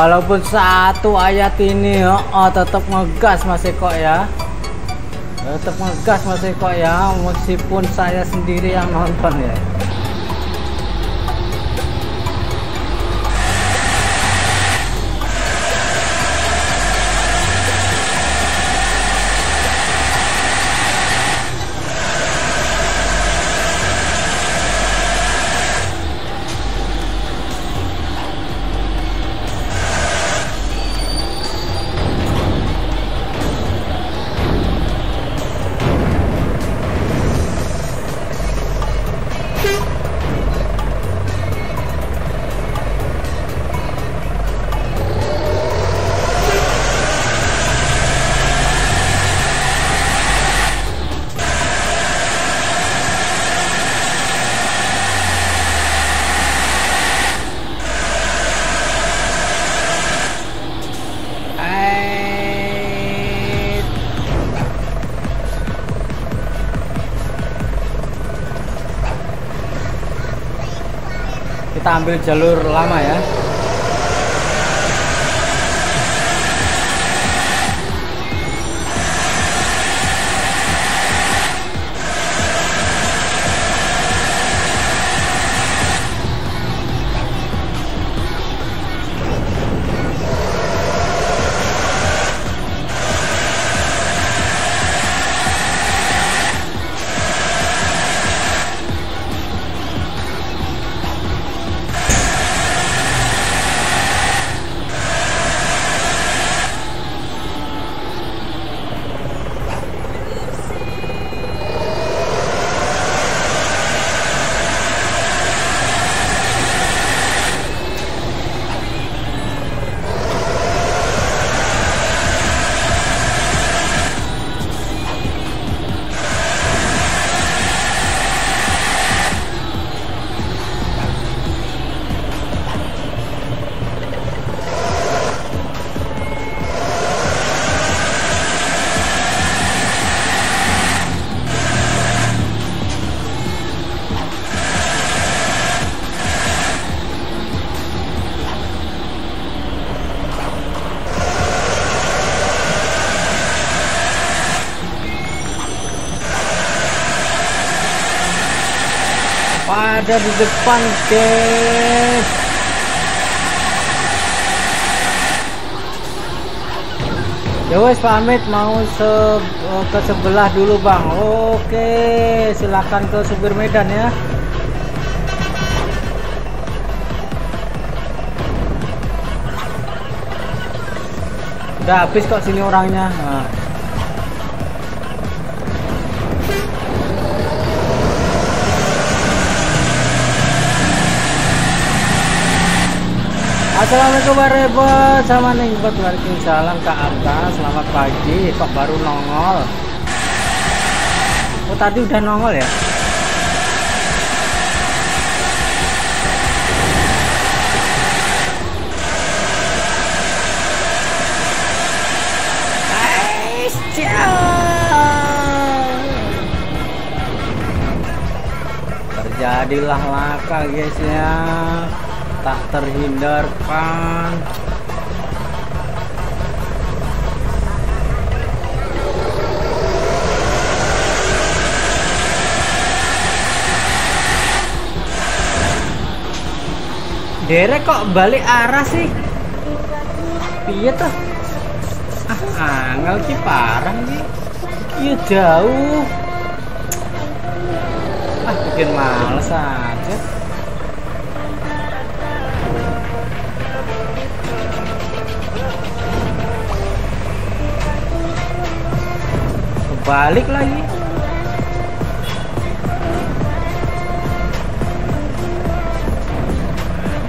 Walaupun satu ayat ini oh, oh tetap ngegas Mas Eko ya. Tetap ngegas Mas Eko ya meskipun saya sendiri yang nonton ya. Kita ambil jalur lama ya. Pada di depan guys. Ya wes pamit mau se eh, ke sebelah dulu bang. Oke silakan ke supir Medan ya. Udah habis kok sini orangnya. Nah. Assalamualaikum warahmatullahi sama nih buat Waalaikumsalam Kak Arta Selamat pagi. Kok baru nongol? Oh tadi udah nongol ya. Terjadilah laka guys ya Tak terhindarkan Derek kok balik arah sih? Piye tuh? Ah, angel ki parah ki. Iya jauh. Ah, bikin males aja. Balik lagi.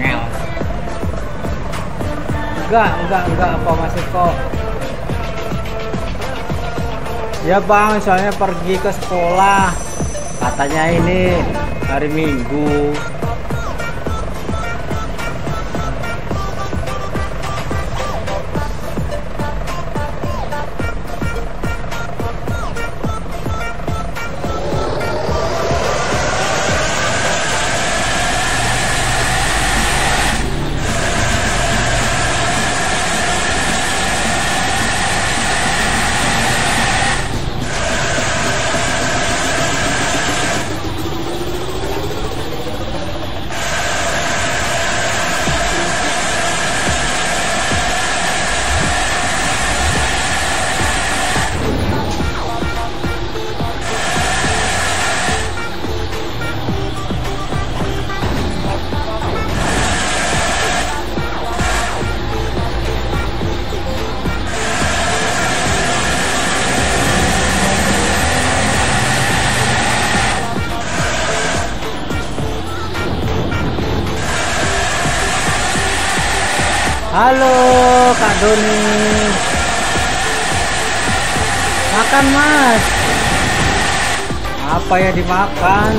Ngel. Enggak, enggak, enggak apa masih kok. Ya bang, soalnya pergi ke sekolah. Katanya ini hari Minggu. Dimakan?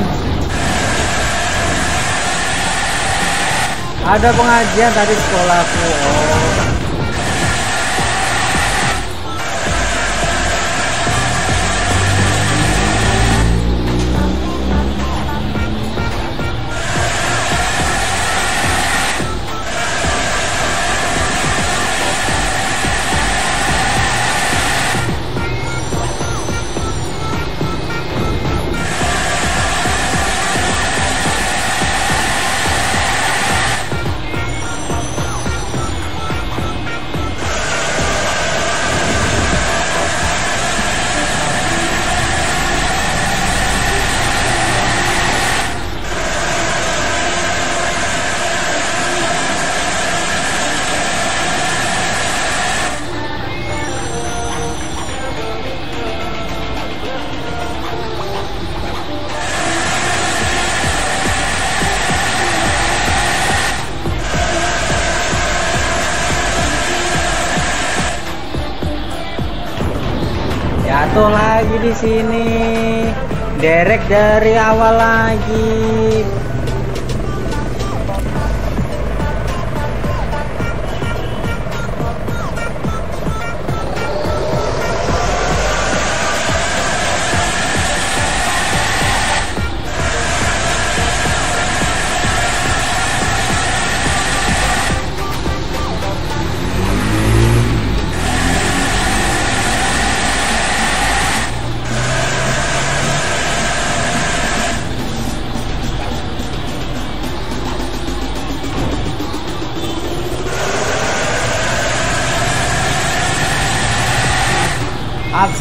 Ada pengajian tadi di sekolahku. Oh. Sini. Derek dari awal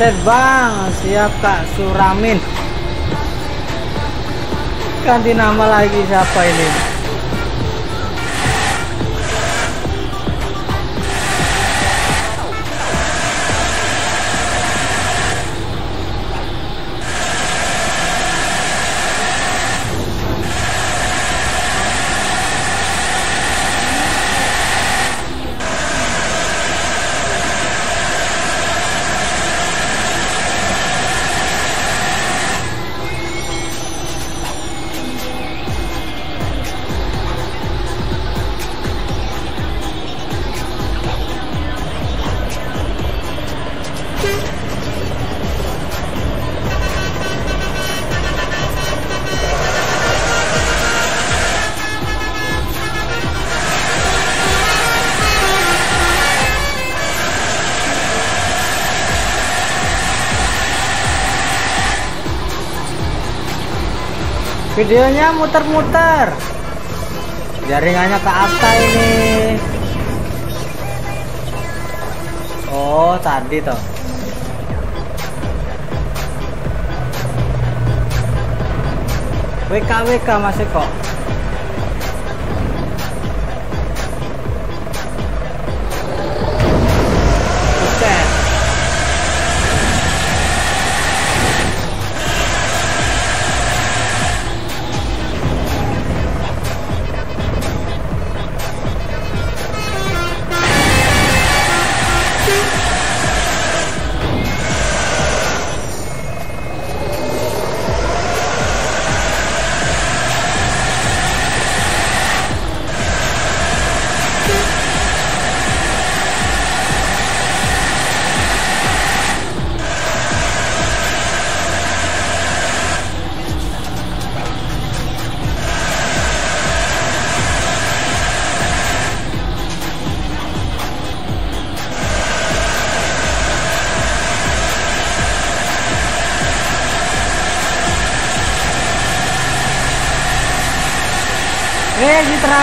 Absen bang, siap kak Suramin. Ganti nama lagi siapa ini? Videonya muter-muter. Jaringannya ke apa ini? Oh, tadi toh. WK WK masih kok.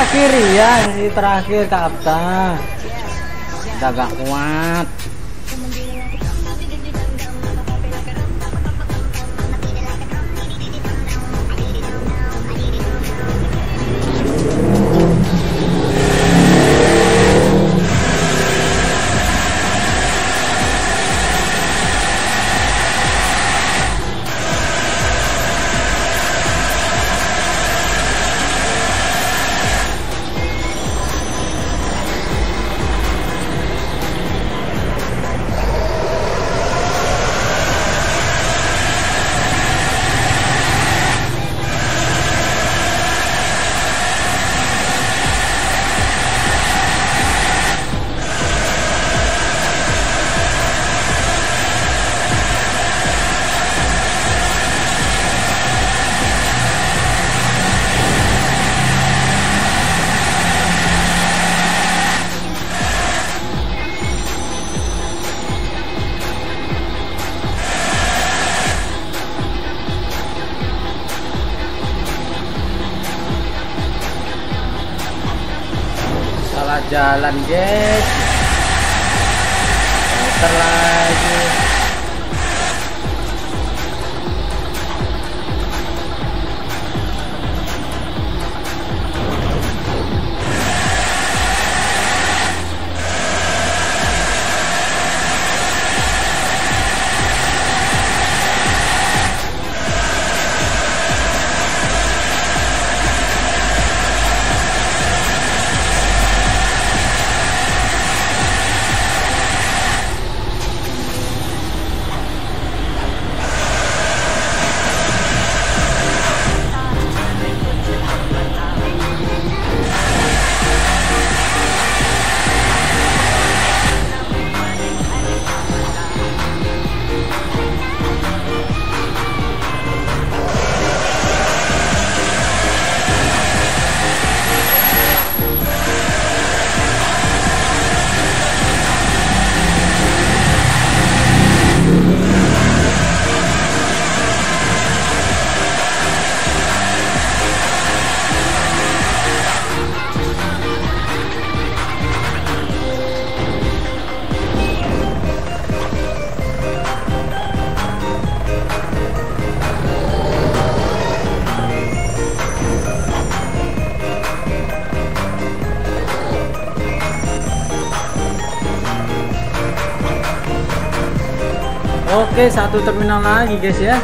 Terakhir ya, si terakhir Abta. Udah gak kuat. Oke, satu terminal lagi guys ya.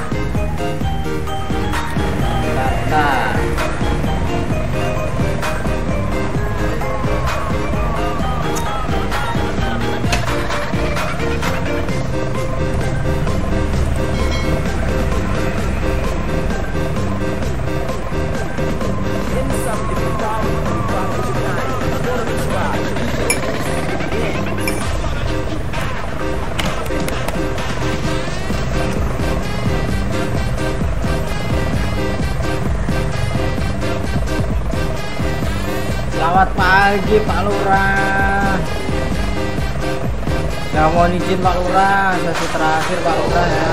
Terakhir Pak ya.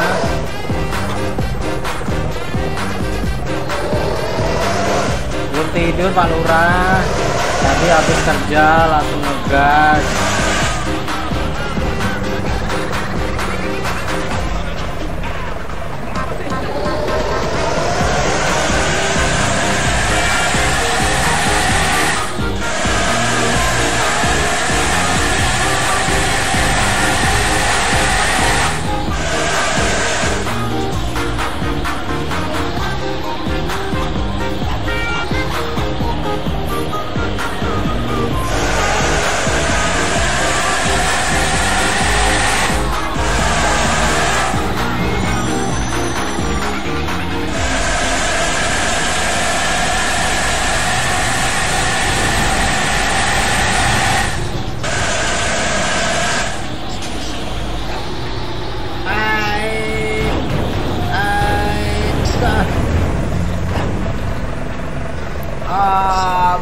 Belum tidur Pak Lurah. Tadi habis kerja langsung ngegas.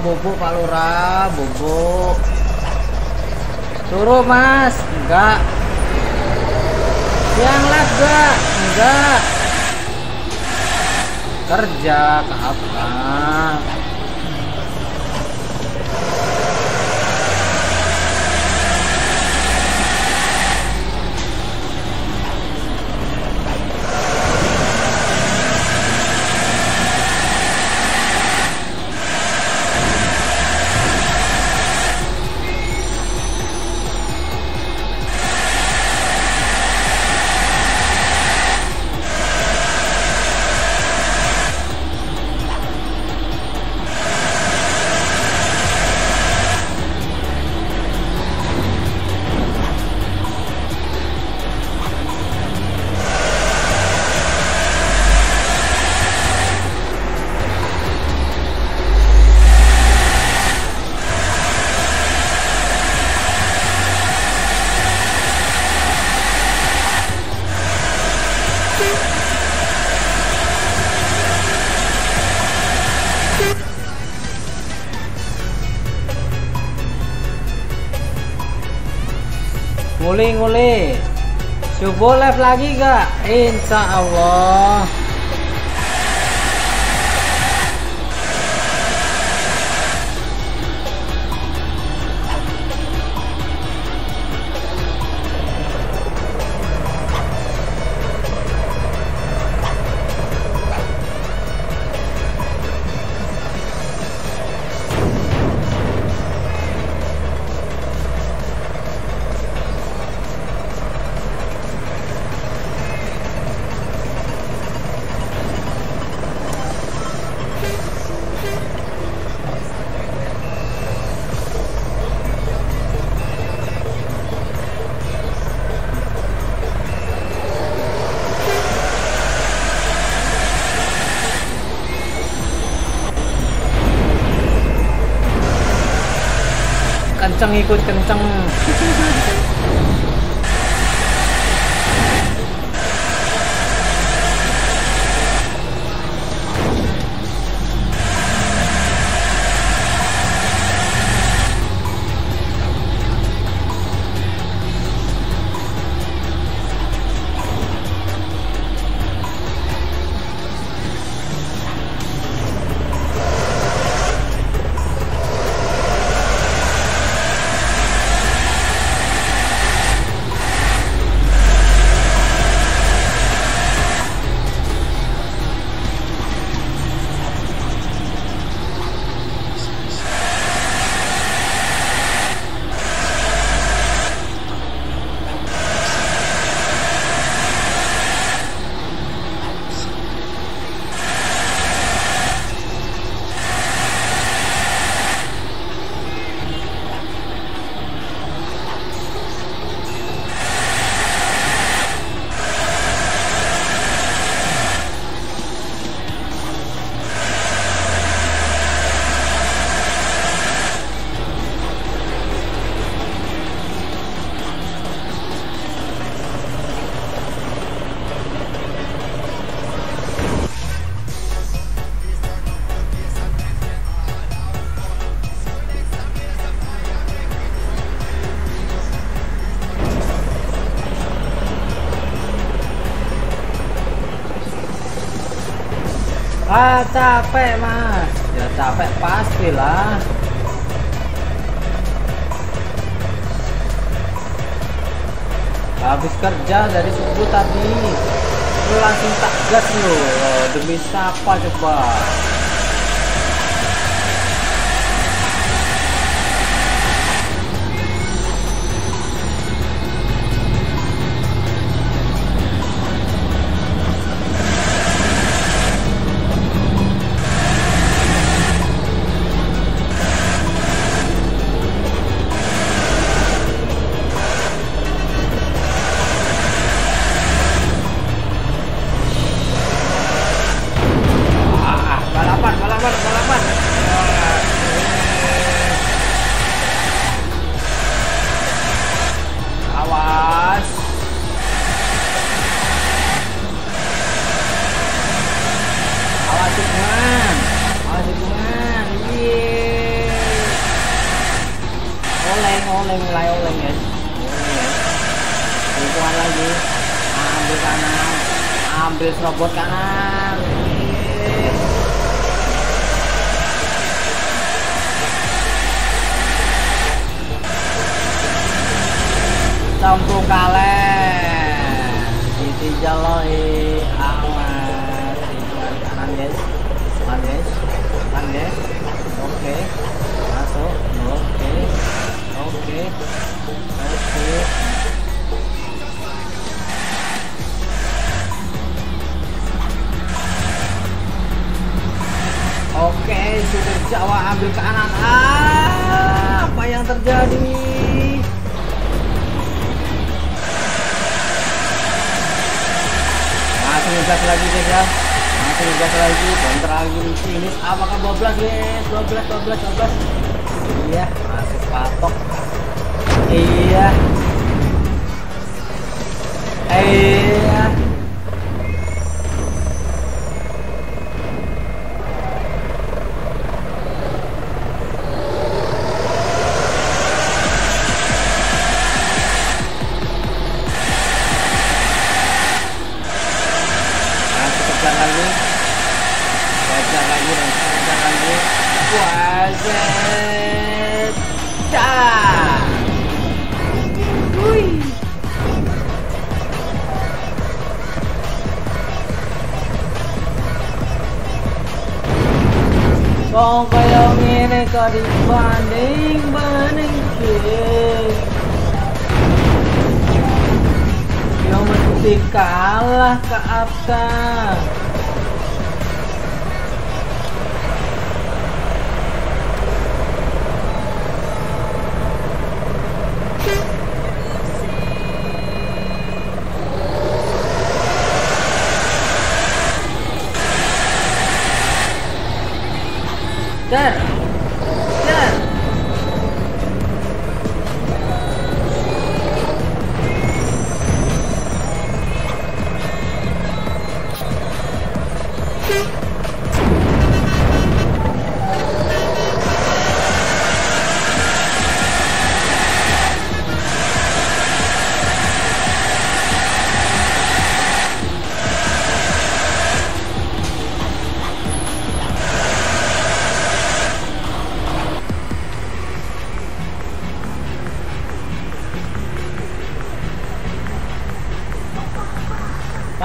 Bubuk Pak Lurah, bubuk. Suruh Mas, enggak. Yang laga, enggak. Kerja ke Live lagi gak? Insya Allah. Tá, pera,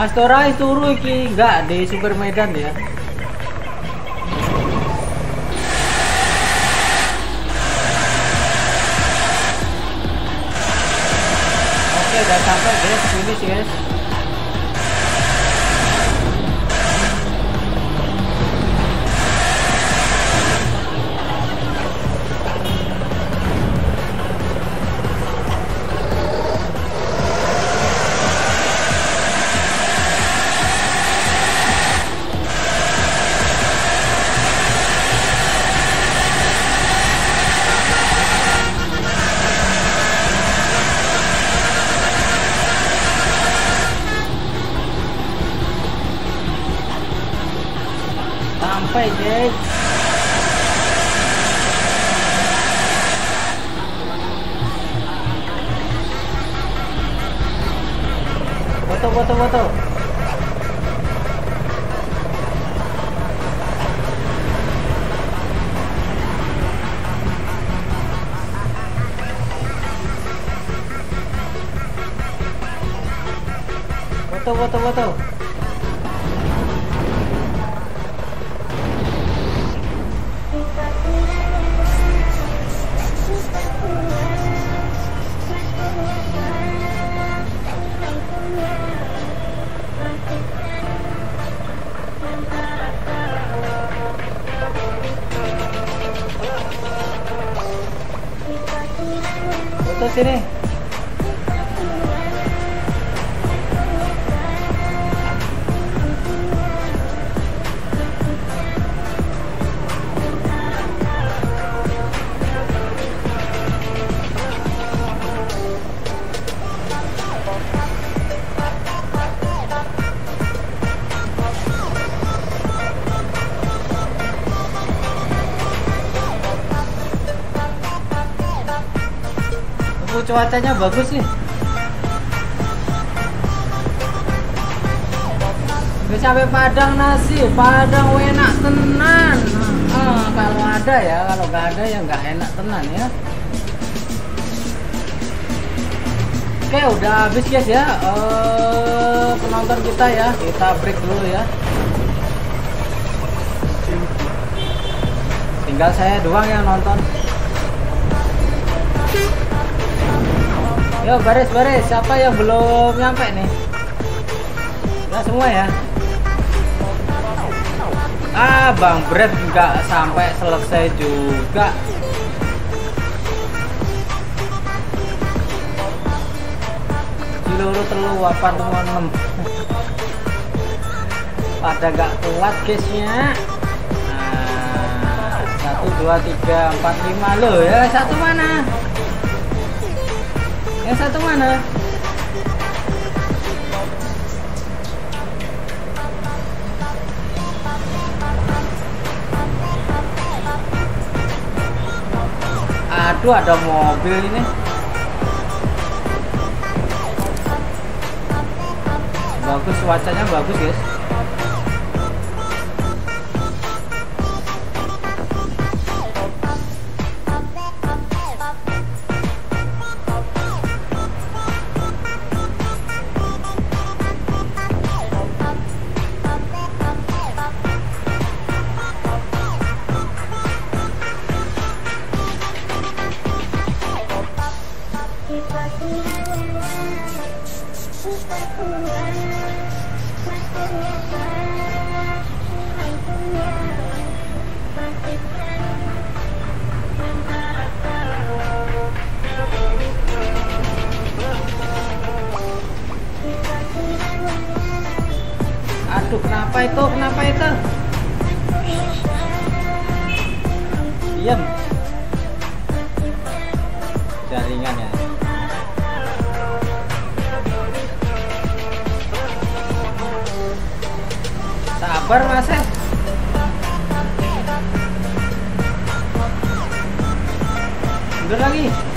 Astora turu iki enggak di Super Medan ya. Oke, udah sampai guys, finish guys. Cuacanya bagus nih. Udah sampai Padang nasi, Padang enak tenan. Ah, kalau ada ya, kalau nggak ada ya nggak enak tenan ya. Oke, udah habis guys ya. Eh, penonton kita ya, kita break dulu ya. Tinggal saya doang yang nonton. Yo baris baris, siapa yang belum nyampe nih? Udah semua ya. Ah, Bang Brad nggak sampai selesai juga. Ciluru telu apa enam. Pada nggak kuat guysnya. Nah, satu dua tiga empat lima loh ya satu mana? Yang satu mana? Aduh, ada mobil ini. Bagus cuacanya bagus, guys. Sabar mas eh. Mundur lagi.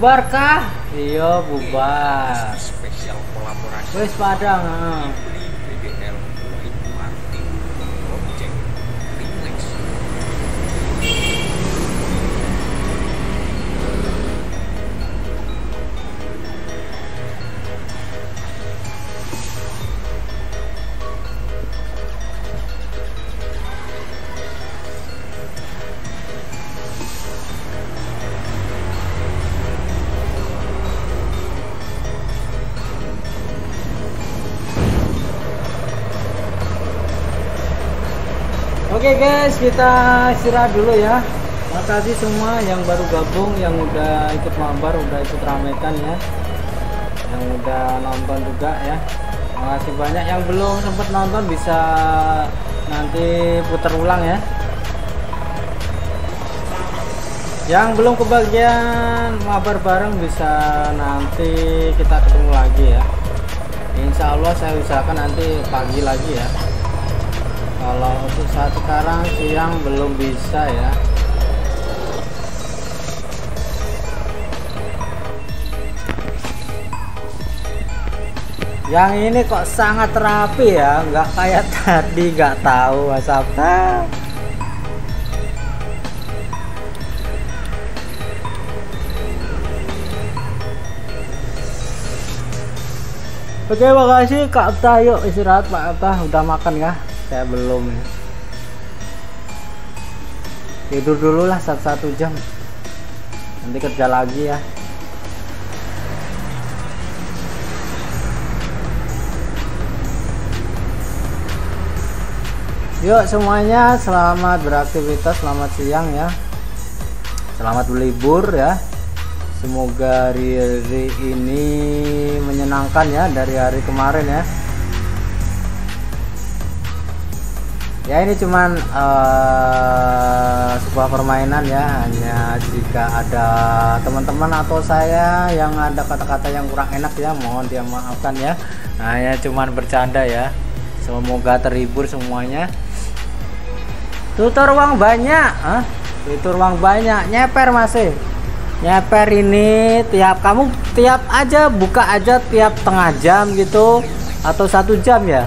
Bubar kah? Iya bubar. Spesial kolaborasi Wes Padang. ah. Oke guys, kita istirahat dulu ya. makasih semua yang baru gabung yang udah ikut mabar udah ikut ramekan ya. Yang udah nonton juga ya. Makasih banyak. Yang belum sempat nonton bisa nanti putar ulang ya. Yang belum kebagian mabar bareng bisa nanti kita ketemu lagi ya. Insya Allah saya usahakan nanti pagi lagi ya kalau untuk saat sekarang siang belum bisa ya. Yang ini kok sangat rapi ya nggak kayak tadi nggak tahu Sabta Oke makasih Kak Abta yuk istirahat Pak Abta udah makan ya saya belum tidur dulu lah satu satu jam nanti kerja lagi ya Yuk semuanya selamat beraktivitas, selamat siang ya. Selamat berlibur ya. Semoga hari ini menyenangkan ya dari hari kemarin ya. Ya ini cuman eh, sebuah permainan ya, hanya jika ada teman-teman atau saya yang ada kata-kata yang kurang enak ya, mohon dia maafkan ya. Hanya cuman bercanda ya. Semoga terhibur semuanya. Tutor uang banyak, Hah? Tutor uang banyak, nyeper masih. Nyeper ini tiap kamu tiap aja buka aja tiap tengah jam gitu atau satu jam ya.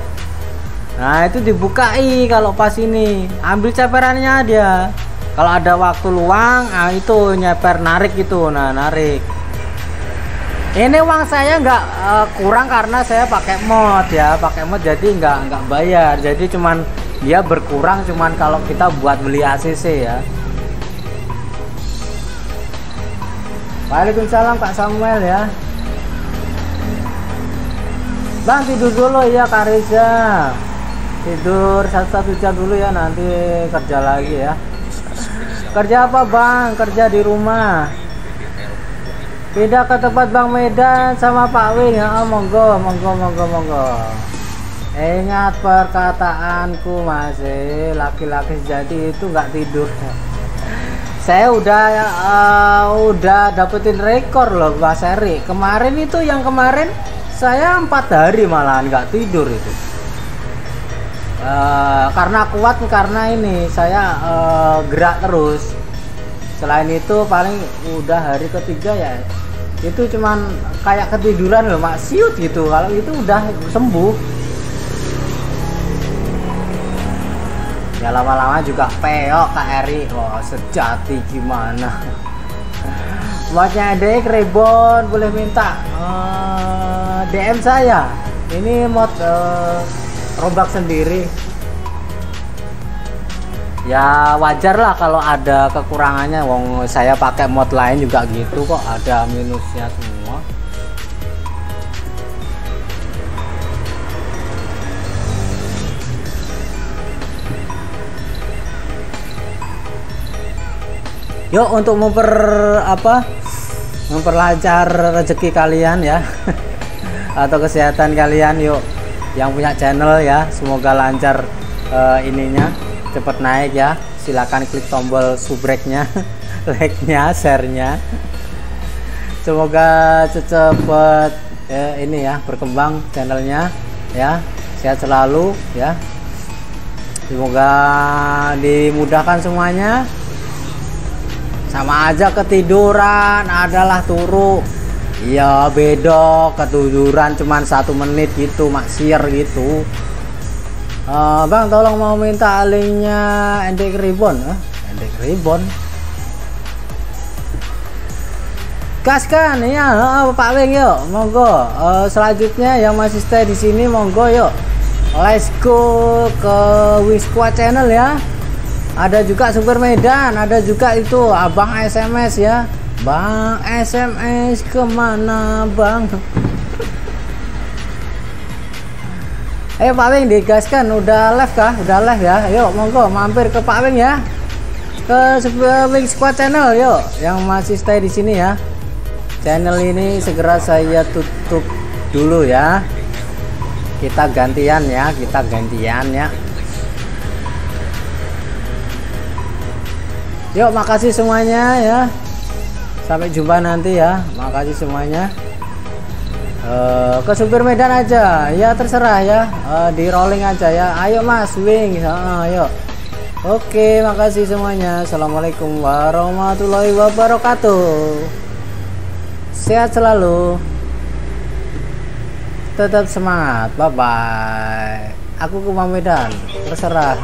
Nah itu dibukai kalau pas ini ambil ceperannya dia. Kalau ada waktu luang, ah itu nyeper narik gitu, nah narik. Ini uang saya nggak eh, kurang karena saya pakai mod ya, pakai mod jadi nggak nggak bayar, jadi cuman dia berkurang cuman kalau kita buat beli ACC ya. Waalaikumsalam Pak Samuel ya. Bang tidur dulu ya Kak Reza. Tidur satu-satu jam dulu ya nanti kerja lagi ya. Kerja apa Bang? Kerja di rumah. Pindah ke tempat Bang Medan sama Pak Win ya. Oh, monggo, monggo, monggo, monggo. Ingat perkataanku masih laki-laki sejati itu nggak tidur. Saya udah eh, udah dapetin rekor loh Pak Seri. Kemarin itu yang kemarin saya empat hari malahan nggak tidur itu. Eh, karena kuat karena ini saya eh, gerak terus. Selain itu paling udah hari ketiga ya itu cuman kayak ketiduran loh maksiut gitu. Kalau itu udah sembuh. ya lama-lama juga peok Kak Eri wah sejati gimana modnya dek Rebon boleh minta eh, DM saya ini mod eh, robak sendiri. Ya wajar lah kalau ada kekurangannya. Wong saya pakai mod lain juga gitu kok ada minusnya semua. Yuk untuk memper apa memperlancar rezeki kalian ya. Atau kesehatan kalian yuk yang punya channel ya semoga lancar eh, ininya cepet naik ya. Silakan klik tombol subreknya like-nya share-nya. Semoga cepet eh, ini ya berkembang channelnya ya. Sehat selalu ya. Semoga dimudahkan semuanya. Sama aja ketiduran adalah turu iya beda. Ketiduran cuman satu menit gitu maksir gitu. Eh, bang tolong mau minta linknya endek ribbon eh? endek ribbon gaskan ya eh, Pak Weng yuk monggo. Eh, selanjutnya yang masih stay di sini monggo yuk. Let's go ke Wisqua channel ya. Ada juga Super Medan ada juga itu abang SMS ya Bang SMS ke mana bang? Ayo Pak Weng digaskan. Udah live kah? Udah live ya? Yuk monggo mampir ke Pak Weng ya. Ke Wing Squad channel yuk. Yang masih stay di sini ya. Channel ini segera saya tutup dulu ya. Kita gantian ya kita gantian ya. Yuk makasih semuanya ya sampai jumpa nanti ya. Makasih semuanya. Eh, ke supir Medan aja. Ya terserah ya. Eh, di rolling aja ya. Ayo mas wing. Ah, ayo. Oke makasih semuanya. Assalamualaikum warahmatullahi wabarakatuh. Sehat selalu. Tetap semangat. Bye bye aku ke Medan. Terserah